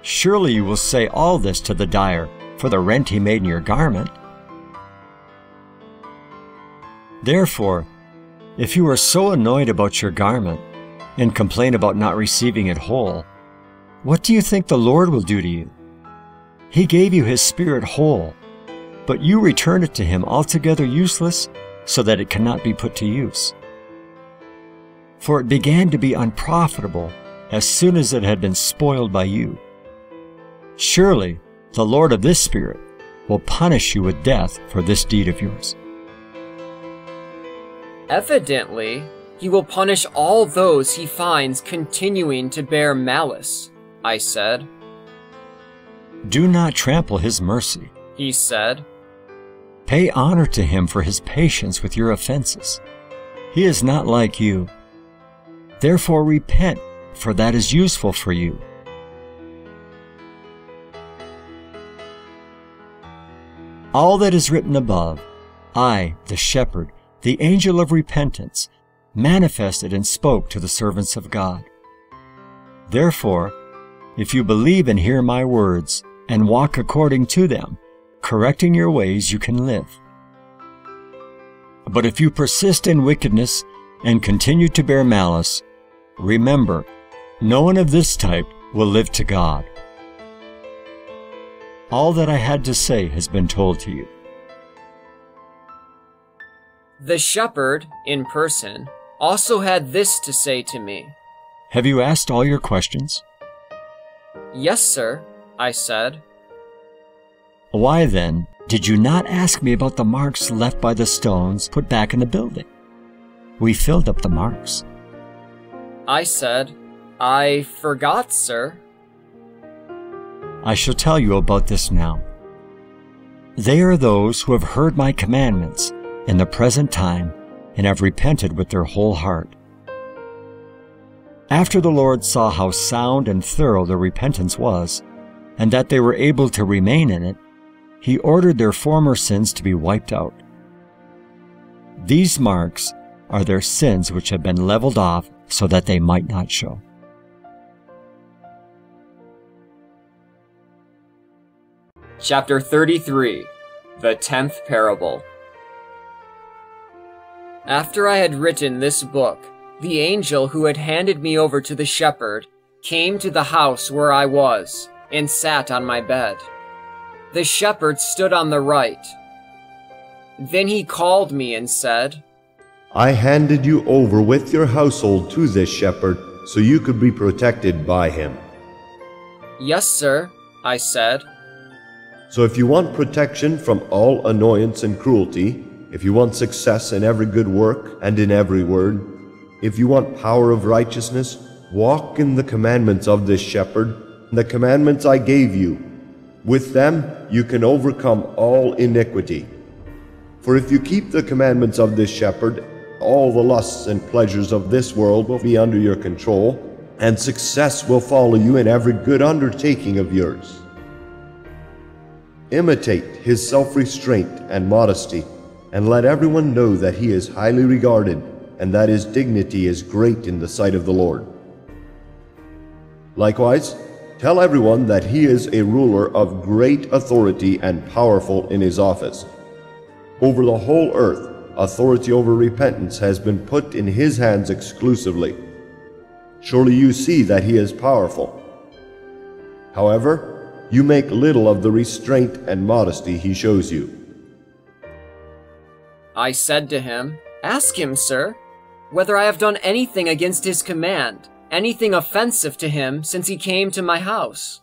Surely you will say all this to the dyer for the rent he made in your garment. Therefore, if you are so annoyed about your garment and complain about not receiving it whole, what do you think the Lord will do to you? He gave you His Spirit whole, but you return it to Him altogether useless so that it cannot be put to use. For it began to be unprofitable as soon as it had been spoiled by you. Surely the Lord of this Spirit will punish you with death for this deed of yours. Evidently, he will punish all those he finds continuing to bear malice, I said. Do not trample his mercy, he said. Pay honor to him for his patience with your offenses. He is not like you. Therefore repent, for that is useful for you. All that is written above, I, the shepherd, the angel of repentance, manifested and spoke to the servants of God. Therefore, if you believe and hear my words, and walk according to them, correcting your ways, you can live. But if you persist in wickedness and continue to bear malice, remember, no one of this type will live to God. All that I had to say has been told to you. The shepherd, in person, also had this to say to me. Have you asked all your questions? Yes, sir, I said. Why then did you not ask me about the marks left by the stones put back in the building? We filled up the marks. I said, I forgot, sir. I shall tell you about this now. They are those who have heard my commandments in the present time and have repented with their whole heart. After the Lord saw how sound and thorough their repentance was, and that they were able to remain in it, he ordered their former sins to be wiped out. These marks are their sins which have been leveled off so that they might not show. Chapter 33 The tenth parable. After I had written this book, the angel who had handed me over to the shepherd came to the house where I was and sat on my bed. The shepherd stood on the right. Then he called me and said, I handed you over with your household to this shepherd so you could be protected by him. Yes, sir, I said. So if you want protection from all annoyance and cruelty, if you want success in every good work and in every word, if you want power of righteousness, walk in the commandments of this shepherd, the commandments I gave you. With them you can overcome all iniquity. For if you keep the commandments of this shepherd, all the lusts and pleasures of this world will be under your control, and success will follow you in every good undertaking of yours. Imitate his self restraint and modesty, and let everyone know that he is highly regarded and that his dignity is great in the sight of the Lord. Likewise, tell everyone that he is a ruler of great authority and powerful in his office. Over the whole earth, authority over repentance has been put in his hands exclusively. Surely you see that he is powerful. However, you make little of the restraint and modesty he shows you. I said to him, Ask him, sir, whether I have done anything against his command, anything offensive to him since he came to my house.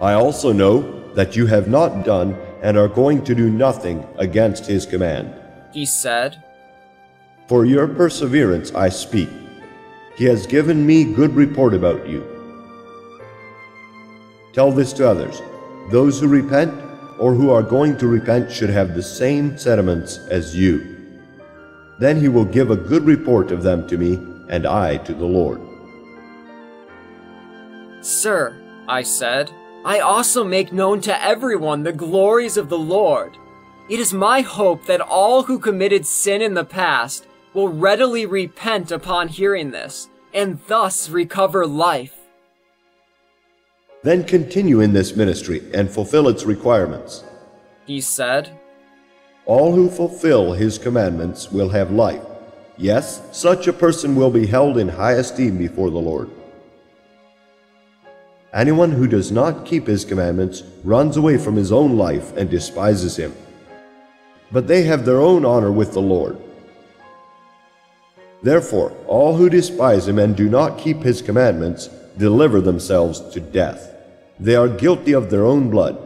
I also know that you have not done and are going to do nothing against his command. He said, For your perseverance I speak. He has given me good report about you. Tell this to others. Those who repent or who are going to repent should have the same sentiments as you. Then he will give a good report of them to me, and I to the Lord. Sir, I said, I also make known to everyone the glories of the Lord. It is my hope that all who committed sin in the past will readily repent upon hearing this, and thus recover life. Then continue in this ministry and fulfill its requirements. He said, All who fulfill his commandments will have life. Yes, such a person will be held in high esteem before the Lord. Anyone who does not keep his commandments runs away from his own life and despises him. But they have their own honor with the Lord. Therefore, all who despise him and do not keep his commandments deliver themselves to death. They are guilty of their own blood.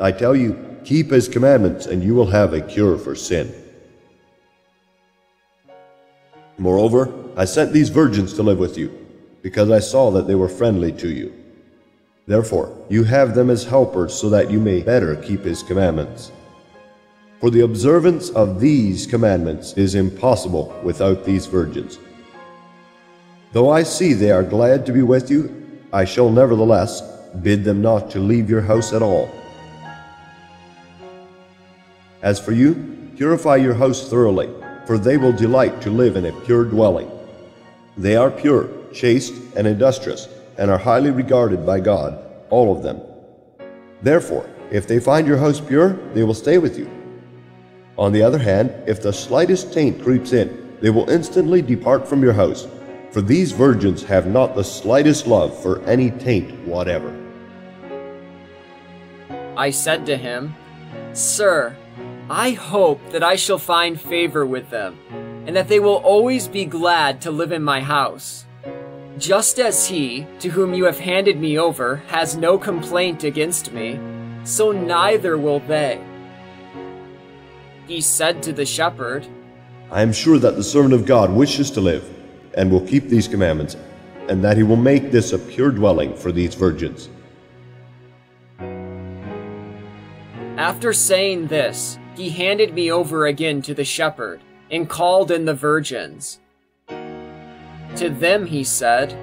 I tell you, keep his commandments, and you will have a cure for sin. Moreover, I sent these virgins to live with you, because I saw that they were friendly to you. Therefore, you have them as helpers so that you may better keep his commandments. For the observance of these commandments is impossible without these virgins. Though I see they are glad to be with you, I shall nevertheless bid them not to leave your house at all. As for you, purify your house thoroughly, for they will delight to live in a pure dwelling. They are pure, chaste, and industrious, and are highly regarded by God, all of them. Therefore, if they find your house pure, they will stay with you. On the other hand, if the slightest taint creeps in, they will instantly depart from your house, for these virgins have not the slightest love for any taint whatever. I said to him, Sir, I hope that I shall find favor with them, and that they will always be glad to live in my house. Just as he, to whom you have handed me over, has no complaint against me, so neither will they. He said to the shepherd, I am sure that the servant of God wishes to live, and will keep these commandments, and that he will make this a pure dwelling for these virgins. After saying this, he handed me over again to the shepherd, and called in the virgins. To them he said,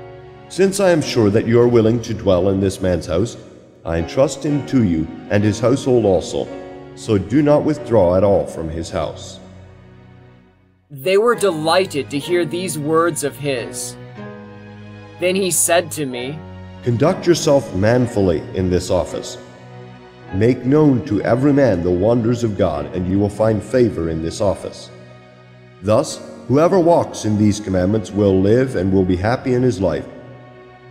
Since I am sure that you are willing to dwell in this man's house, I entrust him to you and his household also, so do not withdraw at all from his house. They were delighted to hear these words of his. Then he said to me, Conduct yourself manfully in this office. Make known to every man the wonders of God, and you will find favor in this office. Thus, whoever walks in these commandments will live and will be happy in his life.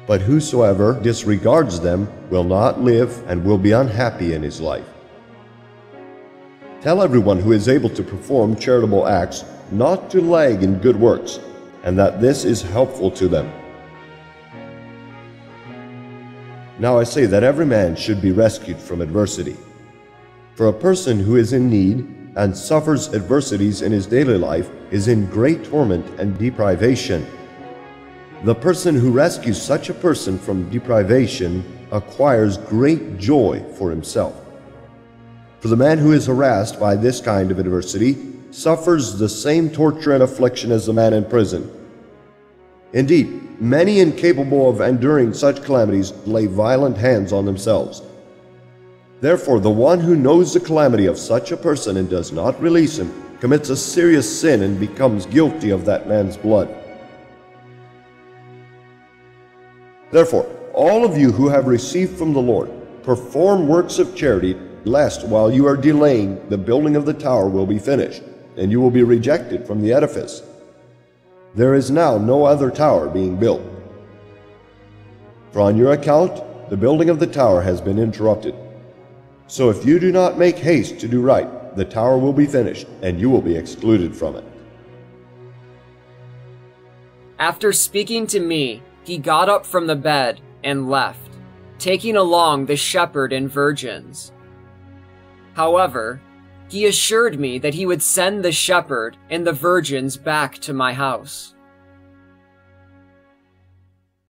But whosoever disregards them will not live and will be unhappy in his life. Tell everyone who is able to perform charitable acts not to lag in good works, and that this is helpful to them. Now I say that every man should be rescued from adversity. For a person who is in need and suffers adversities in his daily life is in great torment and deprivation. The person who rescues such a person from deprivation acquires great joy for himself. For the man who is harassed by this kind of adversity suffers the same torture and affliction as the man in prison. Indeed, many incapable of enduring such calamities lay violent hands on themselves. Therefore, the one who knows the calamity of such a person and does not release him commits a serious sin and becomes guilty of that man's blood. Therefore, all of you who have received from the Lord, perform works of charity, lest while you are delaying, the building of the tower will be finished, and you will be rejected from the edifice. There is now no other tower being built. For on your account, the building of the tower has been interrupted. So if you do not make haste to do right, the tower will be finished, and you will be excluded from it. After speaking to me, he got up from the bed and left, taking along the shepherd and virgins. However, he assured me that he would send the shepherd and the virgins back to my house.